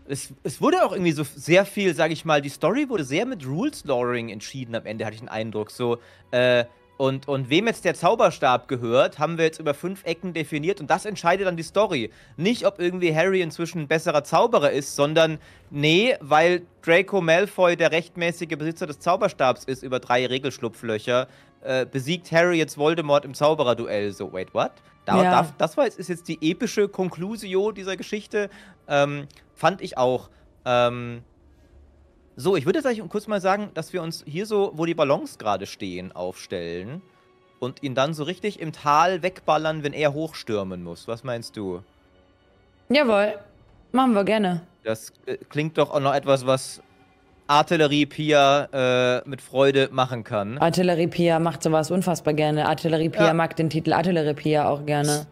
es, es wurde auch irgendwie so sehr viel, sag ich mal, die Story wurde sehr mit Rules Lawyering entschieden am Ende, hatte ich den Eindruck. So, äh, und, und wem jetzt der Zauberstab gehört, haben wir jetzt über fünf Ecken definiert und das entscheidet dann die Story. Nicht, ob irgendwie Harry inzwischen ein besserer Zauberer ist, sondern nee, weil Draco Malfoy der rechtmäßige Besitzer des Zauberstabs ist über drei Regelschlupflöcher, äh, besiegt Harry jetzt Voldemort im Zaubererduell. So, wait, what? Da, Ja. da, das war jetzt, ist jetzt die epische Conclusio dieser Geschichte. Ähm, fand ich auch. Ähm, so, ich würde jetzt eigentlich kurz mal sagen, dass wir uns hier so, wo die Ballons gerade stehen, aufstellen und ihn dann so richtig im Tal wegballern, wenn er hochstürmen muss. Was meinst du? Jawohl, machen wir gerne. Das äh, klingt doch auch noch etwas, was Artillerie Pia äh, mit Freude machen kann. Artillerie Pia macht sowas unfassbar gerne. Artillerie Pia Ja. mag den Titel Artillerie Pia auch gerne.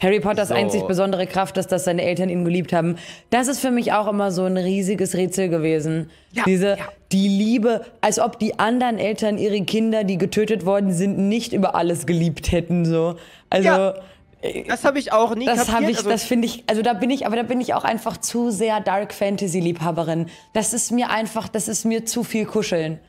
Harry Potters So. einzig besondere Kraft ist, dass seine Eltern ihn geliebt haben. Das ist für mich auch immer so ein riesiges Rätsel gewesen. Ja, Diese, ja. die Liebe, als ob die anderen Eltern ihre Kinder, die getötet worden sind, nicht über alles geliebt hätten, so. Also, Ja, Das habe ich auch nie das habe ich, also, das finde ich, also da bin ich, aber da bin ich auch einfach zu sehr Dark Fantasy Liebhaberin. Das ist mir einfach, das ist mir zu viel Kuscheln.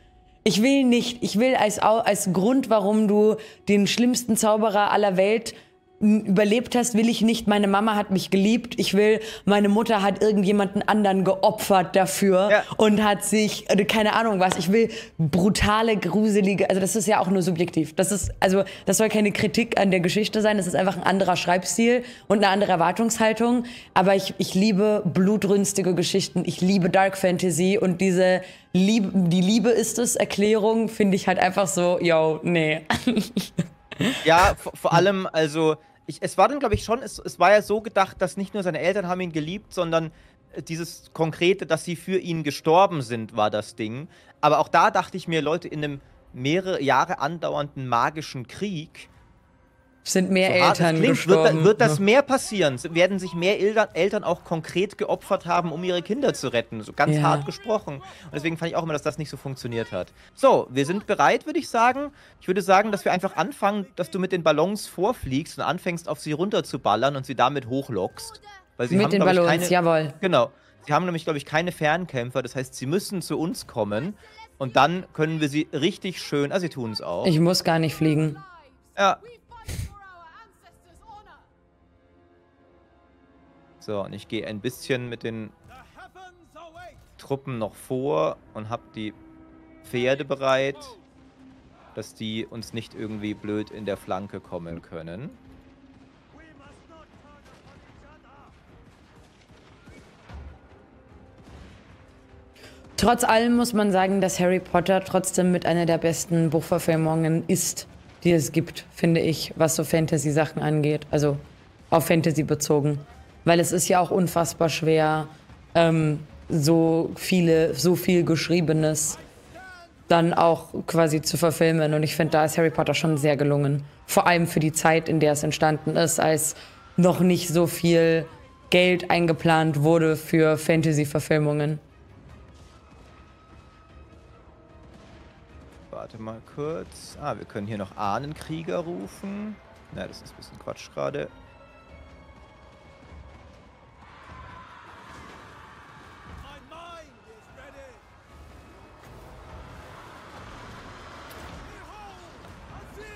Ich will nicht, ich will als, als Grund, warum du den schlimmsten Zauberer aller Welt überlebt hast, will ich nicht, meine Mama hat mich geliebt, ich will, meine Mutter hat irgendjemanden anderen geopfert dafür Ja. und hat sich, äh, keine Ahnung was, ich will brutale, gruselige, also das ist ja auch nur subjektiv. Das ist, also, das soll keine Kritik an der Geschichte sein, das ist einfach ein anderer Schreibstil und eine andere Erwartungshaltung. Aber ich, ich liebe blutrünstige Geschichten, ich liebe Dark Fantasy und diese Liebe, die Liebe ist es, Erklärung, finde ich halt einfach so, yo, nee. Ja, vor, vor allem, also, ich, es war dann, glaube ich, schon, es, es war ja so gedacht, dass nicht nur seine Eltern haben ihn geliebt, sondern äh, dieses Konkrete, dass sie für ihn gestorben sind, war das Ding. Aber auch da dachte ich mir, Leute, in einem mehrere Jahre andauernden magischen Krieg, sind mehr so Eltern klingt, wird, gestorben. da, wird das mehr passieren? Werden sich mehr Eltern, auch konkret geopfert haben, um ihre Kinder zu retten? So ganz Ja. hart gesprochen. Und deswegen fand ich auch immer, dass das nicht so funktioniert hat. So, wir sind bereit, würde ich sagen. Ich würde sagen, dass wir einfach anfangen, dass du mit den Ballons vorfliegst und anfängst, auf sie runterzuballern und sie damit hochlockst. Weil sie Mit haben, den glaub ich, Ballons, keine, jawohl. Genau. Sie haben nämlich, glaube ich, keine Fernkämpfer. Das heißt, sie müssen zu uns kommen. Und dann können wir sie richtig schön. Ah, sie tun es auch. Ich muss gar nicht fliegen. ja. So, und ich gehe ein bisschen mit den. Truppen noch vor und habe die Pferde bereit, dass die uns nicht irgendwie blöd in der Flanke kommen können. Trotz allem muss man sagen, dass Harry Potter trotzdem mit einer der besten Buchverfilmungen ist, die es gibt, finde ich, was so Fantasy-Sachen angeht. Also auf Fantasy bezogen. Weil es ist ja auch unfassbar schwer, ähm, so viele, so viel Geschriebenes dann auch quasi zu verfilmen. Und ich finde, da ist Harry Potter schon sehr gelungen. Vor allem für die Zeit, in der es entstanden ist, als noch nicht so viel Geld eingeplant wurde für Fantasy-Verfilmungen. Warte mal kurz. Ah, wir können hier noch Ahnenkrieger rufen. Na, das ist ein bisschen Quatsch gerade.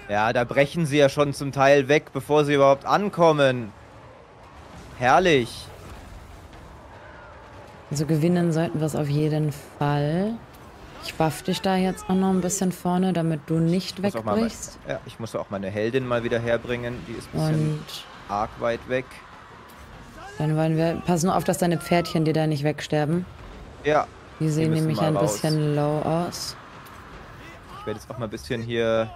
Ja, da brechen sie ja schon zum Teil weg, bevor sie überhaupt ankommen. Herrlich. Also gewinnen sollten wir es auf jeden Fall. Ich buff dich da jetzt auch noch ein bisschen vorne, damit du nicht auch mal, wegbrichst. ja, ich muss auch meine Heldin mal wieder herbringen. Die ist ein bisschen Und arg weit weg. dann wollen wir. Pass nur auf, dass deine Pferdchen dir da nicht wegsterben. Ja, Die sehen müssen nämlich ein raus. bisschen low aus. ich werde jetzt auch mal ein bisschen hier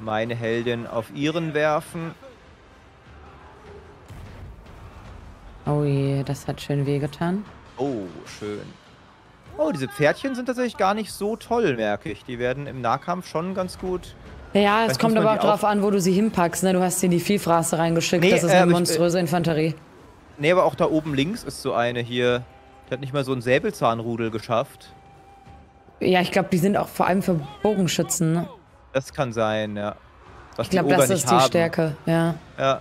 meine Heldin auf ihren werfen. Oh je, das hat schön wehgetan. Oh, schön. Oh, diese Pferdchen sind tatsächlich gar nicht so toll, merke ich. Die werden im Nahkampf schon ganz gut. Ja, es kommt aber auch drauf an, wo du sie hinpackst. Ne? Du hast hier die Vielfraße reingeschickt. Nee, das ist äh, eine ich- monströse Infanterie. Nee, aber auch da oben links ist so eine hier. Die hat nicht mal so einen Säbelzahnrudel geschafft. Ja, ich glaube, die sind auch vor allem für Bogenschützen. Ne? Das kann sein, ja. Was Ich glaube, das ist die haben. Stärke. Ja. Ja.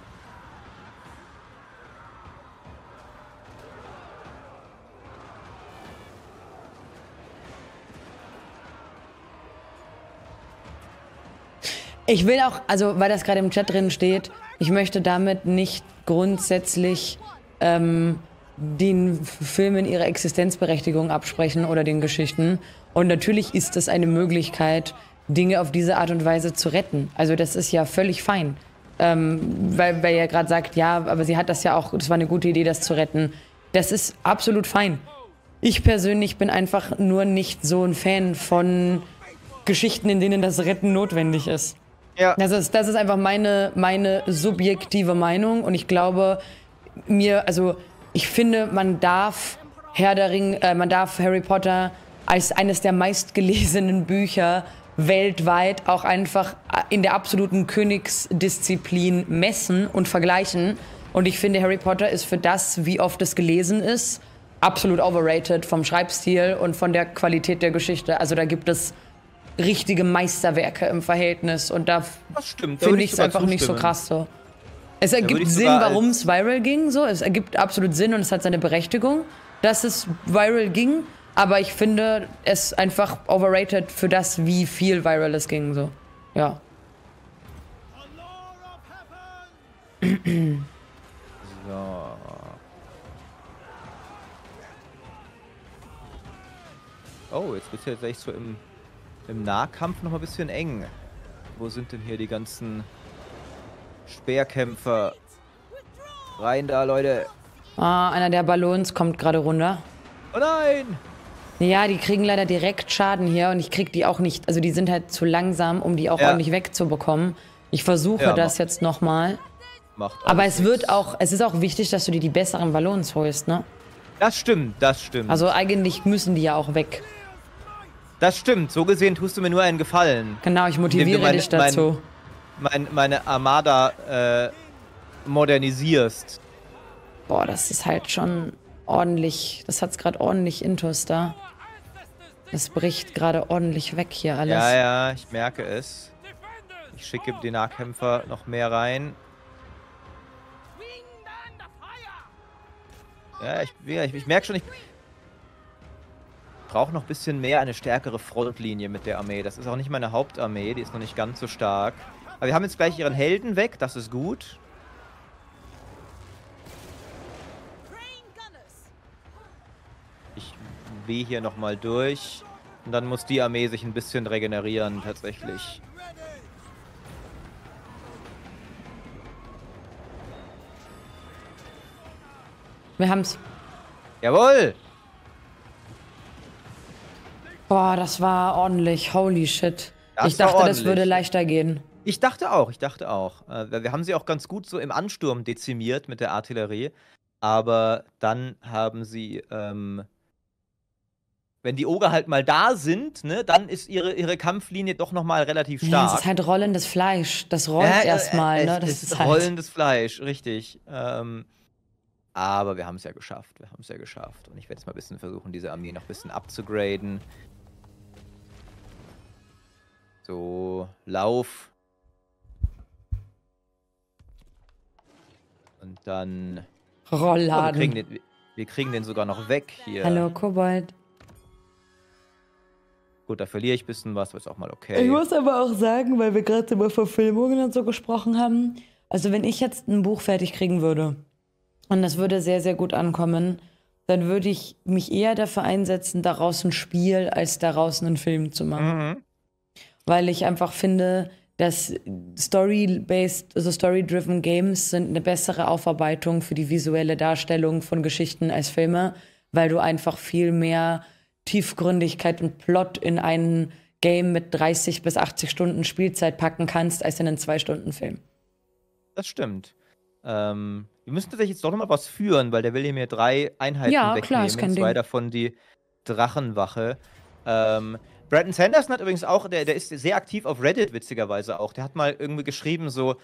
Ich will auch, also weil das gerade im Chat drin steht, ich möchte damit nicht grundsätzlich ähm, den Filmen ihre Existenzberechtigung absprechen oder den Geschichten. Und natürlich ist es eine Möglichkeit, Dinge auf diese Art und Weise zu retten. Also das ist ja völlig fein. Ähm, weil, weil er gerade sagt, ja, aber sie hat das ja auch, das war eine gute Idee, das zu retten. Das ist absolut fein. Ich persönlich bin einfach nur nicht so ein Fan von Geschichten, in denen das Retten notwendig ist. Ja. Das ist, das ist einfach meine, meine subjektive Meinung und ich glaube, mir, also ich finde, man darf Herr der Ring, äh, man darf Harry Potter als eines der meistgelesenen Bücher weltweit auch einfach in der absoluten Königsdisziplin messen und vergleichen. Und ich finde, Harry Potter ist für das, wie oft es gelesen ist, absolut overrated vom Schreibstil und von der Qualität der Geschichte. Also da gibt es richtige Meisterwerke im Verhältnis und da finde ich es einfach nicht so krass so. Es ergibt Sinn, warum es viral ging, so. Es ergibt absolut Sinn und es hat seine Berechtigung, dass es viral ging. Aber ich finde es einfach overrated für das, wie viel viral es ging, so. Ja. So. Oh, jetzt wird es ja tatsächlich so im, im Nahkampf noch mal ein bisschen eng. Wo sind denn hier die ganzen Speerkämpfer? Rein da, Leute. Ah, einer der Ballons kommt gerade runter. Oh nein! Ja, die kriegen leider direkt Schaden hier und ich krieg die auch nicht. Also die sind halt zu langsam, um die auch Ja. ordentlich wegzubekommen. Ich versuche Ja, das macht- jetzt nochmal. Macht Aber es wird nix. auch, es ist auch wichtig, dass du dir die besseren Ballons holst, ne? Das stimmt, das stimmt. Also eigentlich müssen die ja auch weg. Das stimmt, so gesehen tust du mir nur einen Gefallen. Genau, ich motiviere meine- dich dazu. Mein, meine Armada äh, modernisierst. Boah, das ist halt schon ordentlich. Das hat's gerade ordentlich intus da. Das bricht gerade ordentlich weg hier alles. Ja, ja, ich merke es. Ich schicke die Nahkämpfer noch mehr rein. Ja, ich, ich, ich merke schon, ich brauche noch ein bisschen mehr eine stärkere Frontlinie mit der Armee. Das ist auch nicht meine Hauptarmee, die ist noch nicht ganz so stark. Aber wir haben jetzt gleich ihren Helden weg, das ist gut. Weh hier nochmal durch. Und dann muss die Armee sich ein bisschen regenerieren, tatsächlich. Wir haben's. Jawohl! Boah, das war ordentlich. Holy shit. Das ich dachte, das würde leichter gehen. Ich dachte auch, ich dachte auch. Äh, wir haben sie auch ganz gut so im Ansturm dezimiert mit der Artillerie. Aber dann haben sie, ähm, wenn die Oger halt mal da sind, ne, dann ist ihre, ihre Kampflinie doch nochmal relativ Ja, stark. es ist halt rollendes Fleisch. Das rollt Ja, äh, erstmal, es ne? Das ist, ist halt. rollendes Fleisch, richtig. Ähm, aber wir haben es ja geschafft. Wir haben es ja geschafft. Und ich werde jetzt mal ein bisschen versuchen, diese Armee noch ein bisschen abzugraden. So, Lauf. Und dann. Oh, wir, kriegen Rollladen. den, wir kriegen den sogar noch weg hier. Hallo, Kobold. Gut, da verliere ich ein bisschen was, aber ist auch mal okay. Ich muss aber auch sagen, weil wir gerade über Verfilmungen und so gesprochen haben, also wenn ich jetzt ein Buch fertig kriegen würde und das würde sehr, sehr gut ankommen, dann würde ich mich eher dafür einsetzen, daraus ein Spiel als daraus einen Film zu machen. Mhm. Weil ich einfach finde, dass Story-based, also Story-driven Games sind eine bessere Aufarbeitung für die visuelle Darstellung von Geschichten als Filme, weil du einfach viel mehr Tiefgründigkeit und Plot in ein Game mit 30 bis 80 Stunden Spielzeit packen kannst, als in einen 2-Stunden-Film. Das stimmt. Ähm, wir müssen tatsächlich jetzt doch nochmal was führen, weil der will hier mir drei Einheiten Ja, wegnehmen. klar, ist kein zwei Ding. davon die Drachenwache. Ähm, Brandon Sanderson hat übrigens auch, der, der ist sehr aktiv auf Reddit, witzigerweise auch. Der hat mal irgendwie geschrieben, so,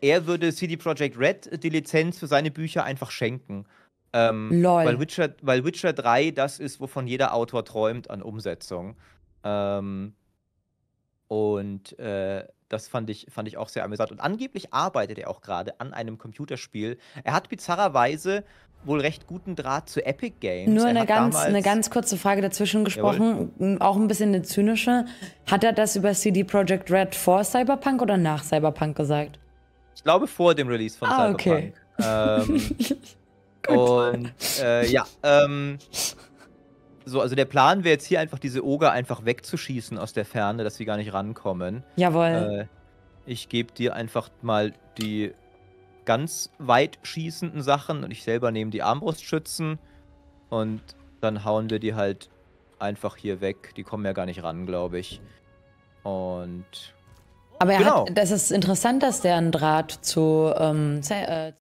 er würde CD Projekt Red die Lizenz für seine Bücher einfach schenken. Ähm, Lol. Weil Witcher, weil Witcher 3 das ist, wovon jeder Autor träumt an Umsetzung. Ähm, und äh, das fand ich, fand ich auch sehr amüsant. Und angeblich arbeitet er auch gerade an einem Computerspiel. Er hat bizarrerweise wohl recht guten Draht zu Epic Games. Nur eine ganz, eine ganz kurze Frage dazwischen gesprochen, m, auch ein bisschen eine zynische. Hat er das über CD Projekt Red vor Cyberpunk oder nach Cyberpunk gesagt? Ich glaube vor dem Release von Ah, okay. Cyberpunk. Ähm, und äh, ja, ähm, so, also der Plan wäre jetzt hier einfach diese Oger einfach wegzuschießen aus der Ferne, dass sie gar nicht rankommen. Jawohl. Äh, ich gebe dir einfach mal die ganz weit schießenden Sachen und ich selber nehme die Armbrustschützen und dann hauen wir die halt einfach hier weg. Die kommen ja gar nicht ran, glaube ich. Und Aber er genau. hat, das ist interessant, dass der einen Draht zu ähm, äh,